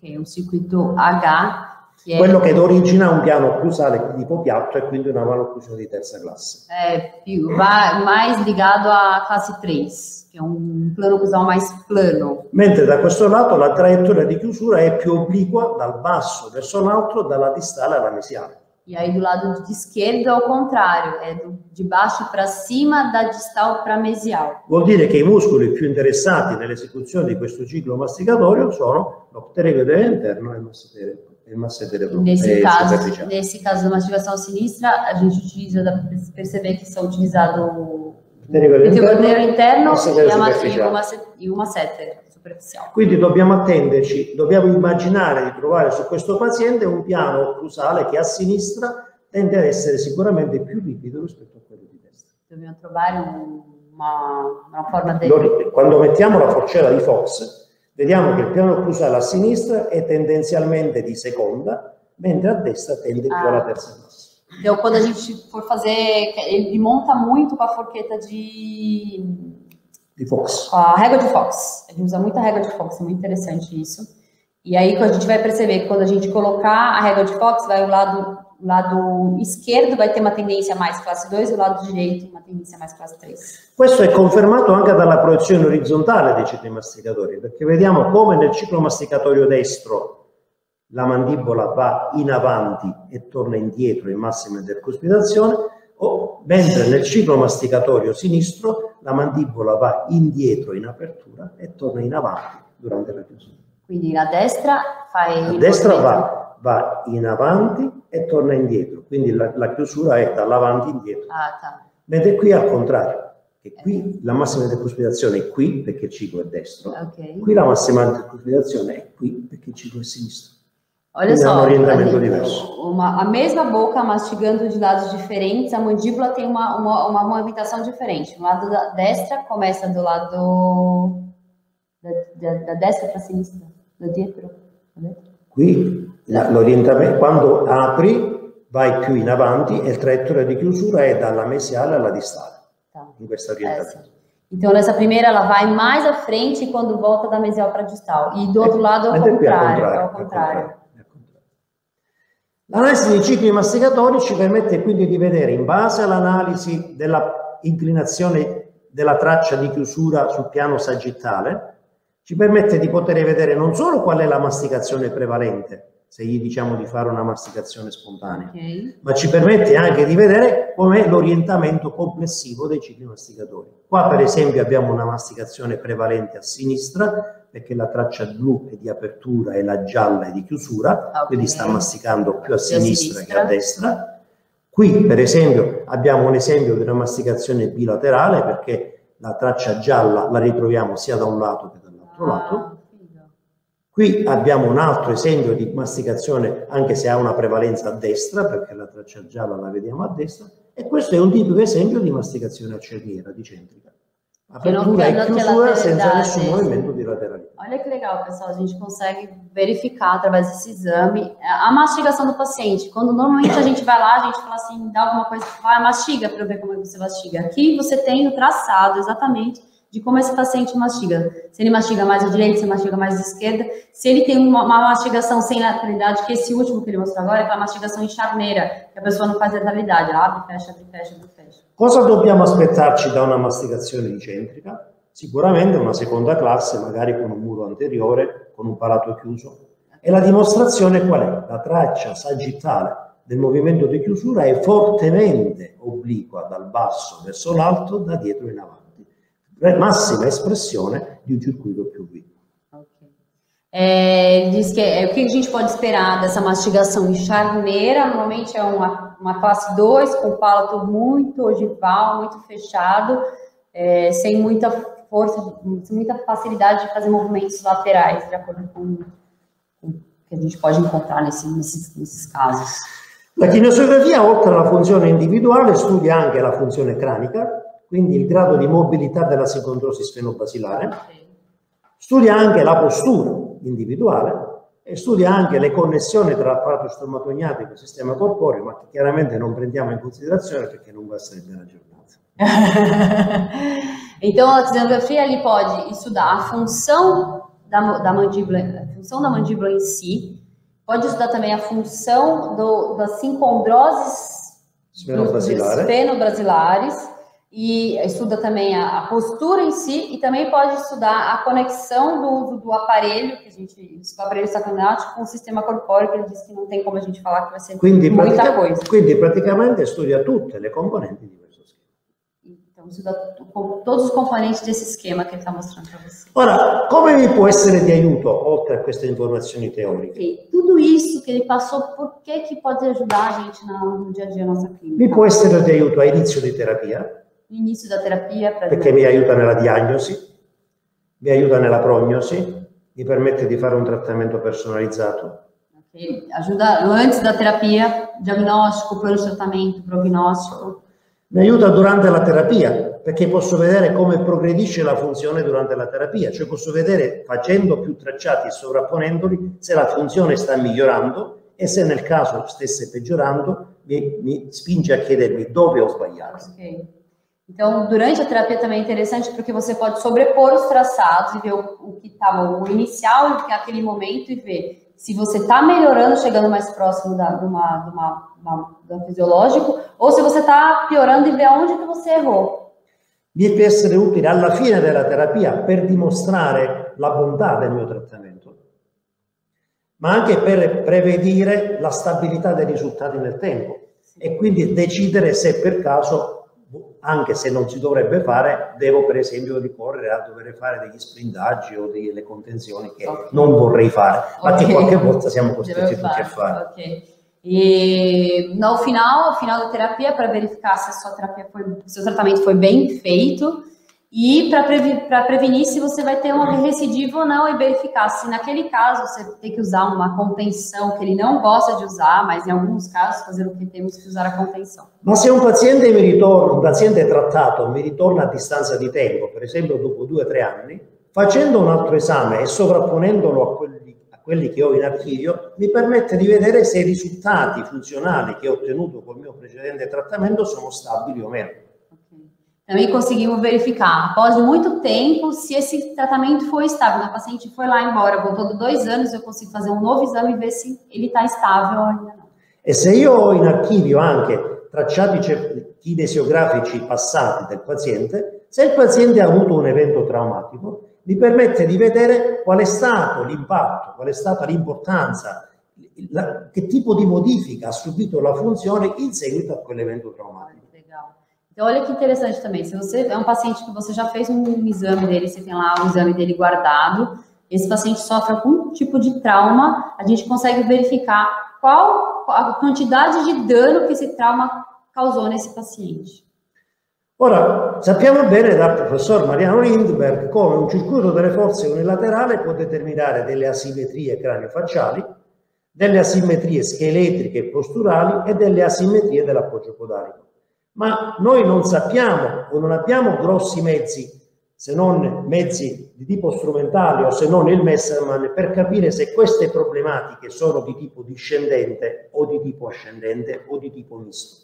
Speaker 1: che è un circuito H
Speaker 2: che quello che d'origine ha un piano occlusale di tipo piatto e quindi una malocclusione di terza classe.
Speaker 1: É più, va mais ligado à classe 3, che è un plano occlusale mais plano.
Speaker 2: Mentre da questo lato la traiettoria di chiusura è più obliqua dal basso verso l'alto, dalla distale alla mesiale.
Speaker 1: E aí do lado de esquerdo é o contrário, é do, de baixo para cima, da distal para mesial.
Speaker 2: Vuol dire che i muscoli più interessati nell'esecuzione di questo ciclo masticatorio sono l'opteregoide interno e il massetere e il massetere
Speaker 1: nesse caso, nesse caso da mastigação sinistra, a gente utiliza, dá perceber que são utilizados o interno, interno e, uma, e, uma, e uma setter superficiale.
Speaker 2: Quindi dobbiamo attenderci, dobbiamo immaginare di trovare su questo paziente un piano occlusale che a sinistra tende ad essere sicuramente più ripido rispetto a quello di destra.
Speaker 1: Dobbiamo trovare un, una, una forma di...
Speaker 2: Quando mettiamo la forcella di Fox, Vediamo che il piano occlusale a sinistra è tendenzialmente di seconda, mentre a destra tende ah. più alla terza massa.
Speaker 1: Então, quando a gente for fazer, ele monta muito com a forqueta de...
Speaker 2: De Fox.
Speaker 1: A régua de Fox. Ele usa muita régua de Fox, é muito interessante isso. E aí, a gente vai perceber que quando a gente colocar a régua de Fox, vai o lado o lado esquerdo vai ter uma tendência mais classe 2 e o lado direito uma tendência mais classe 3.
Speaker 2: Questo è confermato anche dalla proiezione orizzontale dei cicli masticatori, perché vediamo come nel ciclo masticatorio destro la mandibola va in avanti e torna indietro in massima intercuspidazione, o, mentre nel ciclo masticatorio sinistro la mandibola va indietro in apertura e torna in avanti durante la chiusura.
Speaker 1: Quindi a destra fai
Speaker 2: a destra va va in avanti e torna indietro, quindi la, la chiusura è dall'avanti indietro. Ah, Mentre qui al contrario, che qui la massima intercuspidazione è qui perché il ciclo è destro, okay. qui la massima intercuspidazione è qui perché il ciclo è sinistro.
Speaker 1: Olha Quindi só, diverso. Uma, a mesma boca mastigando de lados diferentes, a mandíbula tem uma, uma, uma movimentação diferente. O lado da destra começa do lado da, da, da destra para sinistra, do dietro.
Speaker 2: Qui l'orientamento, quando apri vai più in avanti e il traiettoria di chiusura è dalla mesiale alla distale, tá. in questa orientamento.
Speaker 1: Então, nessa primeira, ela vai mais à frente quando volta da mesial para distal. E do outro lado, ao contrário. Ao contrário.
Speaker 2: L'analisi dei cicli masticatori ci permette quindi di vedere, in base all'analisi della inclinazione della traccia di chiusura sul piano sagittale, ci permette di poter vedere non solo qual è la masticazione prevalente, se gli diciamo di fare una masticazione spontanea, okay. ma ci permette anche di vedere com'è l'orientamento complessivo dei cicli masticatori. Qua per esempio abbiamo una masticazione prevalente a sinistra, perché la traccia blu è di apertura e la gialla è di chiusura, okay. quindi sta masticando più a sinistra, sinistra che a destra. Qui per esempio abbiamo un esempio di una masticazione bilaterale perché la traccia gialla la ritroviamo sia da un lato che dall'altro ah. lato Qui abbiamo un altro esempio di masticazione, anche se ha una prevalenza a destra, perché la traccia gialla la vediamo a destra, e questo è un tipico esempio di masticazione a cerniera, di centrica. Apertura e chiusura senza nessun movimento di lateralità.
Speaker 1: Olha que legal, pessoal, a gente consegue verificar através desse exame a mastigação do paciente. Quando normalmente a gente vai lá, a gente fala assim, dá alguma coisa, vai, mastiga para ver como é que você mastiga. Aqui você tem no traçado exatamente de como esse paciente mastiga. Se ele mastiga mais à direita, se mastiga mais à esquerda, se ele tem uma, uma mastigação sem lateralidade, que esse último que ele mostrou agora é aquela mastigação em charneira, que a pessoa não faz lateralidade, abre, fecha, abre, fecha, abre, fecha.
Speaker 2: Cosa dobbiamo aspettarci da una mastigazione incentrica? Sicuramente una seconda classe, magari con un muro anteriore, con un palato chiuso. E la dimostrazione qual è? La traccia sagittale del movimento di chiusura è fortemente obliqua dal basso verso l'alto, da dietro in avanti massima espressione di un circuito più vivo.
Speaker 1: É, diz que é, o que a gente pode esperar dessa mastigação de charneira, normalmente é uma, uma classe 2, com palato muito ogival, muito fechado, é, sem muita força, sem muita facilidade de fazer movimentos laterais, de acordo com, com o que a gente pode encontrar nesse, nesses, nesses casos.
Speaker 2: La kinesiografia, oltre alla funzione individuale, studia anche la funzione cranica, quindi il grado di mobilità della sincondrosi sfenobasilare, studia anche la postura individuale e studia anche le connessioni tra l'apparato stomatognatrico e il sistema corporeo, ma che chiaramente non prendiamo in considerazione perché non va a essere bene
Speaker 1: giornata. então, a cinesiografia ele pode estudar a função da, da mandíbula, a função da mandíbula em si, pode estudar também a função do, das sincondroses esfenobrasilares, e estuda também a, a, postura em si e também pode estudar a conexão do uso do aparelho, que a gente, do aparelho saconático com o sistema corpóreo, que ele diz que não tem como a gente falar que vai ser
Speaker 2: quindi muita coisa. Quindi praticamente studia tutte le componenti di questo schema.
Speaker 1: Então estuda todos os componentes desse schema che sta mostrando para você.
Speaker 2: Ora, come mi può essere di aiuto, oltre a queste informazioni teoriche?
Speaker 1: Okay. Tudo isso que ele passou, por que que pode ajudar a gente no, dia a dia da nossa clínica?
Speaker 2: Mi può essere di aiuto a inizio di terapia?
Speaker 1: Inizio da terapia.
Speaker 2: Perché mi aiuta nella diagnosi, mi aiuta nella prognosi, mi permette di fare un trattamento personalizzato.
Speaker 1: Okay. Ajuda antes da terapia, diagnóstico, trattamento, prognostico.
Speaker 2: Mi aiuta durante la terapia, perché posso vedere come progredisce la funzione durante la terapia, cioè posso vedere facendo più tracciati e sovrapponendoli se la funzione sta migliorando e se nel caso stesse peggiorando mi, mi spinge a chiedermi dove ho sbagliato.
Speaker 1: Okay. Então, durante a terapia também é interessante porque você pode sobrepor os traçados e ver o, o que estava o inicial, é aquele momento e ver se você está melhorando, chegando mais próximo da, de uma, de uma, uma, do fisiológico, ou se você está piorando e ver aonde que você errou.
Speaker 2: Mi può essere utile alla fine della terapia per dimostrare la bontà del mio trattamento, ma anche per prevedere la stabilità dei risultati nel tempo e quindi decidere se per caso anche se non si dovrebbe fare, devo per esempio ricorrere a dover fare degli sprintaggi o delle contenzioni che okay. non vorrei fare, ma okay. che qualche volta siamo costretti tutti a fare.
Speaker 1: Okay. E no final, ao final da terapia, para verificar se a sua terapia foi, seu tratamento foi bem feito, e para previ prevenir se você vai ter uma recidiva ou não e verificar se naquele caso você tem que usar uma contenção que ele não gosta de usar, mas em alguns casos fazer o que temos que usar a contenção.
Speaker 2: Ma se un paziente mi ritorna, un paziente trattato mi ritorna a distanza di tempo, per esempio dopo due o tre anni, facendo un altro esame e sovrapponendolo a quelli, a quelli che ho in archivio, mi permette di vedere se i risultati funzionali che ho ottenuto col mio precedente trattamento sono stabili o meno.
Speaker 1: Também conseguimos verificar, após muito tempo, se esse tratamento foi estável. A paciente foi lá embora, voltou de dois anos, eu consigo fazer um novo exame e ver se ele está estável ainda não.
Speaker 2: E se io ho in archivio anche tracciati kinesiografici passati del paziente, se il paziente ha avuto un evento traumatico, mi permette di vedere qual è stato l'impatto, qual è stata l'importanza, che tipo di modifica ha subito la funzione in seguito a quell'evento traumatico.
Speaker 1: Então, olha que interessante também. Se você é um paciente que você já fez um exame dele, você tem lá o exame dele guardado, esse paciente sofre algum tipo de trauma, a gente consegue verificar qual a quantidade de dano que esse trauma causou nesse paziente.
Speaker 2: Ora, sappiamo bene dal professor Mariano Lindbergh come un circuito delle forze unilaterale può determinare delle asimmetrie cranio-facciali, delle asimmetrie scheletriche e posturali e delle asimmetrie dell'appoggio podalico ma noi non sappiamo o non abbiamo grossi mezzi, se non mezzi di tipo strumentale o se non il Messerman, per capire se queste problematiche sono di tipo discendente o di tipo ascendente o di tipo misto.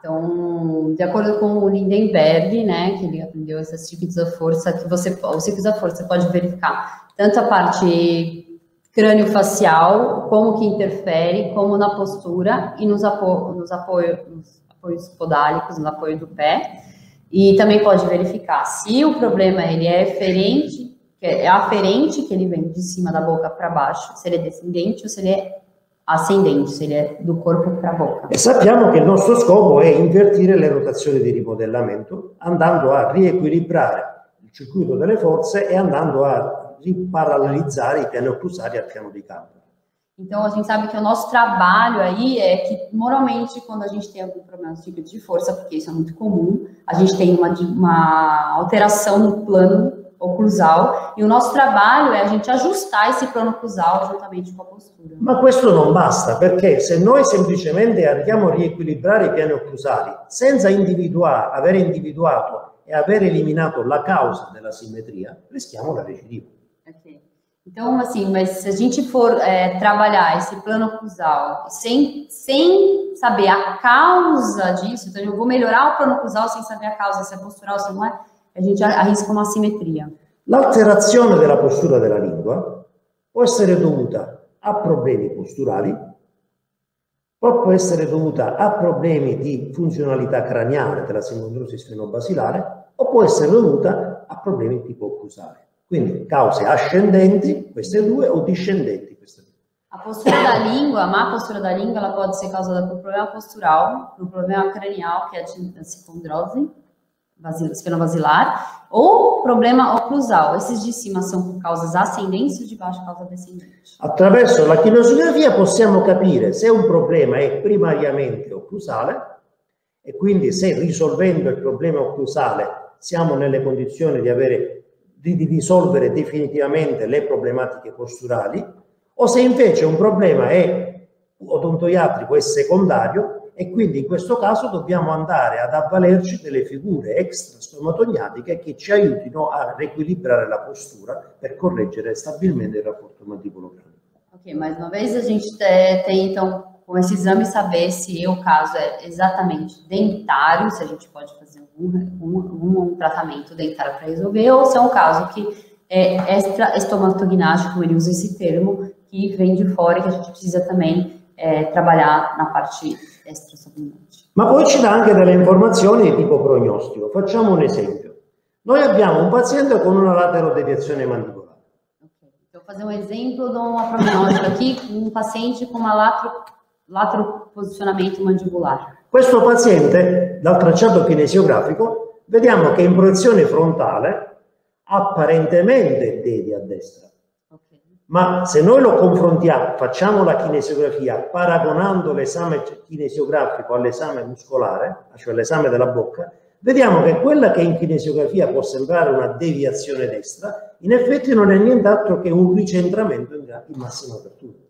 Speaker 1: Então, de acordo com o Lindenberg, né, que ele aprendeu esses tipos de força, que você, os tipos força você pode verificar tanto a parte crânio-facial, como que interfere, como na postura e nos, apo nos apoios, apoios podálicos no apoio do pé. E também pode verificar se o problema ele é eferente, é aferente, que ele vem de cima da boca para baixo, se ele é descendente ou se ele é ascendente, se ele è do corpo para a bocca.
Speaker 2: E sappiamo che il nostro scopo è invertire le rotazioni di rimodellamento andando a riequilibrare il circuito delle forze e andando a riparallelizzare i piani occlusari al piano di campo.
Speaker 1: Então, a gente sabe que o nosso trabalho aí é que, normalmente, quando a gente tem algum problema de de força, porque isso é muito comum, a gente tem uma, uma alteração no plano oclusal e o nosso trabalho é a gente ajustar esse plano oclusal juntamente com a postura.
Speaker 2: Ma questo non basta, perché se noi semplicemente andiamo a riequilibrare i piani occlusali senza individuare, aver individuato e aver eliminato la causa della simmetria, rischiamo la recidiva.
Speaker 1: Okay. Então, assim, mas se a gente for é, trabalhar esse plano oclusal sem, sem saber a causa disso, então eu vou melhorar o plano oclusal sem saber a causa, se é postural, se não é, a gente arrisca uma assimetria.
Speaker 2: L'alterazione della postura della lingua può essere dovuta a problemi posturali, può essere dovuta a problemi di funzionalità craniale della sindrosi sfenobasilare o può essere dovuta a problemi tipo occlusale. Quindi cause ascendenti, queste due, o discendenti, queste due.
Speaker 1: A postura da língua, a má postura da língua, ela pode ser causada por problema postural, por problema cranial, que é a cifondrose, esfenovazilar, ou problema oclusal. Esses de cima são por causas ascendentes e de baixo causa descendente.
Speaker 2: Attraverso la chinosografia possiamo capire se un problema è primariamente occlusale e quindi se risolvendo il problema occlusale siamo nelle condizioni di, avere, di, risolvere definitivamente le problematiche posturali o se invece un problema è odontoiatrico e secondario e quindi in questo caso dobbiamo andare ad avvalerci delle figure extrastomatogniatiche che ci aiutino a riequilibrare la postura per correggere stabilmente il rapporto mandibolo-cranio.
Speaker 1: Ok, mais uma vez a gente tem então com esse exame saber se o caso é exatamente dentário, se a gente pode fazer um, um, um tratamento dentário para resolver, ou se é um caso que é extra estomatognástico, ele usa esse termo, que vem de fora e que a gente precisa também é, trabalhar na parte extrastomatognática.
Speaker 2: Ma poi ci dà anche delle informazioni tipo prognostico. Facciamo un esempio. Noi abbiamo un paziente con una laterodeviazione mandibolare.
Speaker 1: Okay. Então, fazer um exemplo de uma prognóstica aqui, um paciente com uma latro l'altro posizionamento mandibolare.
Speaker 2: Questo paziente, dal tracciato kinesiografico, vediamo che in proiezione frontale apparentemente devi a destra. Okay. Ma se noi lo confrontiamo, facciamo la kinesiografia paragonando l'esame kinesiografico all'esame muscolare, cioè l'esame della bocca, vediamo che quella che in kinesiografia può sembrare una deviazione destra, in effetti non è nient'altro che un ricentramento in, in massima apertura.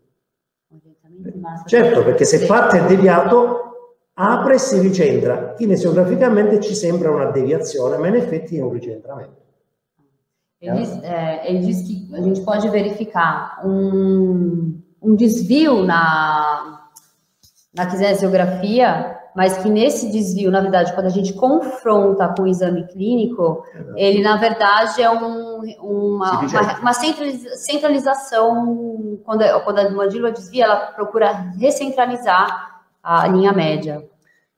Speaker 2: Certo, perché se parte deviato, apre e si ricentra. Kinesiograficamente ci sembra una deviazione, ma in effetti è un ricentramento.
Speaker 1: Ele diz, é, ele diz que a gente pode verificar um, um desvio na, na kinesiografia mas que nesse desvio, na verdade, quando a gente confronta com o exame clínico, ele, na verdade, é um, uma, uma, uma centralização, quando, quando a mandíbula desvia, ela procura recentralizar a linha média.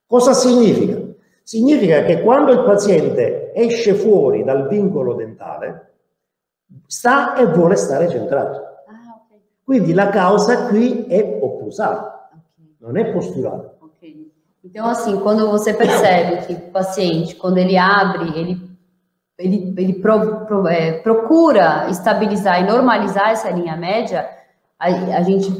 Speaker 2: Cosa significa? Significa che quando il paziente esce fuori dal vincolo dentale, sta e vuole stare centrato. Ah, okay. Quindi la causa qui è occlusale, okay. non è posturale.
Speaker 1: Então, assim, quando você percebe que o paciente, quando ele abre, ele, ele, ele pro, pro, é, procura estabilizar e normalizar essa linha média, a, a, gente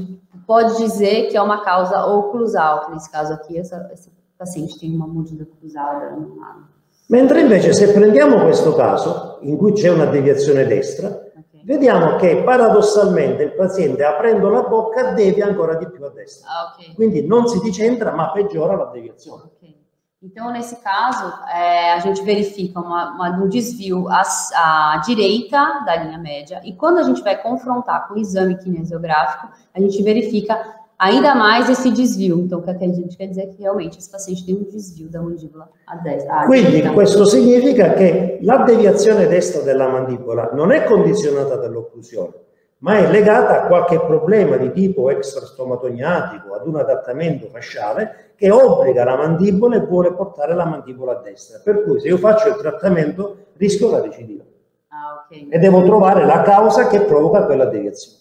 Speaker 1: pode dizer que é uma causa oclusal, que nesse caso aqui, essa, esse paciente tem uma mordida cruzada no lado.
Speaker 2: Mentre invece se prendiamo questo caso, in cui c'è una deviazione destra, vediamo che paradossalmente il paziente aprendo la bocca devia ancora di più a destra. Ah, okay. Quindi non si decentra, ma peggiora la deviazione. Okay.
Speaker 1: Então, nesse caso, é, a gente verifica uma, uma, um desvio à, à, direita da linha média, e quando a gente vai confrontar com o exame kinesiográfico, a gente verifica ainda mais esse desvio. Então, o que a gente quer dizer é que realmente esse paciente tem um desvio da mandíbula a destra.
Speaker 2: Quindi questo significa che la deviazione destra della mandibola non è condizionata dall'occlusione, ma è legata a qualche problema di tipo extrastomatognatico, ad un adattamento fasciale che obbliga la mandibola e vuole portare la mandibola a destra. Per cui se io faccio il trattamento rischio la recidiva. Ah, okay. E devo trovare la causa che provoca quella deviazione.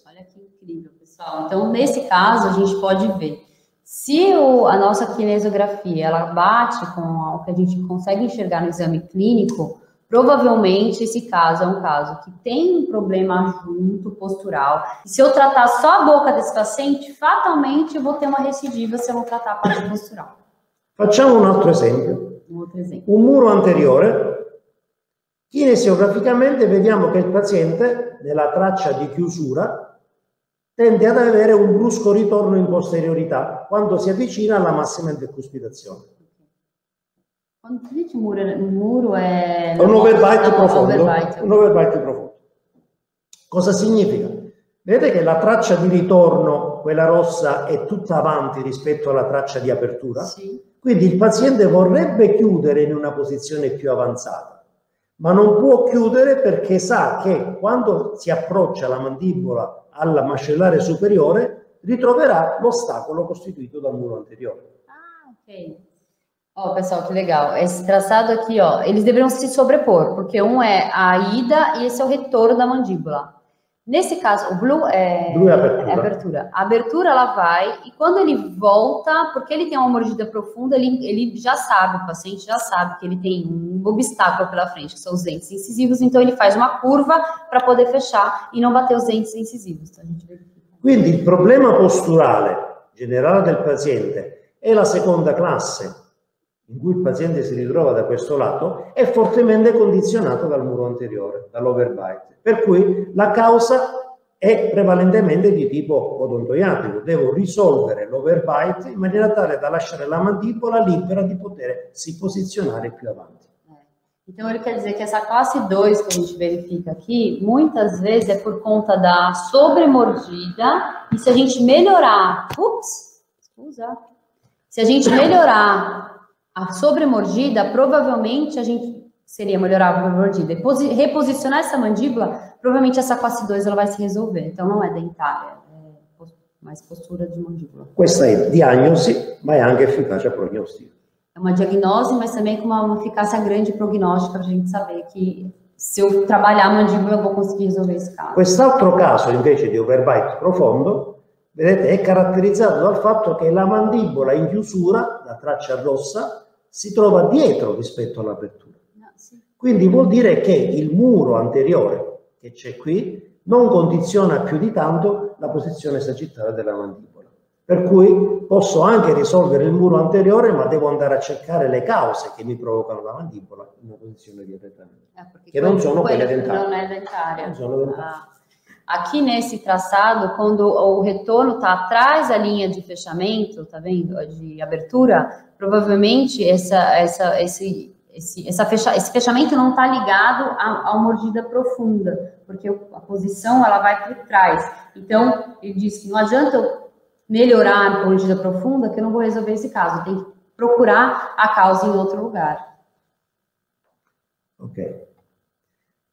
Speaker 1: Então, nesse caso, a gente pode ver se o, a nossa kinesografia ela bate com o que a gente consegue enxergar no exame clínico, provavelmente esse caso é um caso que tem um problema junto postural. E se eu tratar só a boca desse paciente, fatalmente eu vou ter uma recidiva se eu não tratar a parte postural.
Speaker 2: Facciamo un altro esempio.
Speaker 1: Un altro esempio.
Speaker 2: Un muro anteriore. Kinesiograficamente vediamo che il paziente, nella traccia di chiusura, tende ad avere un brusco ritorno in posteriorità quando si avvicina alla massima intercuspidazione.
Speaker 1: Quando si dice muro, un muro è...
Speaker 2: Un overbite profondo. Un overbite profondo. Cosa significa? Vedete che la traccia di ritorno, quella rossa, è tutta avanti rispetto alla traccia di apertura?
Speaker 1: Sì.
Speaker 2: Quindi il paziente vorrebbe chiudere in una posizione più avanzata, ma non può chiudere perché sa che quando si approccia la mandibola alla mascellare superiore ritroverà l'ostacolo costituito dal muro anteriore.
Speaker 1: Ah, ok. Oh, pessoal, que legal. Esse traçado aqui, ó, eles deveriam se sobrepor, porque um é a ida e esse é o retorno da mandíbula. Nesse caso, o blu é,
Speaker 2: Blu é abertura.
Speaker 1: é abertura. A abertura ela vai e quando ele volta, porque ele tem uma mordida profunda, ele, ele já sabe, o paciente já sabe que ele tem um obstáculo pela frente, que são os dentes incisivos, então ele faz uma curva para poder fechar e não bater os dentes incisivos. Então, a gente verifica.
Speaker 2: Quindi il problema posturale generale del paziente è la seconda classe in cui il paziente si ritrova da questo lato è fortemente condizionato dal muro anteriore, dall'overbite. Per cui la causa è prevalentemente di tipo odontoiatrico. Devo risolvere l'overbite in maniera tale da lasciare la mandibola libera di potersi posizionare più avanti.
Speaker 1: Então, ele quer dizer que essa classe 2 que a gente verifica aqui, muitas vezes é por conta da sobremordida, e se a gente melhorar, ups, se a gente melhorar a sobremordida, provavelmente a gente seria melhorar a sobremordida. E posi- reposicionar essa mandíbula, provavelmente essa classe 2 ela vai se resolver. Então, não é dentária, é mais postura de mandíbula.
Speaker 2: Questa è diagnosi, ma è anche efficacia prognostica.
Speaker 1: É uma diagnose, mas também com uma, uma eficácia grande prognóstica para a gente saber que se eu trabalhar a mandíbula, eu vou conseguir resolver esse caso.
Speaker 2: Quest'altro caso invece di overbite profondo, vedete, è caratterizzato dal fatto che la mandibola in chiusura, la traccia rossa, si trova dietro rispetto all'apertura.
Speaker 1: Ah, sì.
Speaker 2: Quindi vuol dire che il muro anteriore che c'è qui non condiziona più di tanto la posizione sagittale della mandibola. Per cui posso anche risolvere il muro anteriore, ma devo andare a cercare le cause che mi provocano la mandibola in una posizione di
Speaker 1: porque
Speaker 2: Que não
Speaker 1: quando-
Speaker 2: sono quelle dentárias.
Speaker 1: Não é dentária.
Speaker 2: Non sono dentárie.
Speaker 1: Ah. Aqui nesse traçado, quando o retorno está atrás da linha de fechamento, tá vendo? De abertura, provavelmente essa, essa, esse, esse, essa fecha, esse fechamento não está ligado a, uma mordida profunda, porque a posição ela vai por trás. Então, ele diz que não adianta eu melhorar a mordida profunda, que eu não vou resolver esse caso. Tem que procurar a causa em outro lugar.
Speaker 2: Ok.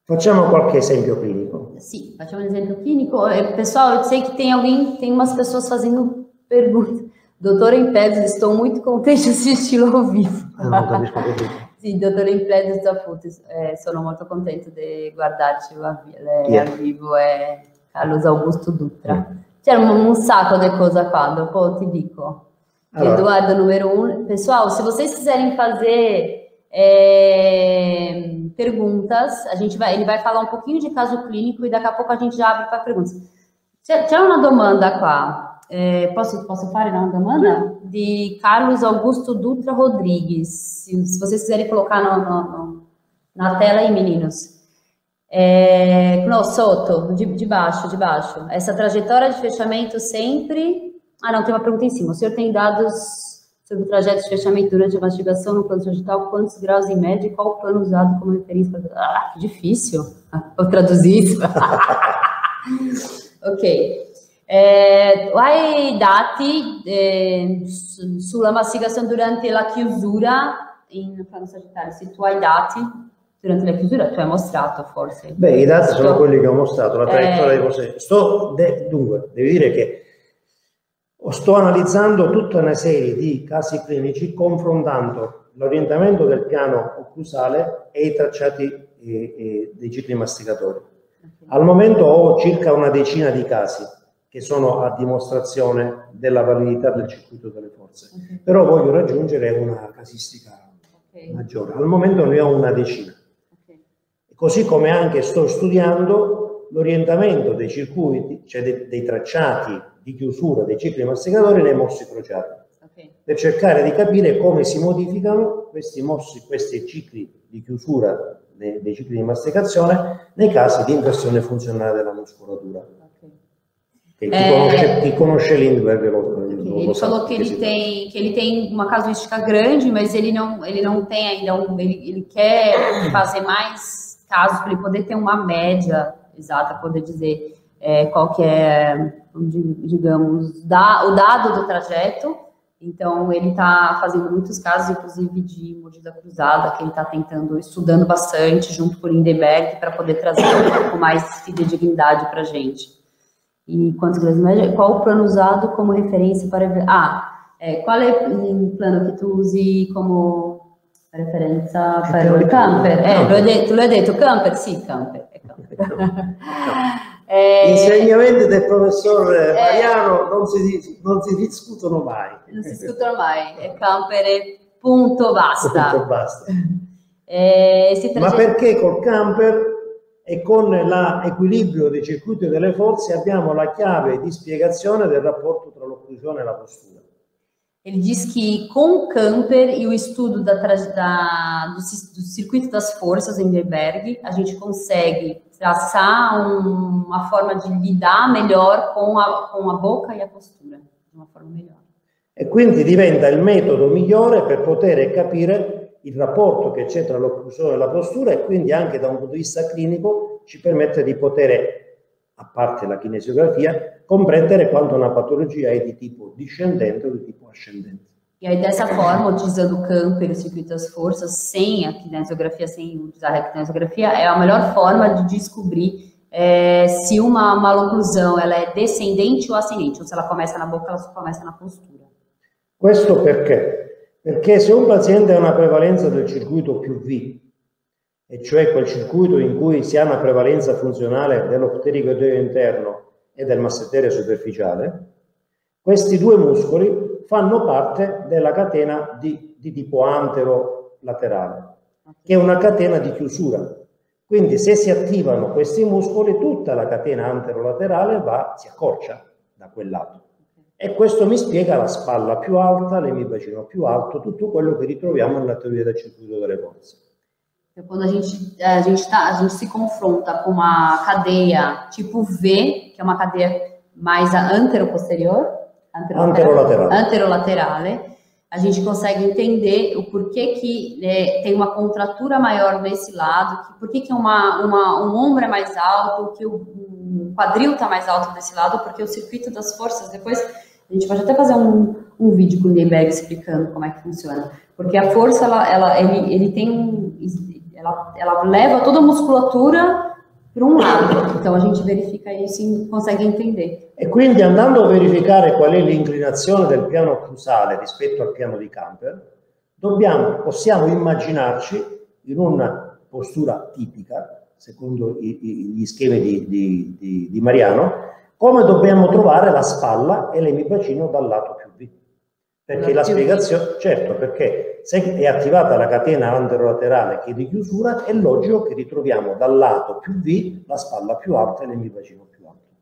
Speaker 2: Facciamo qualche esempio clinico.
Speaker 1: Sim, facciamo um exemplo clínico. Eh, Pessoal, eu sei que tem alguém, tem umas pessoas fazendo perguntas. Doutora Empedros, estou muito contente de assisti-lo ao vivo.
Speaker 2: Dici.
Speaker 1: Sì, dottor Empedros Zaputo, eh, sono molto contento di guardarci a, eh,
Speaker 2: Yeah.
Speaker 1: al vivo e Carlos Augusto Dutra. C'era un, un sacco di cose qua, dopo ti dico.
Speaker 2: Allora.
Speaker 1: Eduardo número um. Pessoal, se vocês quiserem fazer é, perguntas, a gente vai, ele vai falar um pouquinho de caso clínico e daqui a pouco a gente já abre para perguntas. C'è, c'è una domanda qua, eh, posso, posso fare una domanda? Di Carlos Augusto Dutra Rodrigues. Se, se vocês quiserem colocar no, no- no- na tela aí, meninos. É, no, sotto, de, de baixo, de baixo. Essa trajetória de fechamento sempre. Ah, não, tem uma pergunta em cima. O senhor tem dados sobre o trajeto de fechamento durante a mastigação no plano sagital? Quantos graus em média e qual o plano usado como referência? Para... Ah, que difícil. Vou traduzir isso. ok. Eh, hai dati eh, su- sulla mastigazione durante la chiusura in plano sagittario? Se tu hai dati durante la chiusura, tu hai mostrato forse.
Speaker 2: Beh, i dati sono quelli che ho mostrato, la traiettoria
Speaker 1: Eh.
Speaker 2: di. Sto, de- dunque, devi dire che sto analizzando tutta una serie di casi clinici confrontando l'orientamento del piano occlusale e i tracciati dei cicli masticatori. Al momento ho circa una decina di casi che sono a dimostrazione della validità del circuito delle forze,
Speaker 1: Ok,
Speaker 2: però voglio raggiungere una casistica
Speaker 1: ok,
Speaker 2: maggiore. Al momento ne ho una decina.
Speaker 1: ok.
Speaker 2: Così come anche sto studiando l'orientamento dei circuiti, cioè dei, dei tracciati di chiusura dei cicli masticatori nei mossi crociati,
Speaker 1: ok.
Speaker 2: per cercare di capire come si modificano questi mossi, questi cicli di chiusura dei, dei cicli di masticazione nei casi di inversione funzionale della muscolatura.
Speaker 1: ok.
Speaker 2: Che chi,
Speaker 1: Eh.
Speaker 2: conosce, chi conosce Lindbergh lo, lo-
Speaker 1: Ok,
Speaker 2: lo
Speaker 1: Ele
Speaker 2: sa
Speaker 1: falou que
Speaker 2: che
Speaker 1: ele tem que ele tem uma casuística grande, mas ele não ele não tem ainda um, ele, ele quer fazer mais casos para ele poder ter uma média exata, poder dizer é, qual que é, di- digamos, da, o dado do trajeto. Então ele está fazendo muitos casos, inclusive de mordida cruzada, que ele está tentando estudando bastante junto com o Lindenberg para poder trazer um pouco mais de fidedignidade para a gente. E quantos média? Qual o plano usado como referência para... Ah, é, qual é o plano que tu usi como
Speaker 2: Eh, l'ho
Speaker 1: il
Speaker 2: detto.
Speaker 1: camper? Eh, detto, tu l'hai detto, camper? Sì, camper, è camper.
Speaker 2: Eh, Insegnamenti del professor eh, Mariano non, si, non si discutono mai.
Speaker 1: Non si discutono mai, è campere punto basta.
Speaker 2: Punto basta. Eh, Ma perché col camper e con l'equilibrio dei circuiti delle forze abbiamo la chiave di spiegazione del rapporto tra l'occlusione e la postura.
Speaker 1: Ele diz que com o camper e o estudo da, da, do, do, circuito das forças em Weberg, a gente consegue traçar um, uma forma de lidar melhor com a, com a boca e a postura, de uma forma melhor.
Speaker 2: E quindi diventa il metodo migliore per poter capire il rapporto che c'è tra l'occlusione e la postura e quindi anche da un punto di vista clinico ci permette di poter a parte la kinesiografia, comprendere quando una patologia è di tipo discendente o di tipo ascendente.
Speaker 1: E aí, dessa forma, utilizando o camper, o circuito das forças, sem a kinesiografia, sem usar a kinesiografia, é a melhor forma de descobrir é, se uma maloclusão ela é descendente ou ascendente, ou se ela começa na ela só começa na postura.
Speaker 2: Questo perché? Perché se un paziente ha una prevalenza del circuito più V, e cioè quel circuito in cui si ha una prevalenza funzionale dello ptericoideo interno e del massetere superficiale, questi due muscoli fanno parte della catena di, di tipo antero-laterale, che è una catena di chiusura. Quindi se si attivano questi muscoli, tutta la catena antero-laterale va, si accorcia da quel lato. E questo mi spiega la spalla più alta, l'emibacino più alto, tutto quello che ritroviamo nella teoria del circuito delle forze.
Speaker 1: Quando a gente, a, gente tá, a gente se confronta com uma cadeia tipo V, que é uma cadeia mais anteroposterior,
Speaker 2: anterolateral,
Speaker 1: anterolaterale, a gente consegue entender o porquê que é, tem uma contratura maior nesse lado, que, que, uma, uma, um ombro é mais alto, que o quadril está mais alto desse lado, porque o circuito das forças, depois a gente pode até fazer um, um vídeo com o Neyberg explicando como é que funciona, porque a força, ela, ela, ele, ele tem ela, ela leva toda a musculatura para um lado. Então a gente verifica isso e consegue entender.
Speaker 2: E quindi andando a verificare qual è l'inclinazione del piano occlusale rispetto al piano di Camper, dobbiamo, possiamo immaginarci in una postura tipica, secondo gli schemi di, di, di, di Mariano, come dobbiamo trovare la spalla e l'emibacino dal lato più V. Perché la spiegazione, certo, perché se è attivata la catena anterolaterale che è di chiusura, è logico che ritroviamo dal lato più V la spalla più alta e l'emibacino più.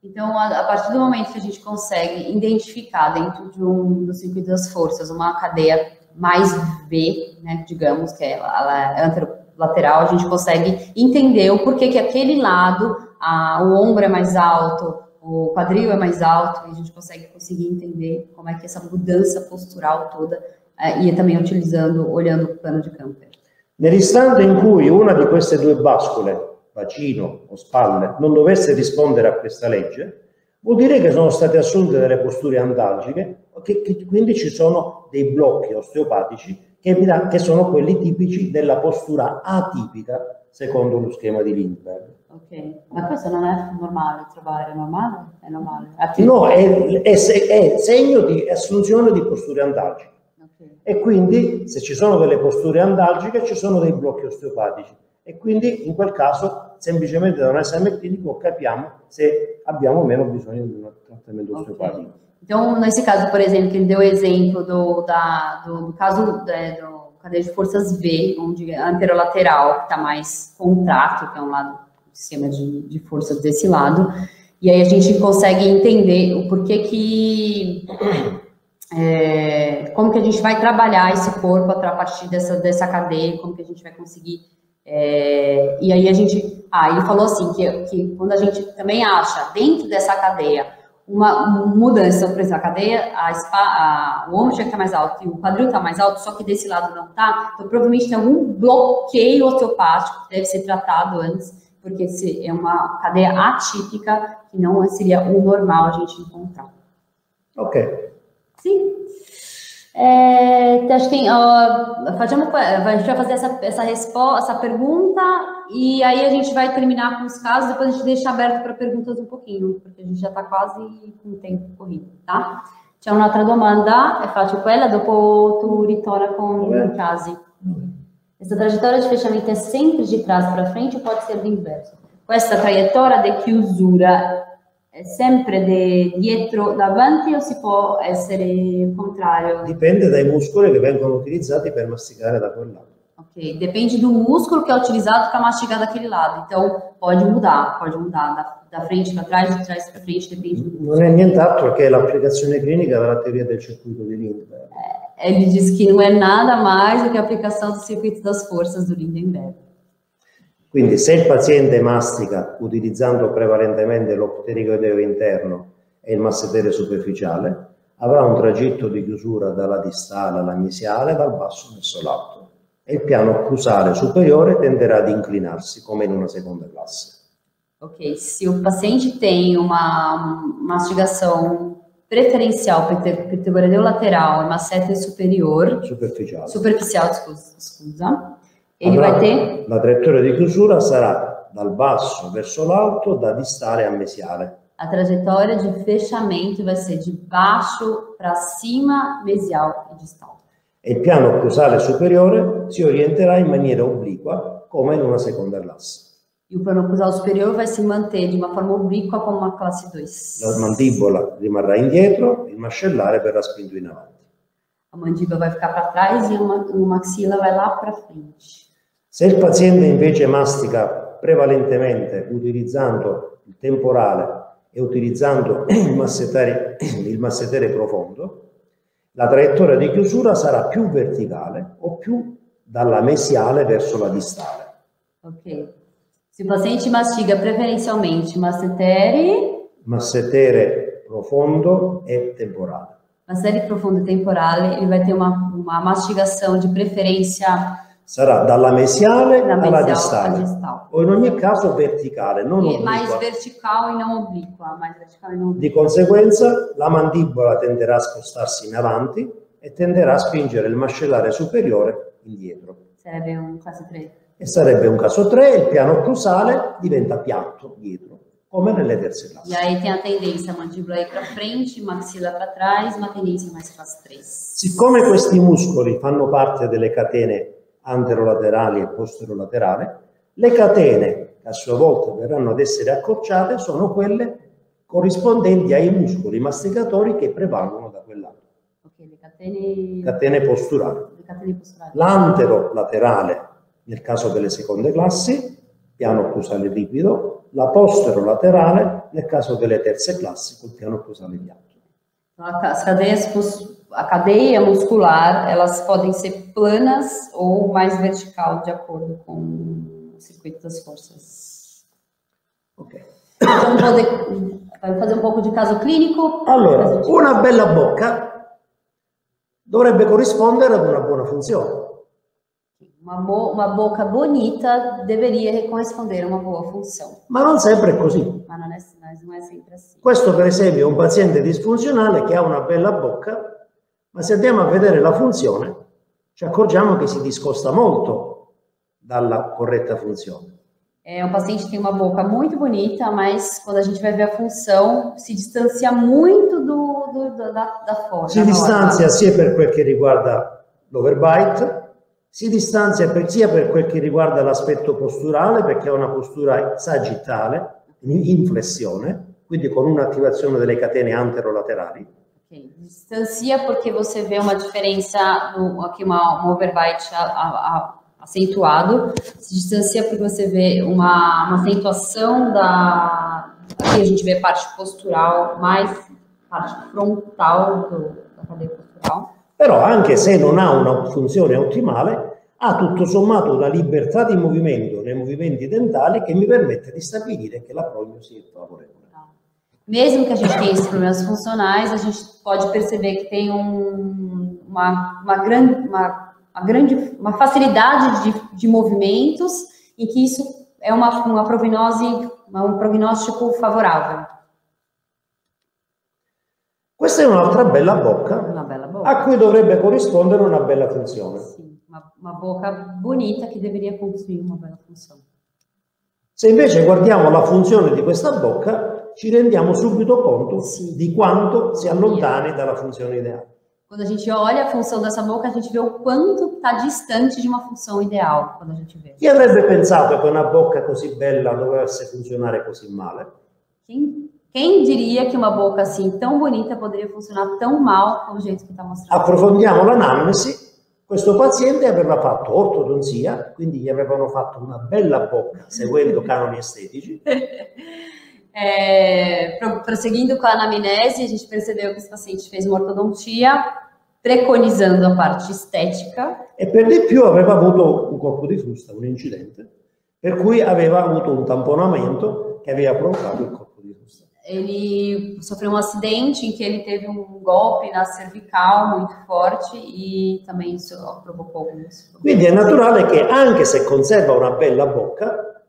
Speaker 1: Então, a, a, partir do momento que a gente consegue identificar dentro de um, do circuito das forças uma cadeia mais V, né, digamos, que é, ela é anterolateral, a gente consegue entender o porquê que aquele lado, a, o ombro é mais alto, o quadril é mais alto e a gente consegue conseguir entender como é que essa mudança postural toda eh, e também utilizando, olhando o plano de Camper.
Speaker 2: Nell'istante in cui una di queste due bascule, bacino o spalle, non dovesse rispondere a questa legge, vuol dire che sono state assunte delle posture antalgiche, che, che quindi ci sono dei blocchi osteopatici che, che sono quelli tipici della postura atipica secondo lo schema di Lindbergh.
Speaker 1: Ok, ma questo non è normale trovare, è normale? È normale?
Speaker 2: No, è, è, è, segno di assunzione di posture antalgiche. Okay. E quindi se ci sono delle posture antalgiche ci sono dei blocchi osteopatici. E quindi in quel caso semplicemente da un esame clinico capiamo se abbiamo o meno bisogno di un trattamento okay. osteopatico.
Speaker 1: Então, nesse caso, por exemplo, que ele deu o exemplo do, da, do, do caso é, do, cadeia de forças V, onde a anterolateral está mais contrato, que é um lado do sistema de, de força desse lado, e aí a gente consegue entender o porquê que é, como que a gente vai trabalhar esse corpo a partir dessa, dessa cadeia, como que a gente vai conseguir. É, e aí a gente. Ah, ele falou assim que, que quando a gente também acha dentro dessa cadeia uma mudança, por exemplo, a cadeia, a, spa, a, o ombro já está mais alto e o quadril está mais alto, só que desse lado não está, então provavelmente tem algum bloqueio osteopático que deve ser tratado antes, porque é uma cadeia atípica que não seria o normal a gente encontrar.
Speaker 2: Ok.
Speaker 1: Sim. É, acho que uh, facciamo, a gente vai fazer essa, essa, resposta, essa pergunta e aí a gente vai terminar com os casos, depois a gente deixa aberto para perguntas um pouquinho, porque a gente já está quase com o tempo corrido, tá? C'è un'altra domanda e faccio quella, dopo tu ritorna con i casi. Essa trajetória de fechamento é sempre de trás para frente ou pode ser do inverso? Questa traiettoria di chiusura sempre de dietro davanti o si può essere il contrario?
Speaker 2: Dipende dai muscoli che vengono utilizzati per masticare da quel lato.
Speaker 1: Ok, depende do músculo que é utilizado para mastigar daquele lado. Então, pode mudar, pode mudar da, da frente para trás, de trás para frente, depende do músculo.
Speaker 2: Non è nient'altro che l'applicazione clinica della teoria del circuito di Lindbergh.
Speaker 1: Ele diz que não é nada mais do que a aplicação do circuito das forças do Lindenberg.
Speaker 2: Quindi se il paziente mastica utilizzando prevalentemente lo pterigoideo interno e il massetere superficiale, avrà un tragitto di chiusura dalla distale alla mesiale, dal basso verso l'alto. E il piano occlusale superiore tenderà ad inclinarsi, come in una seconda classe.
Speaker 1: Ok, se o paciente tem uma mastigação preferencial ptegoradeu lateral e masseter superior,
Speaker 2: Superficiale.
Speaker 1: superficial, scusa,
Speaker 2: Avrà-
Speaker 1: vai ter
Speaker 2: La traiettoria di chiusura sarà dal basso verso l'alto, da distale a mesiale.
Speaker 1: a trajetória de fechamento vai ser de baixo para cima, mesial e distal.
Speaker 2: E il piano occlusale superiore si orienterà in maniera obliqua, come in una seconda classe.
Speaker 1: E o plano oclusal superior vai se manter de uma forma oblíqua como uma classe 2.
Speaker 2: La mandibola rimarrà indietro, il mascellare verrà spinto in avanti.
Speaker 1: A mandíbula vai ficar para trás e o maxila vai lá para frente.
Speaker 2: Se il paziente invece mastica prevalentemente utilizzando il temporale e utilizzando il massetere, il massetere profondo, la traiettoria di chiusura sarà più verticale o più dalla mesiale verso la distale.
Speaker 1: Ok. Se o paciente mastiga preferencialmente massetere,
Speaker 2: Massetere profondo e temporale.
Speaker 1: massetere profundo e temporale, ele vai ter uma, uma mastigação de preferência
Speaker 2: Sarà dalla mesiale
Speaker 1: da
Speaker 2: alla distale
Speaker 1: distal.
Speaker 2: o in ogni caso verticale, non
Speaker 1: E mais
Speaker 2: obliqua.
Speaker 1: vertical e não oblíqua, mais vertical e não
Speaker 2: Di conseguenza la mandibola tenderà a spostarsi in avanti e tenderà a spingere il mascellare superiore indietro.
Speaker 1: Sarebbe um classe 3.
Speaker 2: E sarebbe un caso 3, il piano occlusale diventa piatto dietro, come nelle terze
Speaker 1: E
Speaker 2: classi.
Speaker 1: aí tem a tendência a mandíbula ir para frente, maxila para trás, uma tendência mais classe 3.
Speaker 2: Siccome questi muscoli fanno parte delle catene anterolaterali e posterolaterali, le catene che a sua volta verranno ad essere accorciate sono quelle corrispondenti ai muscoli masticatori che prevalgono da quel lato,
Speaker 1: Ok, le catene,
Speaker 2: catene posturali. L'anterolaterale nel caso delle seconde classi, piano occlusale ripido, la posterolaterale nel caso delle terze classi col piano occlusale piatto.
Speaker 1: Então, As cadeias, a cadeia muscular, elas podem ser planas ou mais vertical, de acordo com o circuito das forças.
Speaker 2: Ok.
Speaker 1: Então, vai fazer um pouco de caso clínico.
Speaker 2: Allora, una bella bocca dovrebbe corrispondere ad una buona funzione.
Speaker 1: Uma, bo- uma boca bonita deveria corresponder a uma boa função,
Speaker 2: Ma non sempre è così.
Speaker 1: não é, mas não é sempre assim.
Speaker 2: Questo per esempio è un paziente disfunzionale che ha una bella bocca, ma se andiamo a vedere la funzione ci accorgiamo che si discosta molto dalla corretta funzione.
Speaker 1: É, um paciente tem uma boca muito bonita, mas quando a gente vai ver a função, se distancia muito do, do- da, da forma.
Speaker 2: Si distanzia sia per quel che riguarda l'overbite, si distanzia per- sia per quel che riguarda l'aspetto posturale, perché ha una postura sagittale, in flessione, quindi con un'attivazione delle catene anterolaterali.
Speaker 1: Ok, Distancia porque você vê uma diferença, no, aqui uma, um overbite a- a- acentuado, se distancia porque você vê uma, uma acentuação da. Aqui a gente vê parte postural, mais parte frontal do, da cadeia postural.
Speaker 2: Però anche se non ha una funzione ottimale, ha tutto sommato una libertà di movimento nei movimenti dentali che mi permette di stabilire che la prognosi è favorevole.
Speaker 1: Mesmo que a gente tenha esses problemas funcionais, a gente pode perceber que tem um, uma, uma, grande, uma, uma grande uma facilidade de, de movimentos em que isso é uma, uma prognose, um prognóstico favorável.
Speaker 2: Questa è un'altra bella bocca
Speaker 1: Uma bela boca.
Speaker 2: a cui dovrebbe corrispondere una bella funzione.
Speaker 1: Sim, uma, uma boca bonita que deveria construir uma bela função.
Speaker 2: Se invece guardiamo la funzione di questa bocca, ci rendiamo subito conto
Speaker 1: Sì.
Speaker 2: di quanto si allontani dalla funzione ideale.
Speaker 1: Quando a gente olha a função dessa boca, a gente vê o quanto está distante de uma função ideal, quando a gente vê.
Speaker 2: Chi avrebbe pensato che una bocca così bella dovesse funzionare così male?
Speaker 1: Quem, quem diria que uma boca assim tão bonita poderia funcionar tão mal com o jeito que está mostrando?
Speaker 2: Approfondiamo l'anamnesi. Questo paziente aveva fatto ortodonzia, quindi gli avevano fatto una bella bocca seguendo canoni estetici.
Speaker 1: É, pro- prosseguindo com a anamnese, a gente percebeu que esse paciente fez uma ortodontia, preconizando a parte estética,
Speaker 2: e per di più aveva avuto un colpo di frusta, un incidente, per cui aveva avuto un tamponamento che aveva provocato il colpo frusta.
Speaker 1: Ele sofreu um acidente em que ele teve um golpe na cervical muito forte e também isso alguns problemas.
Speaker 2: Quindi è naturale che anche se conserva una bella bocca,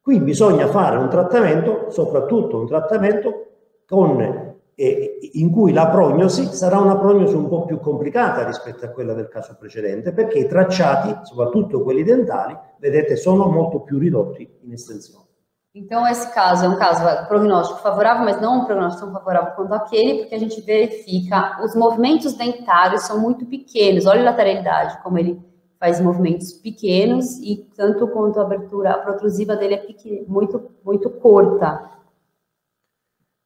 Speaker 2: qui bisogna fare un trattamento, soprattutto un trattamento con, eh, in cui la prognosi sarà una prognosi un po' più complicata rispetto a quella del caso precedente, perché i tracciati, soprattutto quelli dentali, vedete, sono molto più ridotti in estensione.
Speaker 1: Então, esse caso é um caso prognóstico favorável, mas não um prognóstico tão favorável quanto aquele, porque a gente verifica os movimentos dentários são muito pequenos. Olha a lateralidade, como ele faz movimentos pequenos e tanto quanto a abertura protrusiva dele é pequena, muito, muito curta.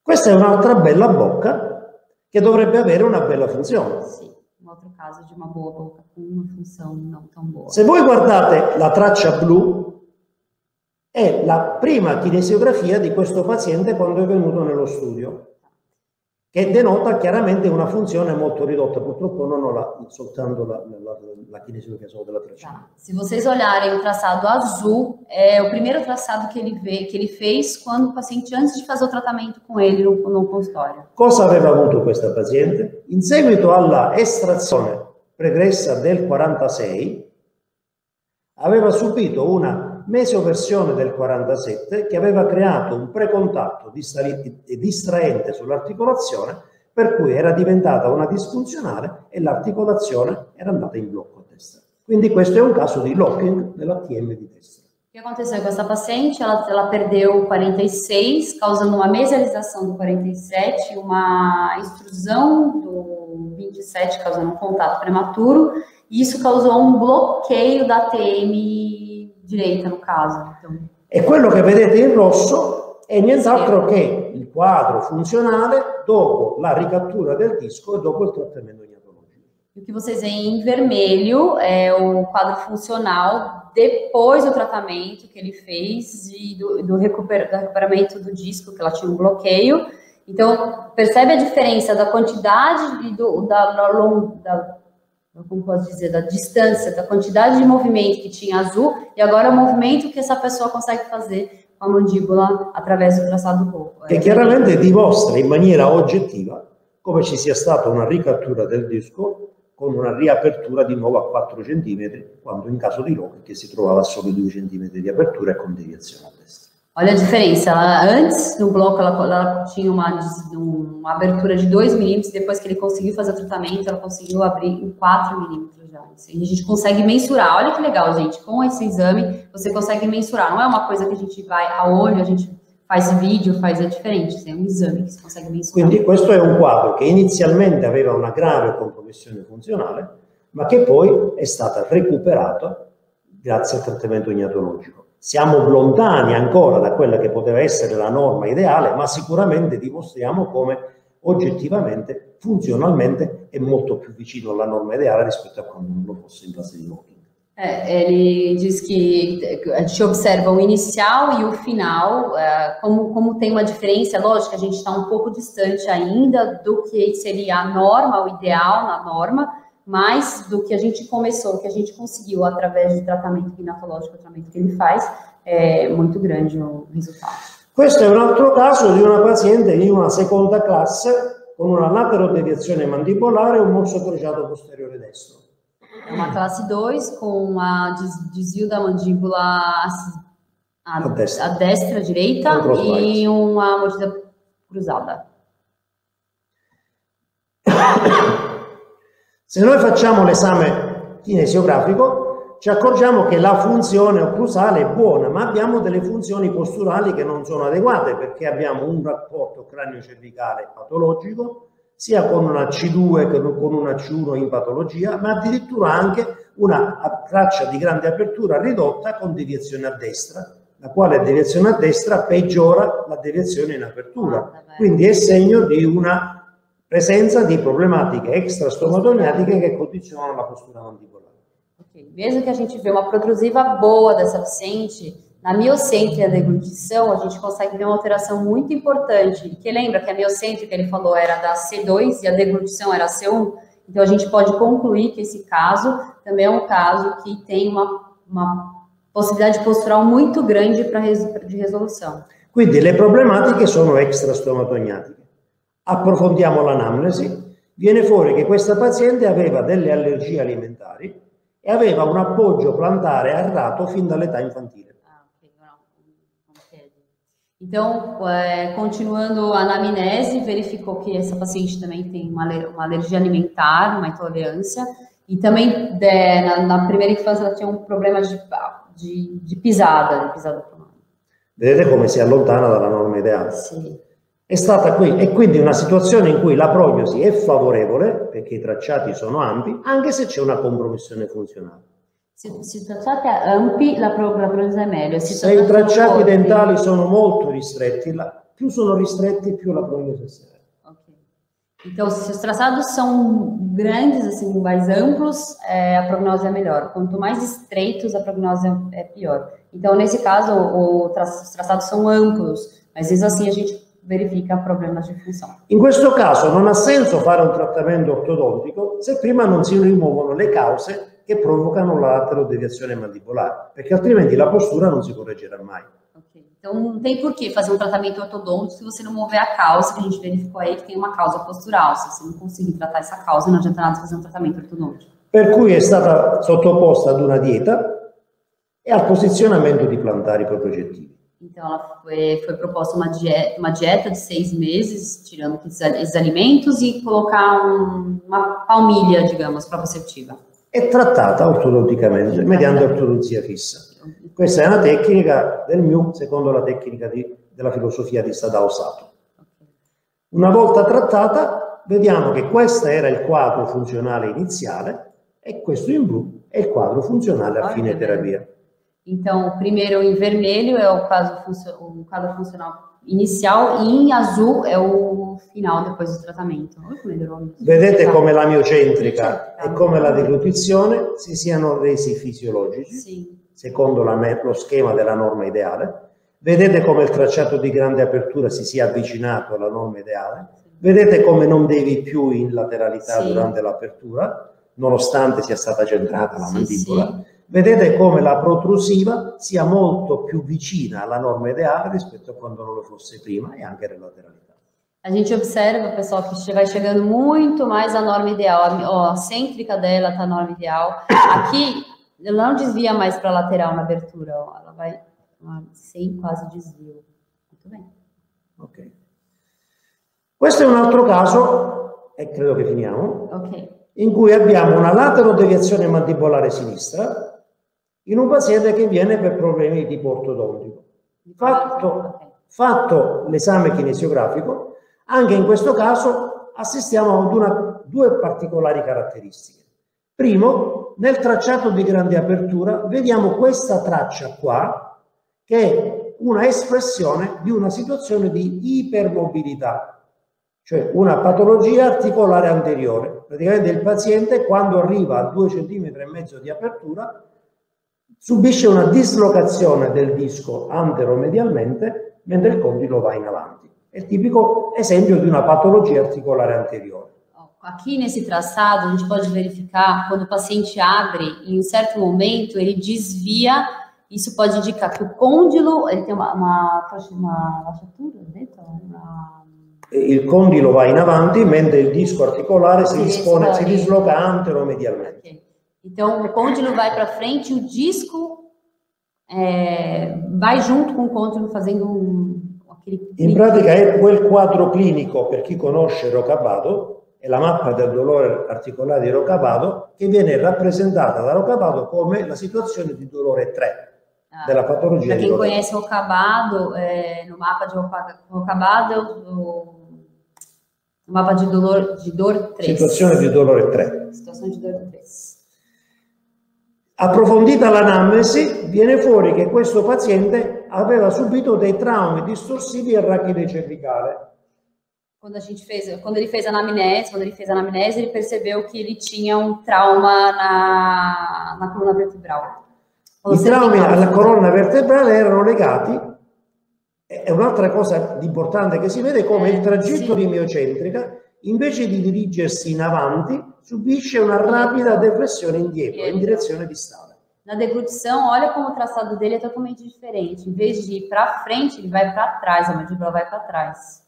Speaker 2: Questa è un'altra bella bocca che dovrebbe avere una bella funzione.
Speaker 1: Sim, um outro caso de uma boa boca com uma função não tão boa.
Speaker 2: Se voi guardate la traccia blu, è la prima kinesiografia di questo paziente quando è venuto nello studio, che denota chiaramente una funzione molto ridotta. Purtroppo non ho la- soltanto la, la, la kinesiografia solo della traccia.
Speaker 1: Tá. Se vocês olharem o traçado azul, é o primeiro traçado que ele vê, que ele fez quando o paciente antes de fazer o tratamento com ele no, no consultório.
Speaker 2: Cosa aveva avuto questa paziente? In seguito alla estrazione pregressa del 46, aveva subito una mesoversione del 47 che aveva creato un precontatto distraente sull'articolazione per cui era diventata una disfunzionale e l'articolazione era andata in blocco a destra. Quindi questo è un caso di locking dell'ATM di destra.
Speaker 1: O que aconteceu com essa paciente? Ela, ela perdeu o 46, causando uma mesialização do 47, uma extrusão do 27, causando um contato prematuro, e isso causou um bloqueio da TM direita, no caso. Então,
Speaker 2: E quello che vedete in rosso è nient'altro che il quadro funzionale dopo la ricattura del disco e dopo il trattamento gnatologico.
Speaker 1: E o que vocês veem em vermelho é o quadro funcional depois do tratamento que ele fez e do, do, recuper, do recuperamento do disco, que ela tinha um bloqueio. Então, percebe a diferença da quantidade e do, da, da, da- como posso dizer, da distância, da quantidade de movimento que tinha azul e agora o movimento que essa pessoa consegue fazer com a mandíbula através do traçado do corpo.
Speaker 2: Che chiaramente dimostra in maniera oggettiva come ci sia stata una ricattura del disco con una riapertura di nuovo a 4 cm, quando in caso di locking che si trovava solo 2 cm di apertura e con deviazione a destra.
Speaker 1: Olha a diferença. Ela, antes, no bloco, ela, ela tinha uma, uma abertura de 2 milímetros. Depois que ele conseguiu fazer o tratamento, ela conseguiu abrir em 4 milímetros já. A gente consegue mensurar. Olha que legal, gente. Com esse exame, você consegue mensurar. Não é uma coisa que a gente vai a olho, a gente faz vídeo, faz é diferente. É um exame que você consegue mensurar.
Speaker 2: Quindi questo è un quadro che inizialmente aveva una grave compromissione funzionale, ma che poi è stata recuperata grazie al trattamento gnatologico. Siamo lontani ancora da quella che poteva essere la norma ideale, ma sicuramente dimostriamo come oggettivamente, funzionalmente, è molto più vicino alla norma ideale rispetto a quando non lo fosse in fase di locking.
Speaker 1: É, ele diz que a gente observa o inicial e o final, é, como, como tem uma diferença, lógico a gente está um pouco distante ainda do que seria a norma, o ideal na norma, mas do que a gente começou, que a gente conseguiu através do tratamento ginatológico, o tratamento que ele faz, é muito grande o resultado.
Speaker 2: Questo è un altro caso di una paziente di una seconda classe con una laterodeviazione mandibolare e un morso crociato posteriore destro.
Speaker 1: É uma classe 2 com a des- desvio da mandíbula a,
Speaker 2: A destra.
Speaker 1: a destra, direita e uma mordida cruzada.
Speaker 2: Se noi facciamo l'esame kinesiografico, ci accorgiamo che la funzione occlusale è buona, ma abbiamo delle funzioni posturali che non sono adeguate perché abbiamo un rapporto cranio-cervicale patologico, sia con una C2 che con una C1 in patologia, ma addirittura anche una traccia di grande apertura ridotta con deviazione a destra, la quale deviazione a destra peggiora la deviazione in apertura. Ah, Quindi è segno di una presenza di problematiche extrastomatognáticas che condizionano la postura mandibolare.
Speaker 1: Okay. Mesmo que a gente vê uma protrusiva boa dessa paciente, na miocêntrica da deglutição, a gente consegue ver uma alteração muito importante, que lembra que a miocêntrica, ele falou, era da C2 e a deglutição era C1, então a gente pode concluir que esse caso também é um caso que tem uma, uma possibilidade postural muito grande para de resolução.
Speaker 2: Quindi le problematiche sono extrastomatognáticas. Approfondiamo l'anamnesi, viene fuori che questa paziente aveva delle allergie alimentari e aveva un appoggio plantare errato fin dall'età infantile.
Speaker 1: Então, é, continuando a anamnese, verificou que essa paciente também tem uma, uma alergia alimentar, uma intolerância, e também de, na, na, primeira infância ela tinha um problema de, de, de pisada, de pisada
Speaker 2: Vedete come si allontana dalla norma ideale? Sì. È stata qui, è quindi una situazione in cui la prognosi è favorevole, perché i tracciati sono ampi, anche se c'è una compromissione funzionale.
Speaker 1: Se, se tracciati ampi, la, prognosi è meglio.
Speaker 2: Se, i tracciati dentali sono molto ristretti, la, più sono ristretti, più la prognosi è severa.
Speaker 1: Okay. Então, se os traçados são grandes, assim, mais amplos, é, a prognose é melhor. Quanto mais estreitos, a prognose é pior. Então, nesse caso, o, tra os traçados são amplos, mas vezes assim a gente verifica problemas di funzione.
Speaker 2: In questo caso non ha senso fare un trattamento ortodontico se prima non si rimuovono le cause che provocano la laterodeviazione mandibolare, perché altrimenti la postura non si correggerà mai.
Speaker 1: Okay. Então não tem por que fazer um tratamento ortodôntico se você não mover a causa, que a gente verificou aí que tem uma causa postural. Se você não conseguir tratar essa causa, não adianta nada fazer um tratamento ortodôntico.
Speaker 2: Per cui è stata sottoposta ad una dieta e al posizionamento di plantari propriocettivi.
Speaker 1: Então, ela foi, foi proposta uma dieta, uma dieta de seis meses, tirando esses alimentos e colocar um, uma palmilha, digamos, proprioceptiva.
Speaker 2: è trattata ortodonticamente mediante ortodonzia fissa. Questa è una tecnica del MIU secondo la tecnica di, della filosofia di Sadao Sato. Una volta trattata, vediamo che questo era il quadro funzionale iniziale e questo in blu è il quadro funzionale a fine terapia.
Speaker 1: Então, o primeiro em vermelho é o, caso, o quadro funcional inicial e em azul è o final depois do tratamento.
Speaker 2: Vedete come la miocentrica e come la deglutizione si siano resi fisiologici, sì. secondo la, lo schema della norma ideale. Vedete come il tracciato di grande apertura si sia avvicinato alla norma ideale. Vedete come non devi più in lateralità sì. durante l'apertura, nonostante sia stata centrata la mandibola. Vedete come la protrusiva sia molto più vicina alla norma ideale rispetto a quando non lo fosse prima e anche nella lateralità.
Speaker 1: A gente observa, pessoal, que vai chegando muito mais à norma ideal. A, a cêntrica dela está na norma ideal. Aqui, ela não desvia mais para a lateral na abertura, ó. ela vai sem quase desvio. Muito bem.
Speaker 2: Ok. Questo è un altro caso, e credo che finiamo, okay. in cui abbiamo una laterodeviazione mandibolare sinistra in un paziente che viene per problemi di tipo ortodontico. Fatto, fatto l'esame kinesiografico, anche in questo caso assistiamo ad una, due particolari caratteristiche. Primo, nel tracciato di grande apertura vediamo questa traccia qua, che è una espressione di una situazione di ipermobilità, cioè una patologia articolare anteriore. Praticamente il paziente quando arriva a 2 cm di apertura subisce una dislocazione del disco anteromedialmente mentre il condilo va in avanti. È il tipico esempio di una patologia articolare anteriore.
Speaker 1: Aqui nesse traçado, a gente pode verificar quando o paciente abre, em um certo momento, ele desvia. Isso pode indicar que o côndilo ele tem uma, uma, uma lachatura dentro? Uma...
Speaker 2: Il condilo va in avanti mentre il disco articolare si, dispone, si disloca anteromedialmente. Okay.
Speaker 1: Então, o côndilo vai para frente, o disco é, vai junto com o côndilo fazendo um,
Speaker 2: aquele... In pratica è quel quadro clinico, per chi conosce Rocabado, è la mappa del dolore articolare di Rocabado, che viene rappresentata da Rocabado come la situazione di dolore 3 ah, della patologia
Speaker 1: Para quem conhece Rocabado, é, no mapa de Rocabado, o Mapa de dor, de dor 3.
Speaker 2: Situazione di dolore 3.
Speaker 1: Situação de dor 3.
Speaker 2: Approfondita l'anamnesi, viene fuori che questo paziente aveva subito dei traumi distorsivi al rachide cervicale.
Speaker 1: Quando, a gente fez, quando ele fez anamnese, quando ele fez anamnese, ele percebeu que ele tinha um trauma na, na coluna vertebral.
Speaker 2: I traumi alla colonna vertebrale erano legati, è un'altra cosa importante che si vede come il tragitto di miocentrica, invece di dirigersi in avanti, subisce una rapida deflessione indietro, in direzione distale.
Speaker 1: Na deglutição, olha como o traçado dele é totalmente diferente. Em vez de ir para frente, ele vai para trás, a mandíbula vai para trás.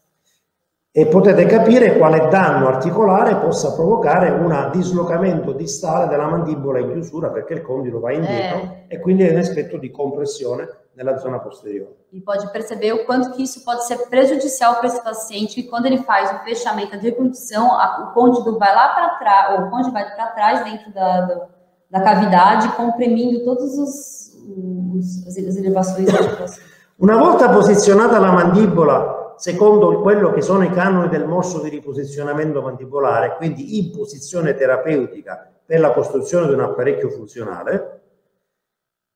Speaker 2: E potete capire quale danno articolare possa provocare un dislocamento distale della mandibola in chiusura perché il condilo va indietro
Speaker 1: É.
Speaker 2: e quindi è un aspetto di compressione nella zona posteriore.
Speaker 1: E pode perceber o quanto que isso pode ser prejudicial para esse paciente. E quando ele faz o fechamento, a deglutição, a- o côndilo vai lá para trás, ou o côndilo vai para trás dentro da, do- da cavidade, comprimindo os as elevações da.
Speaker 2: Una volta posizionata la mandibola secondo quello che sono i canoni del morso di riposizionamento mandibolare, quindi in posizione terapeutica per la costruzione di un apparecchio funzionale,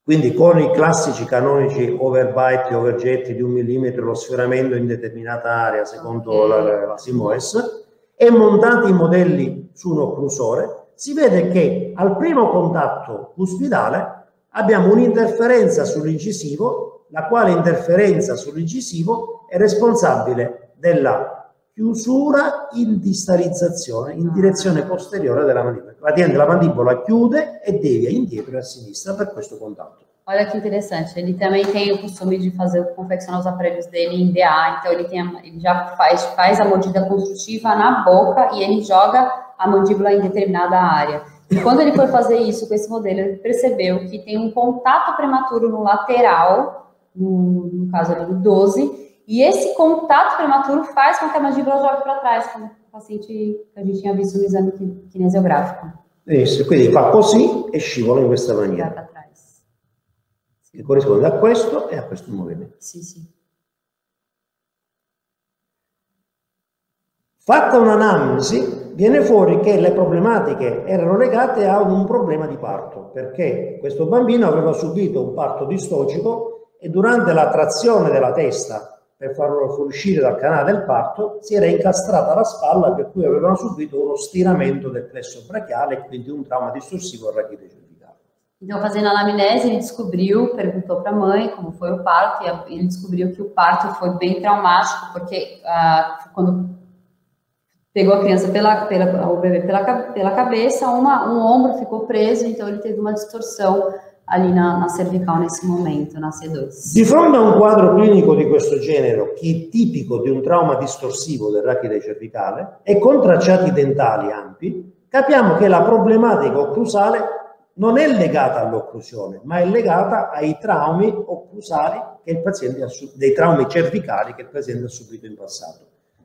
Speaker 2: quindi con i classici canonici overbite e overjet di un millimetro, lo sferamento in determinata area secondo la, la, la SIMOES, e montati i modelli su un occlusore, si vede che al primo contatto cuspidale abbiamo un'interferenza sull'incisivo, la quale interferenza sull'incisivo è responsabile della chiusura in distalizzazione in direzione posteriore della mandibola. Praticamente la mandibola chiude e devia indietro e a sinistra per questo contatto.
Speaker 1: Olha que interessante. Ele também tem o costume de fazer, confeccionar os aparelhos dele em DA. Então ele, tem ele já faz, faz a mordida construtiva na boca e ele joga a mandíbula em determinada área. E quando ele foi fazer isso com esse modelo, ele percebeu que tem um contato prematuro no lateral, no, no caso ali do 12, e esse contato prematuro faz com que a mandíbula jogue para trás, como o paciente que a gente tinha visto no exame qui- kinesiográfico.
Speaker 2: Benissimo, quindi fa così e scivola in questa maniera, che corrisponde a questo e a questo movimento.
Speaker 1: Sim, sim.
Speaker 2: Fatta un'anamnesi, viene fuori che le problematiche erano legate a un problema di parto, perché questo bambino aveva subito un parto distocico e durante la trazione della testa per farlo fuoriuscire dal canale del parto si era incastrata la spalla per cui avevano subito uno stiramento del plesso brachiale e quindi un trauma distorsivo al rachide cervicale.
Speaker 1: Então, fazendo a anamnese, ele descobriu, perguntou para a mãe como foi o parto, e ele descobriu que o parto foi bem traumático, porque ah, quando pegou a criança pela, pela, o bebê pela, pela cabeça, uma, um ombro ficou preso, então ele teve uma distorção ali na, na cervical nesse momento, na C2.
Speaker 2: Di fronte a un quadro clinico di questo genere, che è tipico di un trauma distorsivo del rachide cervicale, e con tracciati dentali ampi, capiamo che la problematica occlusale non è legata all'occlusione, ma è legata ai traumi occlusali che il paziente ha subito, dei traumi cervicali che il paziente ha subito in passato.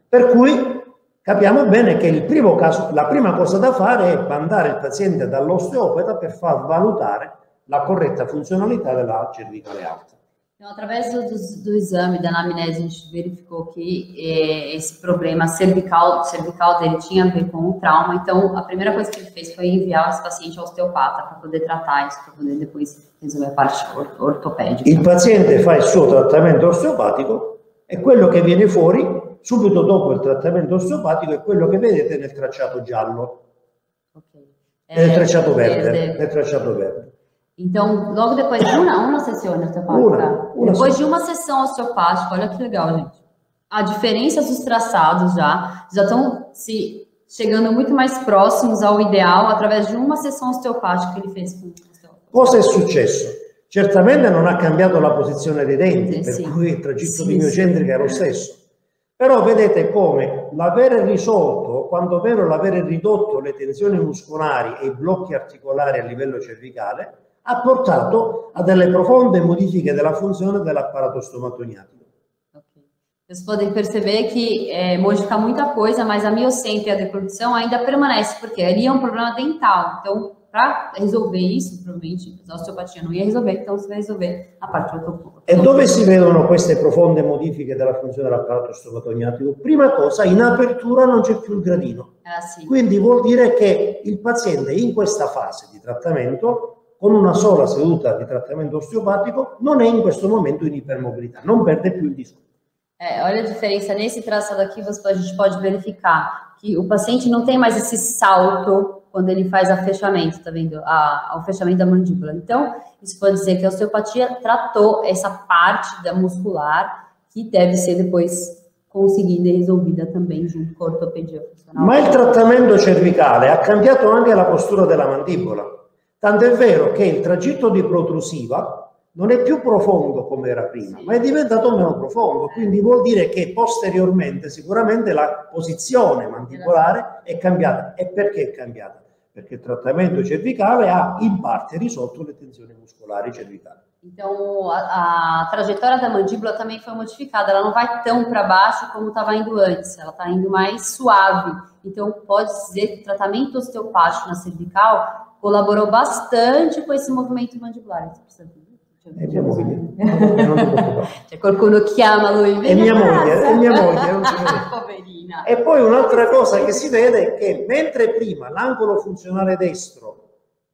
Speaker 2: Per cui capiamo bene che caso, la prima cosa da fare è mandare il paziente dall'osteopata per far valutare la corretta funzionalità della cervicale alta.
Speaker 1: Então, através do, do, exame da anamnese, a gente verificou que eh, esse problema cervical, cervical dele tinha a ver com o trauma. Então, a primeira coisa que ele fez foi enviar esse paciente ao osteopata para poder tratar isso, para poder depois resolver a parte or- ortopédica.
Speaker 2: Il paziente fa il suo trattamento osteopatico e quello che viene fuori subito dopo il trattamento osteopatico è quello che vedete nel tracciato giallo
Speaker 1: Ok.
Speaker 2: e nel
Speaker 1: Eh,
Speaker 2: tracciato verde.
Speaker 1: verde.
Speaker 2: Nel tracciato verde.
Speaker 1: Então, logo depois de uma, uma sessão osteopática,
Speaker 2: Uma,
Speaker 1: depois
Speaker 2: só.
Speaker 1: de uma sessão osteopática, olha que legal, gente. A diferença dos traçados já já estão se chegando muito mais próximos ao ideal através de uma sessão osteopática que ele fez com.
Speaker 2: Cosa è successo? Certamente non ha cambiato la posizione dei denti,
Speaker 1: Eh,
Speaker 2: per
Speaker 1: sì.
Speaker 2: cui il tragitto
Speaker 1: Sì,
Speaker 2: di miocentrica è lo stesso. Però vedete come l'avere risolto, quando vero l'avere ridotto le tensioni muscolari e i blocchi articolari a livello cervicale, ha portato a delle profonde modifiche della funzione dell'apparato stomatogniatico.
Speaker 1: Ok. Vocês podem perceber que é, modifica muita coisa, mas a miocentro e a deglutição ainda permanece, porque ali é um problema dental. Então, para resolver isso, provavelmente a osteopatia não ia resolver, então você vai resolver a parte ortopedica.
Speaker 2: E dove si vedono queste profonde modifiche della funzione dell'apparato osteopatogniatico? Prima cosa, in apertura non c'è più il gradino.
Speaker 1: Ah, sì.
Speaker 2: Quindi vuol dire che il paziente in questa fase di trattamento, con una sola seduta di trattamento osteopatico, non è in questo momento in ipermobilità, non perde più il disco.
Speaker 1: É, olha a diferença nesse traçado aqui, você, a gente pode verificar que o paciente não tem mais esse salto quando ele faz a fechamento, tá vendo? A, o fechamento da mandíbula. Então, isso pode dizer que a osteopatia tratou essa parte da muscular que deve ser depois conseguida e resolvida também junto com a ortopedia funcional.
Speaker 2: Ma il trattamento cervicale ha cambiato anche la postura della mandibola. Tant'è vero che il tragitto di protrusiva non è più profondo come era prima, ma è diventato meno profondo, quindi vuol dire che posteriormente sicuramente la posizione mandibolare è cambiata. E perché è cambiata? Perché il trattamento cervicale ha in parte risolto le tensioni muscolari cervicali.
Speaker 1: Então, a, a trajetória da mandíbula também foi modificada. Ela não vai tão para baixo como estava indo antes. Ela está indo mais suave. Então, pode dizer que o tratamento osteopático na cervical colaborou bastante com esse movimento mandibular. Você precisa.
Speaker 2: È mia moglie.
Speaker 1: C'è qualcuno chiama lui.
Speaker 2: È
Speaker 1: "Vieni
Speaker 2: mia moglie,
Speaker 1: casa."
Speaker 2: è mia moglie.
Speaker 1: Poverina.
Speaker 2: E poi un'altra cosa che si vede è che mentre prima l'angolo funzionale destro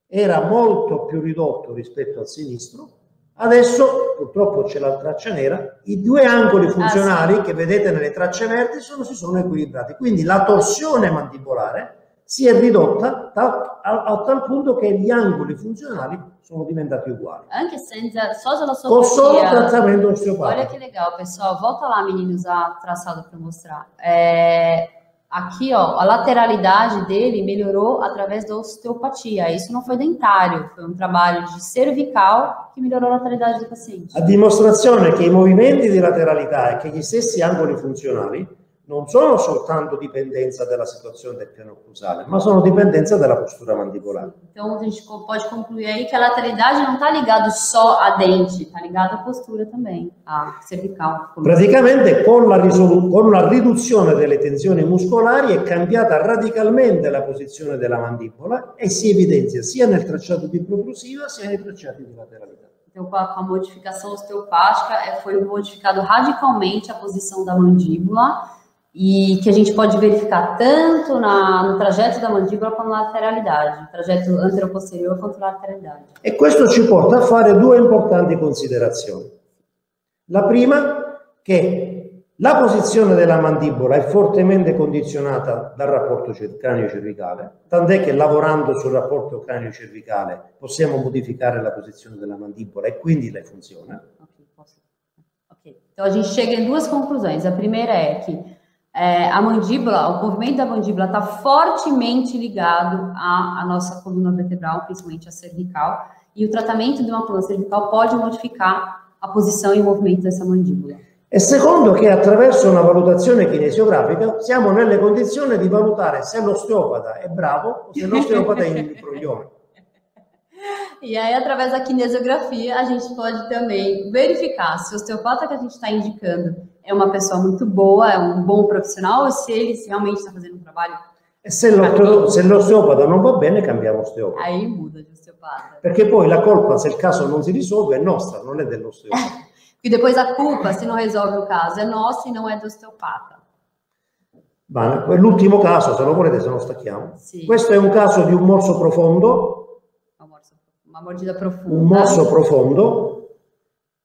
Speaker 2: era molto più ridotto rispetto al sinistro, adesso purtroppo c'è la traccia nera, i due angoli funzionali che vedete nelle tracce verdi sono, si sono equilibrati, quindi la torsione mandibolare si è ridotta ta- a, a tal punto che gli angoli funzionali sono diventati uguali.
Speaker 1: Anche senza, só della
Speaker 2: Con solo trattamento
Speaker 1: Olha
Speaker 2: osteopatico.
Speaker 1: que legal, pessoal. Volta lá, meninos, a traçado para mostrar. É, aqui, ó, a lateralidade dele melhorou através da osteopatia. Isso não foi dentário, foi um trabalho de cervical que melhorou a lateralidade do paciente.
Speaker 2: A dimostrazione che i movimenti di lateralità e che gli stessi angoli funzionali non sono soltanto dipendenza della situazione del piano occlusale, ma sono dipendenza della postura mandibolare.
Speaker 1: Então, a gente pode concluir aí que a lateralidade não está ligado só a dente, está ligado à postura também, a cervical.
Speaker 2: Praticamente con la, con la riduzione delle tensioni muscolari è cambiata radicalmente la posizione della mandibola e si evidenzia sia nel tracciato di protrusiva sia nei tracciati di lateralità.
Speaker 1: Então, com a, modificação osteopática, é, foi modificado radicalmente a posição da mandíbula e que a gente pode verificar tanto na, no trajeto da mandíbula quanto na lateralidade, trajeto anteroposterior quanto na lateralidade.
Speaker 2: E questo ci porta a fare due importanti considerazioni. La prima, che la posizione della mandibola è fortemente condizionata dal rapporto cer- cranio-cervicale, tant'è che lavorando sul rapporto cranio-cervicale possiamo modificare la posizione della mandibola e quindi le funziona.
Speaker 1: Ok, posso? Ok. Então, a gente chega em duas conclusões. A primeira é que é, a mandíbula, o movimento da mandíbula está fortemente ligado à, à nossa coluna vertebral, principalmente a cervical, e o tratamento de uma coluna cervical pode modificar a posição e o movimento dessa mandíbula.
Speaker 2: E secondo che attraverso una valutazione kinesiografica siamo nelle condizioni di valutare se l'osteopata è bravo o se l'osteopata è in proglione.
Speaker 1: E aí, através da kinesiografia, a gente pode também verificar se o osteopata que a gente está indicando é uma pessoa muito boa, é um bom profissional, ou se ele realmente está fazendo um trabalho.
Speaker 2: Se l'orto- se l'osteopata non va bene cambiamo osteopata.
Speaker 1: Aí muda de osteopata.
Speaker 2: Perché poi la colpa, se il caso non si risolve, è nostra, non è dell'osteopata.
Speaker 1: E depois a culpa, se não resolve o caso, é nossa e não é do osteopata.
Speaker 2: Ma l'ultimo caso, se lo volete, se no stacchiamo.
Speaker 1: Sì.
Speaker 2: Questo è un caso di un morso profondo,
Speaker 1: uma mordida profunda.
Speaker 2: un morso profondo,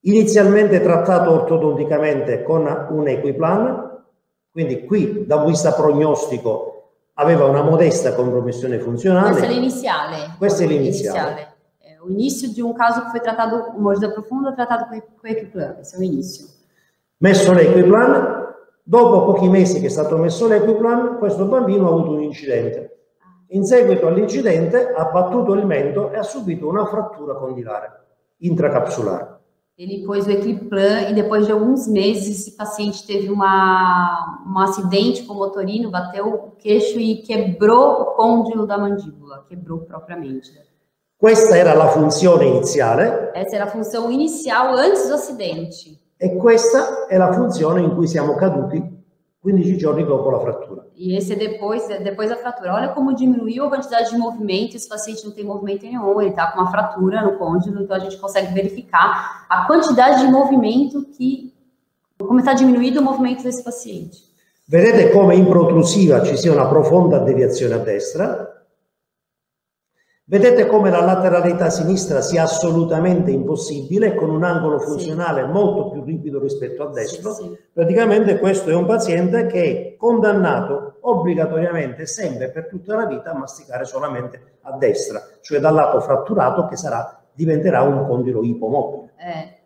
Speaker 2: inizialmente trattato ortodonticamente con un equiplan, quindi qui da vista prognostico aveva una modesta compromissione funzionale.
Speaker 1: Questa é l'iniziale.
Speaker 2: Questa è l'iniziale.
Speaker 1: É o início de um caso que foi tratado, mordida profunda, tratado com equiplan. Esse é o início.
Speaker 2: Messo l'equiplan, dopo pochi mesi che è stato messo l'equiplan, questo bambino ha avuto un incidente. In seguito all'incidente ha battuto il mento e ha subito una frattura condilare intracapsulare.
Speaker 1: Ele pôs o Equiplan e depois de alguns meses esse paciente teve uma, um acidente com o motorino, bateu o queixo e quebrou o côndilo da mandíbula, quebrou propriamente.
Speaker 2: Questa era la funzione iniziale
Speaker 1: Essa era a função inicial antes do acidente.
Speaker 2: e questa è la funzione in cui siamo caduti 15 giorni dopo la frattura.
Speaker 1: E esse é depois, depois da fratura. Olha como diminuiu a quantidade de movimento, esse paciente não tem movimento nenhum, ele está com uma fratura no côndilo, então a gente consegue verificar a quantidade de movimento que, come está diminuído o movimento desse paciente.
Speaker 2: Vedete come in protrusiva ci sia una profonda deviazione a destra, Vedete come la lateralità sinistra sia assolutamente impossibile con un angolo funzionale sì. molto più ripido rispetto a destro. Sì, sì. Praticamente questo è un paziente che è condannato obbligatoriamente sempre per tutta la vita a masticare solamente a destra, cioè dal lato fratturato che sarà, diventerà un condilo ipomobile.
Speaker 1: Eh.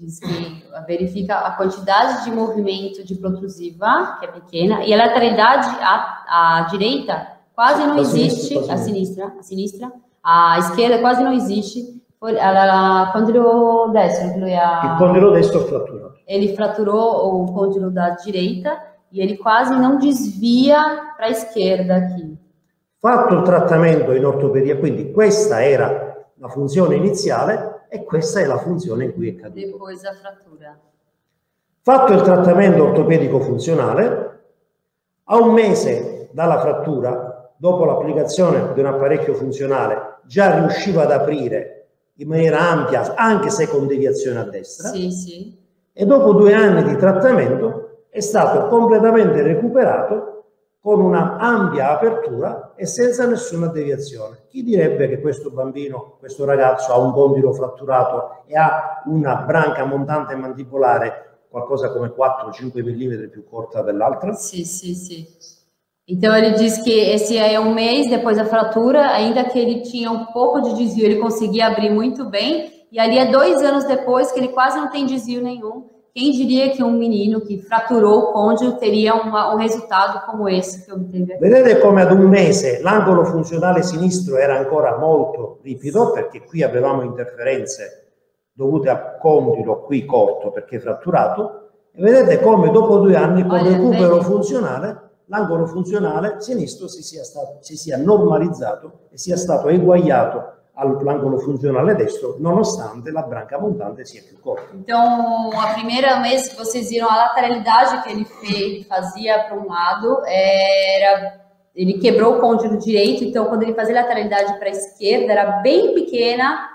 Speaker 1: diz que verifica a quantidade de movimento de protrusiva, que é pequena, e a lateralidade à, à direita quase não existe, a sinistra, a sinistra, a esquerda quase não existe. Ela, condilo destro, lui ha,
Speaker 2: il condilo destro fraturou.
Speaker 1: Ele fraturou o condilo da direita e ele quase não desvia para a esquerda aqui.
Speaker 2: Fatto il trattamento in ortopedia, quindi questa era la funzione iniziale e questa è la funzione in cui è caduto.
Speaker 1: Depois da frattura.
Speaker 2: Fatto il trattamento ortopedico funzionale, a un mese dalla frattura dopo l'applicazione di un apparecchio funzionale, già riusciva ad aprire in maniera ampia, anche se con deviazione a destra.
Speaker 1: Sì, sì.
Speaker 2: E dopo due anni di trattamento è stato completamente recuperato con una ampia apertura e senza nessuna deviazione. Chi direbbe che questo bambino, questo ragazzo ha un condilo fratturato e ha una branca montante mandibolare qualcosa come 4-5 mm più corta dell'altra?
Speaker 1: Sì, sì, sì. Então ele diz que esse é um mês depois da fratura, ainda que ele tinha um pouco de desvio, ele conseguia abrir muito bem. E ali é dois anos depois que ele quase não tem desvio nenhum. Quem diria que um menino que fraturou o côndilo teria uma, um resultado como esse que obteve?
Speaker 2: Vedete come ad un mese l'angolo funzionale sinistro era ancora molto ripido perché qui avevamo interferenze dovute a condilo qui corto perché fratturato e vedete come dopo due anni con recupero funzionale l'angolo funzionale sinistro si sia, stato, si sia normalizzato e sia stato eguagliato all'angolo funzionale destro, nonostante la branca montante sia più corta.
Speaker 1: Então, a primeira vez que vocês viram a lateralidade que ele, fez, fazia para um lado, era ele quebrou o côndilo direito, então quando ele fazia lateralidade para a esquerda, era bem pequena,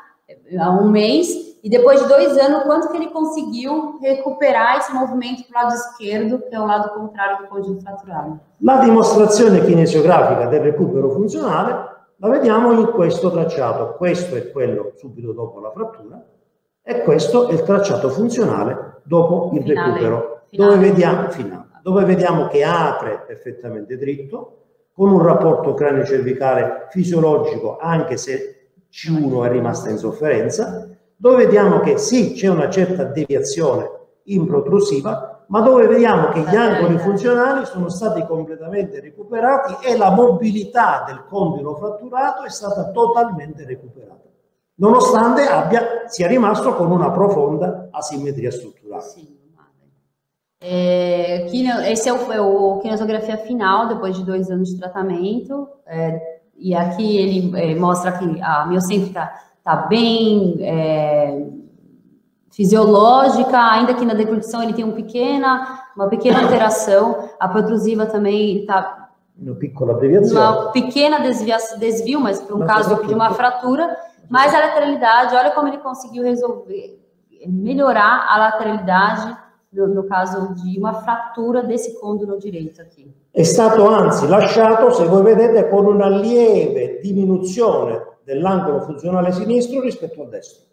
Speaker 1: há um mês, e depois de dois anos, quanto que ele conseguiu recuperar esse movimento para o lado esquerdo, che è un lato contrario del condilo fraturale?
Speaker 2: La dimostrazione kinesiografica del recupero funzionale la vediamo in questo tracciato. Questo è quello subito dopo la frattura e questo è il tracciato funzionale dopo il finale, recupero, finale. Dove, vediamo, finale, dove vediamo che apre perfettamente dritto, con un rapporto cranio-cervicale fisiologico, anche se C1 è rimasta in sofferenza, dove vediamo che sì, c'è una certa deviazione improtrusiva, ma dove vediamo che gli angoli funzionali sono stati completamente recuperati e la mobilità del condilo fratturato è stata totalmente recuperata, nonostante abbia, sia rimasto con una profonda asimmetria strutturale. Sì.
Speaker 1: É, esse é o, o kinesografia final, depois de dois anos de tratamento. É, e aqui ele é, mostra que a miocêntrica está bem é, fisiológica, ainda que na deglutição ele tem um pequena, uma pequena alteração, a protrusiva também está
Speaker 2: uma pequena desviação.
Speaker 1: Uma pequena desviação, desvio, mas por um mas caso de uma fratura, mas a lateralidade, olha como ele conseguiu resolver, melhorar a lateralidade no, no caso di una frattura desse condulo direito aqui.
Speaker 2: È stato anzi lasciato, se voi vedete, con una lieve diminuzione dell'angolo funzionale sinistro rispetto al destro.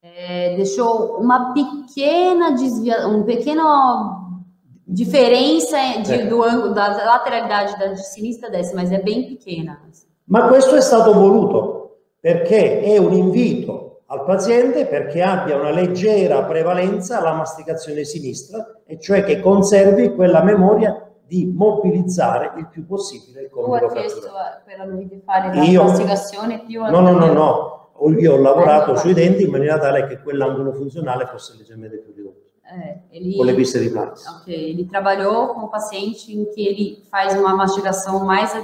Speaker 1: É, deixou uma pequena desvia, um pequeno diferença de, é. do ângulo da lateralidade da sinistra destra, mas é bem pequena.
Speaker 2: Ma questo è stato voluto perché è un invito al paziente perché abbia una leggera prevalenza alla masticazione sinistra, e cioè che conservi quella memoria di mobilizzare il più possibile il condilo
Speaker 1: fratturato. per lui di fare la io, mastigazione più
Speaker 2: No, no, no, no. Io ho lavorato sui denti in maniera tale che quell'angolo funzionale fosse leggermente più ridotto.
Speaker 1: É, ele,
Speaker 2: com piste de Plax.
Speaker 1: Ok, ele trabalhou com o paciente em que ele faz uma mastigação mais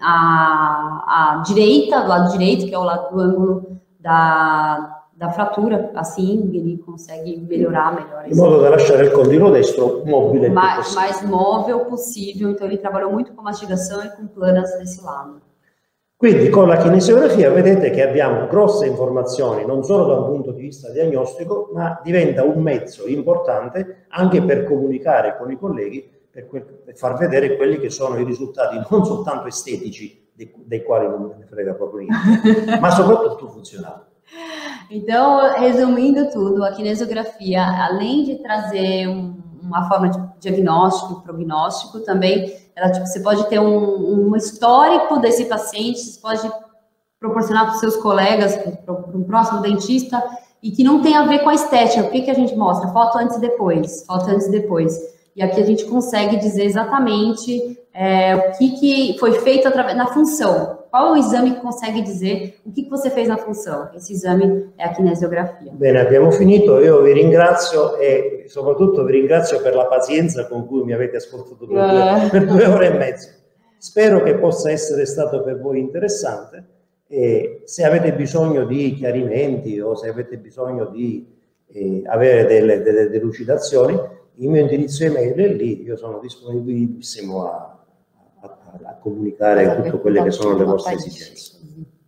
Speaker 1: à, à direita, do lado direito, que é o lado do ângulo da, da fratura, assim ele consegue melhorar melhor.
Speaker 2: In modo da lasciare il condilo destro mobile.
Speaker 1: Mais, mais móvel possível, então ele trabalhou muito com mastigação e com planas desse lado.
Speaker 2: Quindi con la kinesiografia vedete che abbiamo grosse informazioni non solo da un punto di vista diagnostico, ma diventa un mezzo importante anche per comunicare con i colleghi, per, per far vedere quelli che sono i risultati non soltanto estetici, dei, dei quali non ne frega proprio niente, ma soprattutto funzionali.
Speaker 1: Então, resumindo tudo, a kinesiografia, além de trazer um, uma forma de diagnóstico prognóstico, também ela, tipo, você pode ter um, um histórico desse paciente, você pode proporcionar para os seus colegas, para um próximo dentista, e que não tem a ver com a estética. O que, que a gente mostra? Foto antes e depois, foto antes e depois. E aqui a gente consegue dizer exatamente é, o que, que foi feito através na função. Qual o exame que consegue dizer o que, que você fez na função? Esse esame è a kinesiografia.
Speaker 2: Bene, abbiamo finito. Io vi ringrazio e soprattutto vi ringrazio per la pazienza con cui mi avete ascoltato per, uh. per due ore e mezzo. Spero che possa essere stato per voi interessante e se avete bisogno di chiarimenti o se avete bisogno di eh, avere delle, delle delucidazioni, il mio indirizzo email è lì, io sono disponibilissimo a, a, comunicare esatto, tutte quelle che sono le vostre esigenze.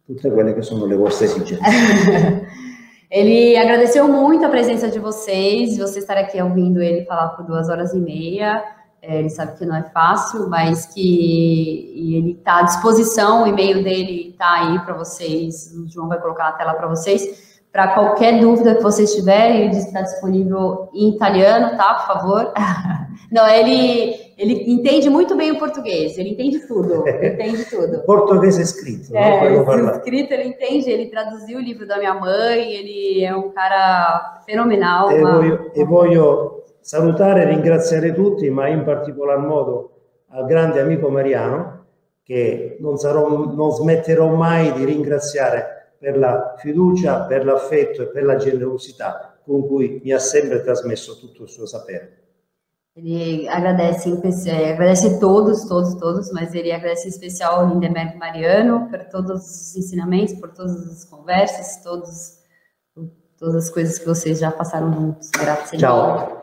Speaker 2: Tutte quelle che sono le vostre esigenze.
Speaker 1: Ele agradeceu muito a presença de vocês, você estar aqui ouvindo ele falar por duas horas e meia. É, ele sabe que não é fácil, mas que ele está à disposição, o e-mail dele está aí para vocês, o João vai colocar na tela para vocês. Para qualquer dúvida que vocês tiverem, ele está disponível em italiano, tá? Por favor. Não, ele, ele entende muito bem o português, ele entende tudo, entende tudo.
Speaker 2: português escrito.
Speaker 1: É, escrito ele entende, ele traduziu o livro da minha mãe, ele é um cara fenomenal.
Speaker 2: E, uma... voglio, e voglio salutare e ringraziare tutti, ma in particolar modo al grande amico Mariano, che non, sarò, non smetterò mai di ringraziare per la fiducia, per l'affetto e per la generosità con cui mi ha sempre trasmesso tutto il suo sapere.
Speaker 1: Ele agradece, agradece todos, todos, todos, mas ele agradece em especial ao Lindeberg Mariano por todos os ensinamentos, por todas as conversas, todos, todas as coisas que vocês já passaram juntos. Graças
Speaker 2: Tchau.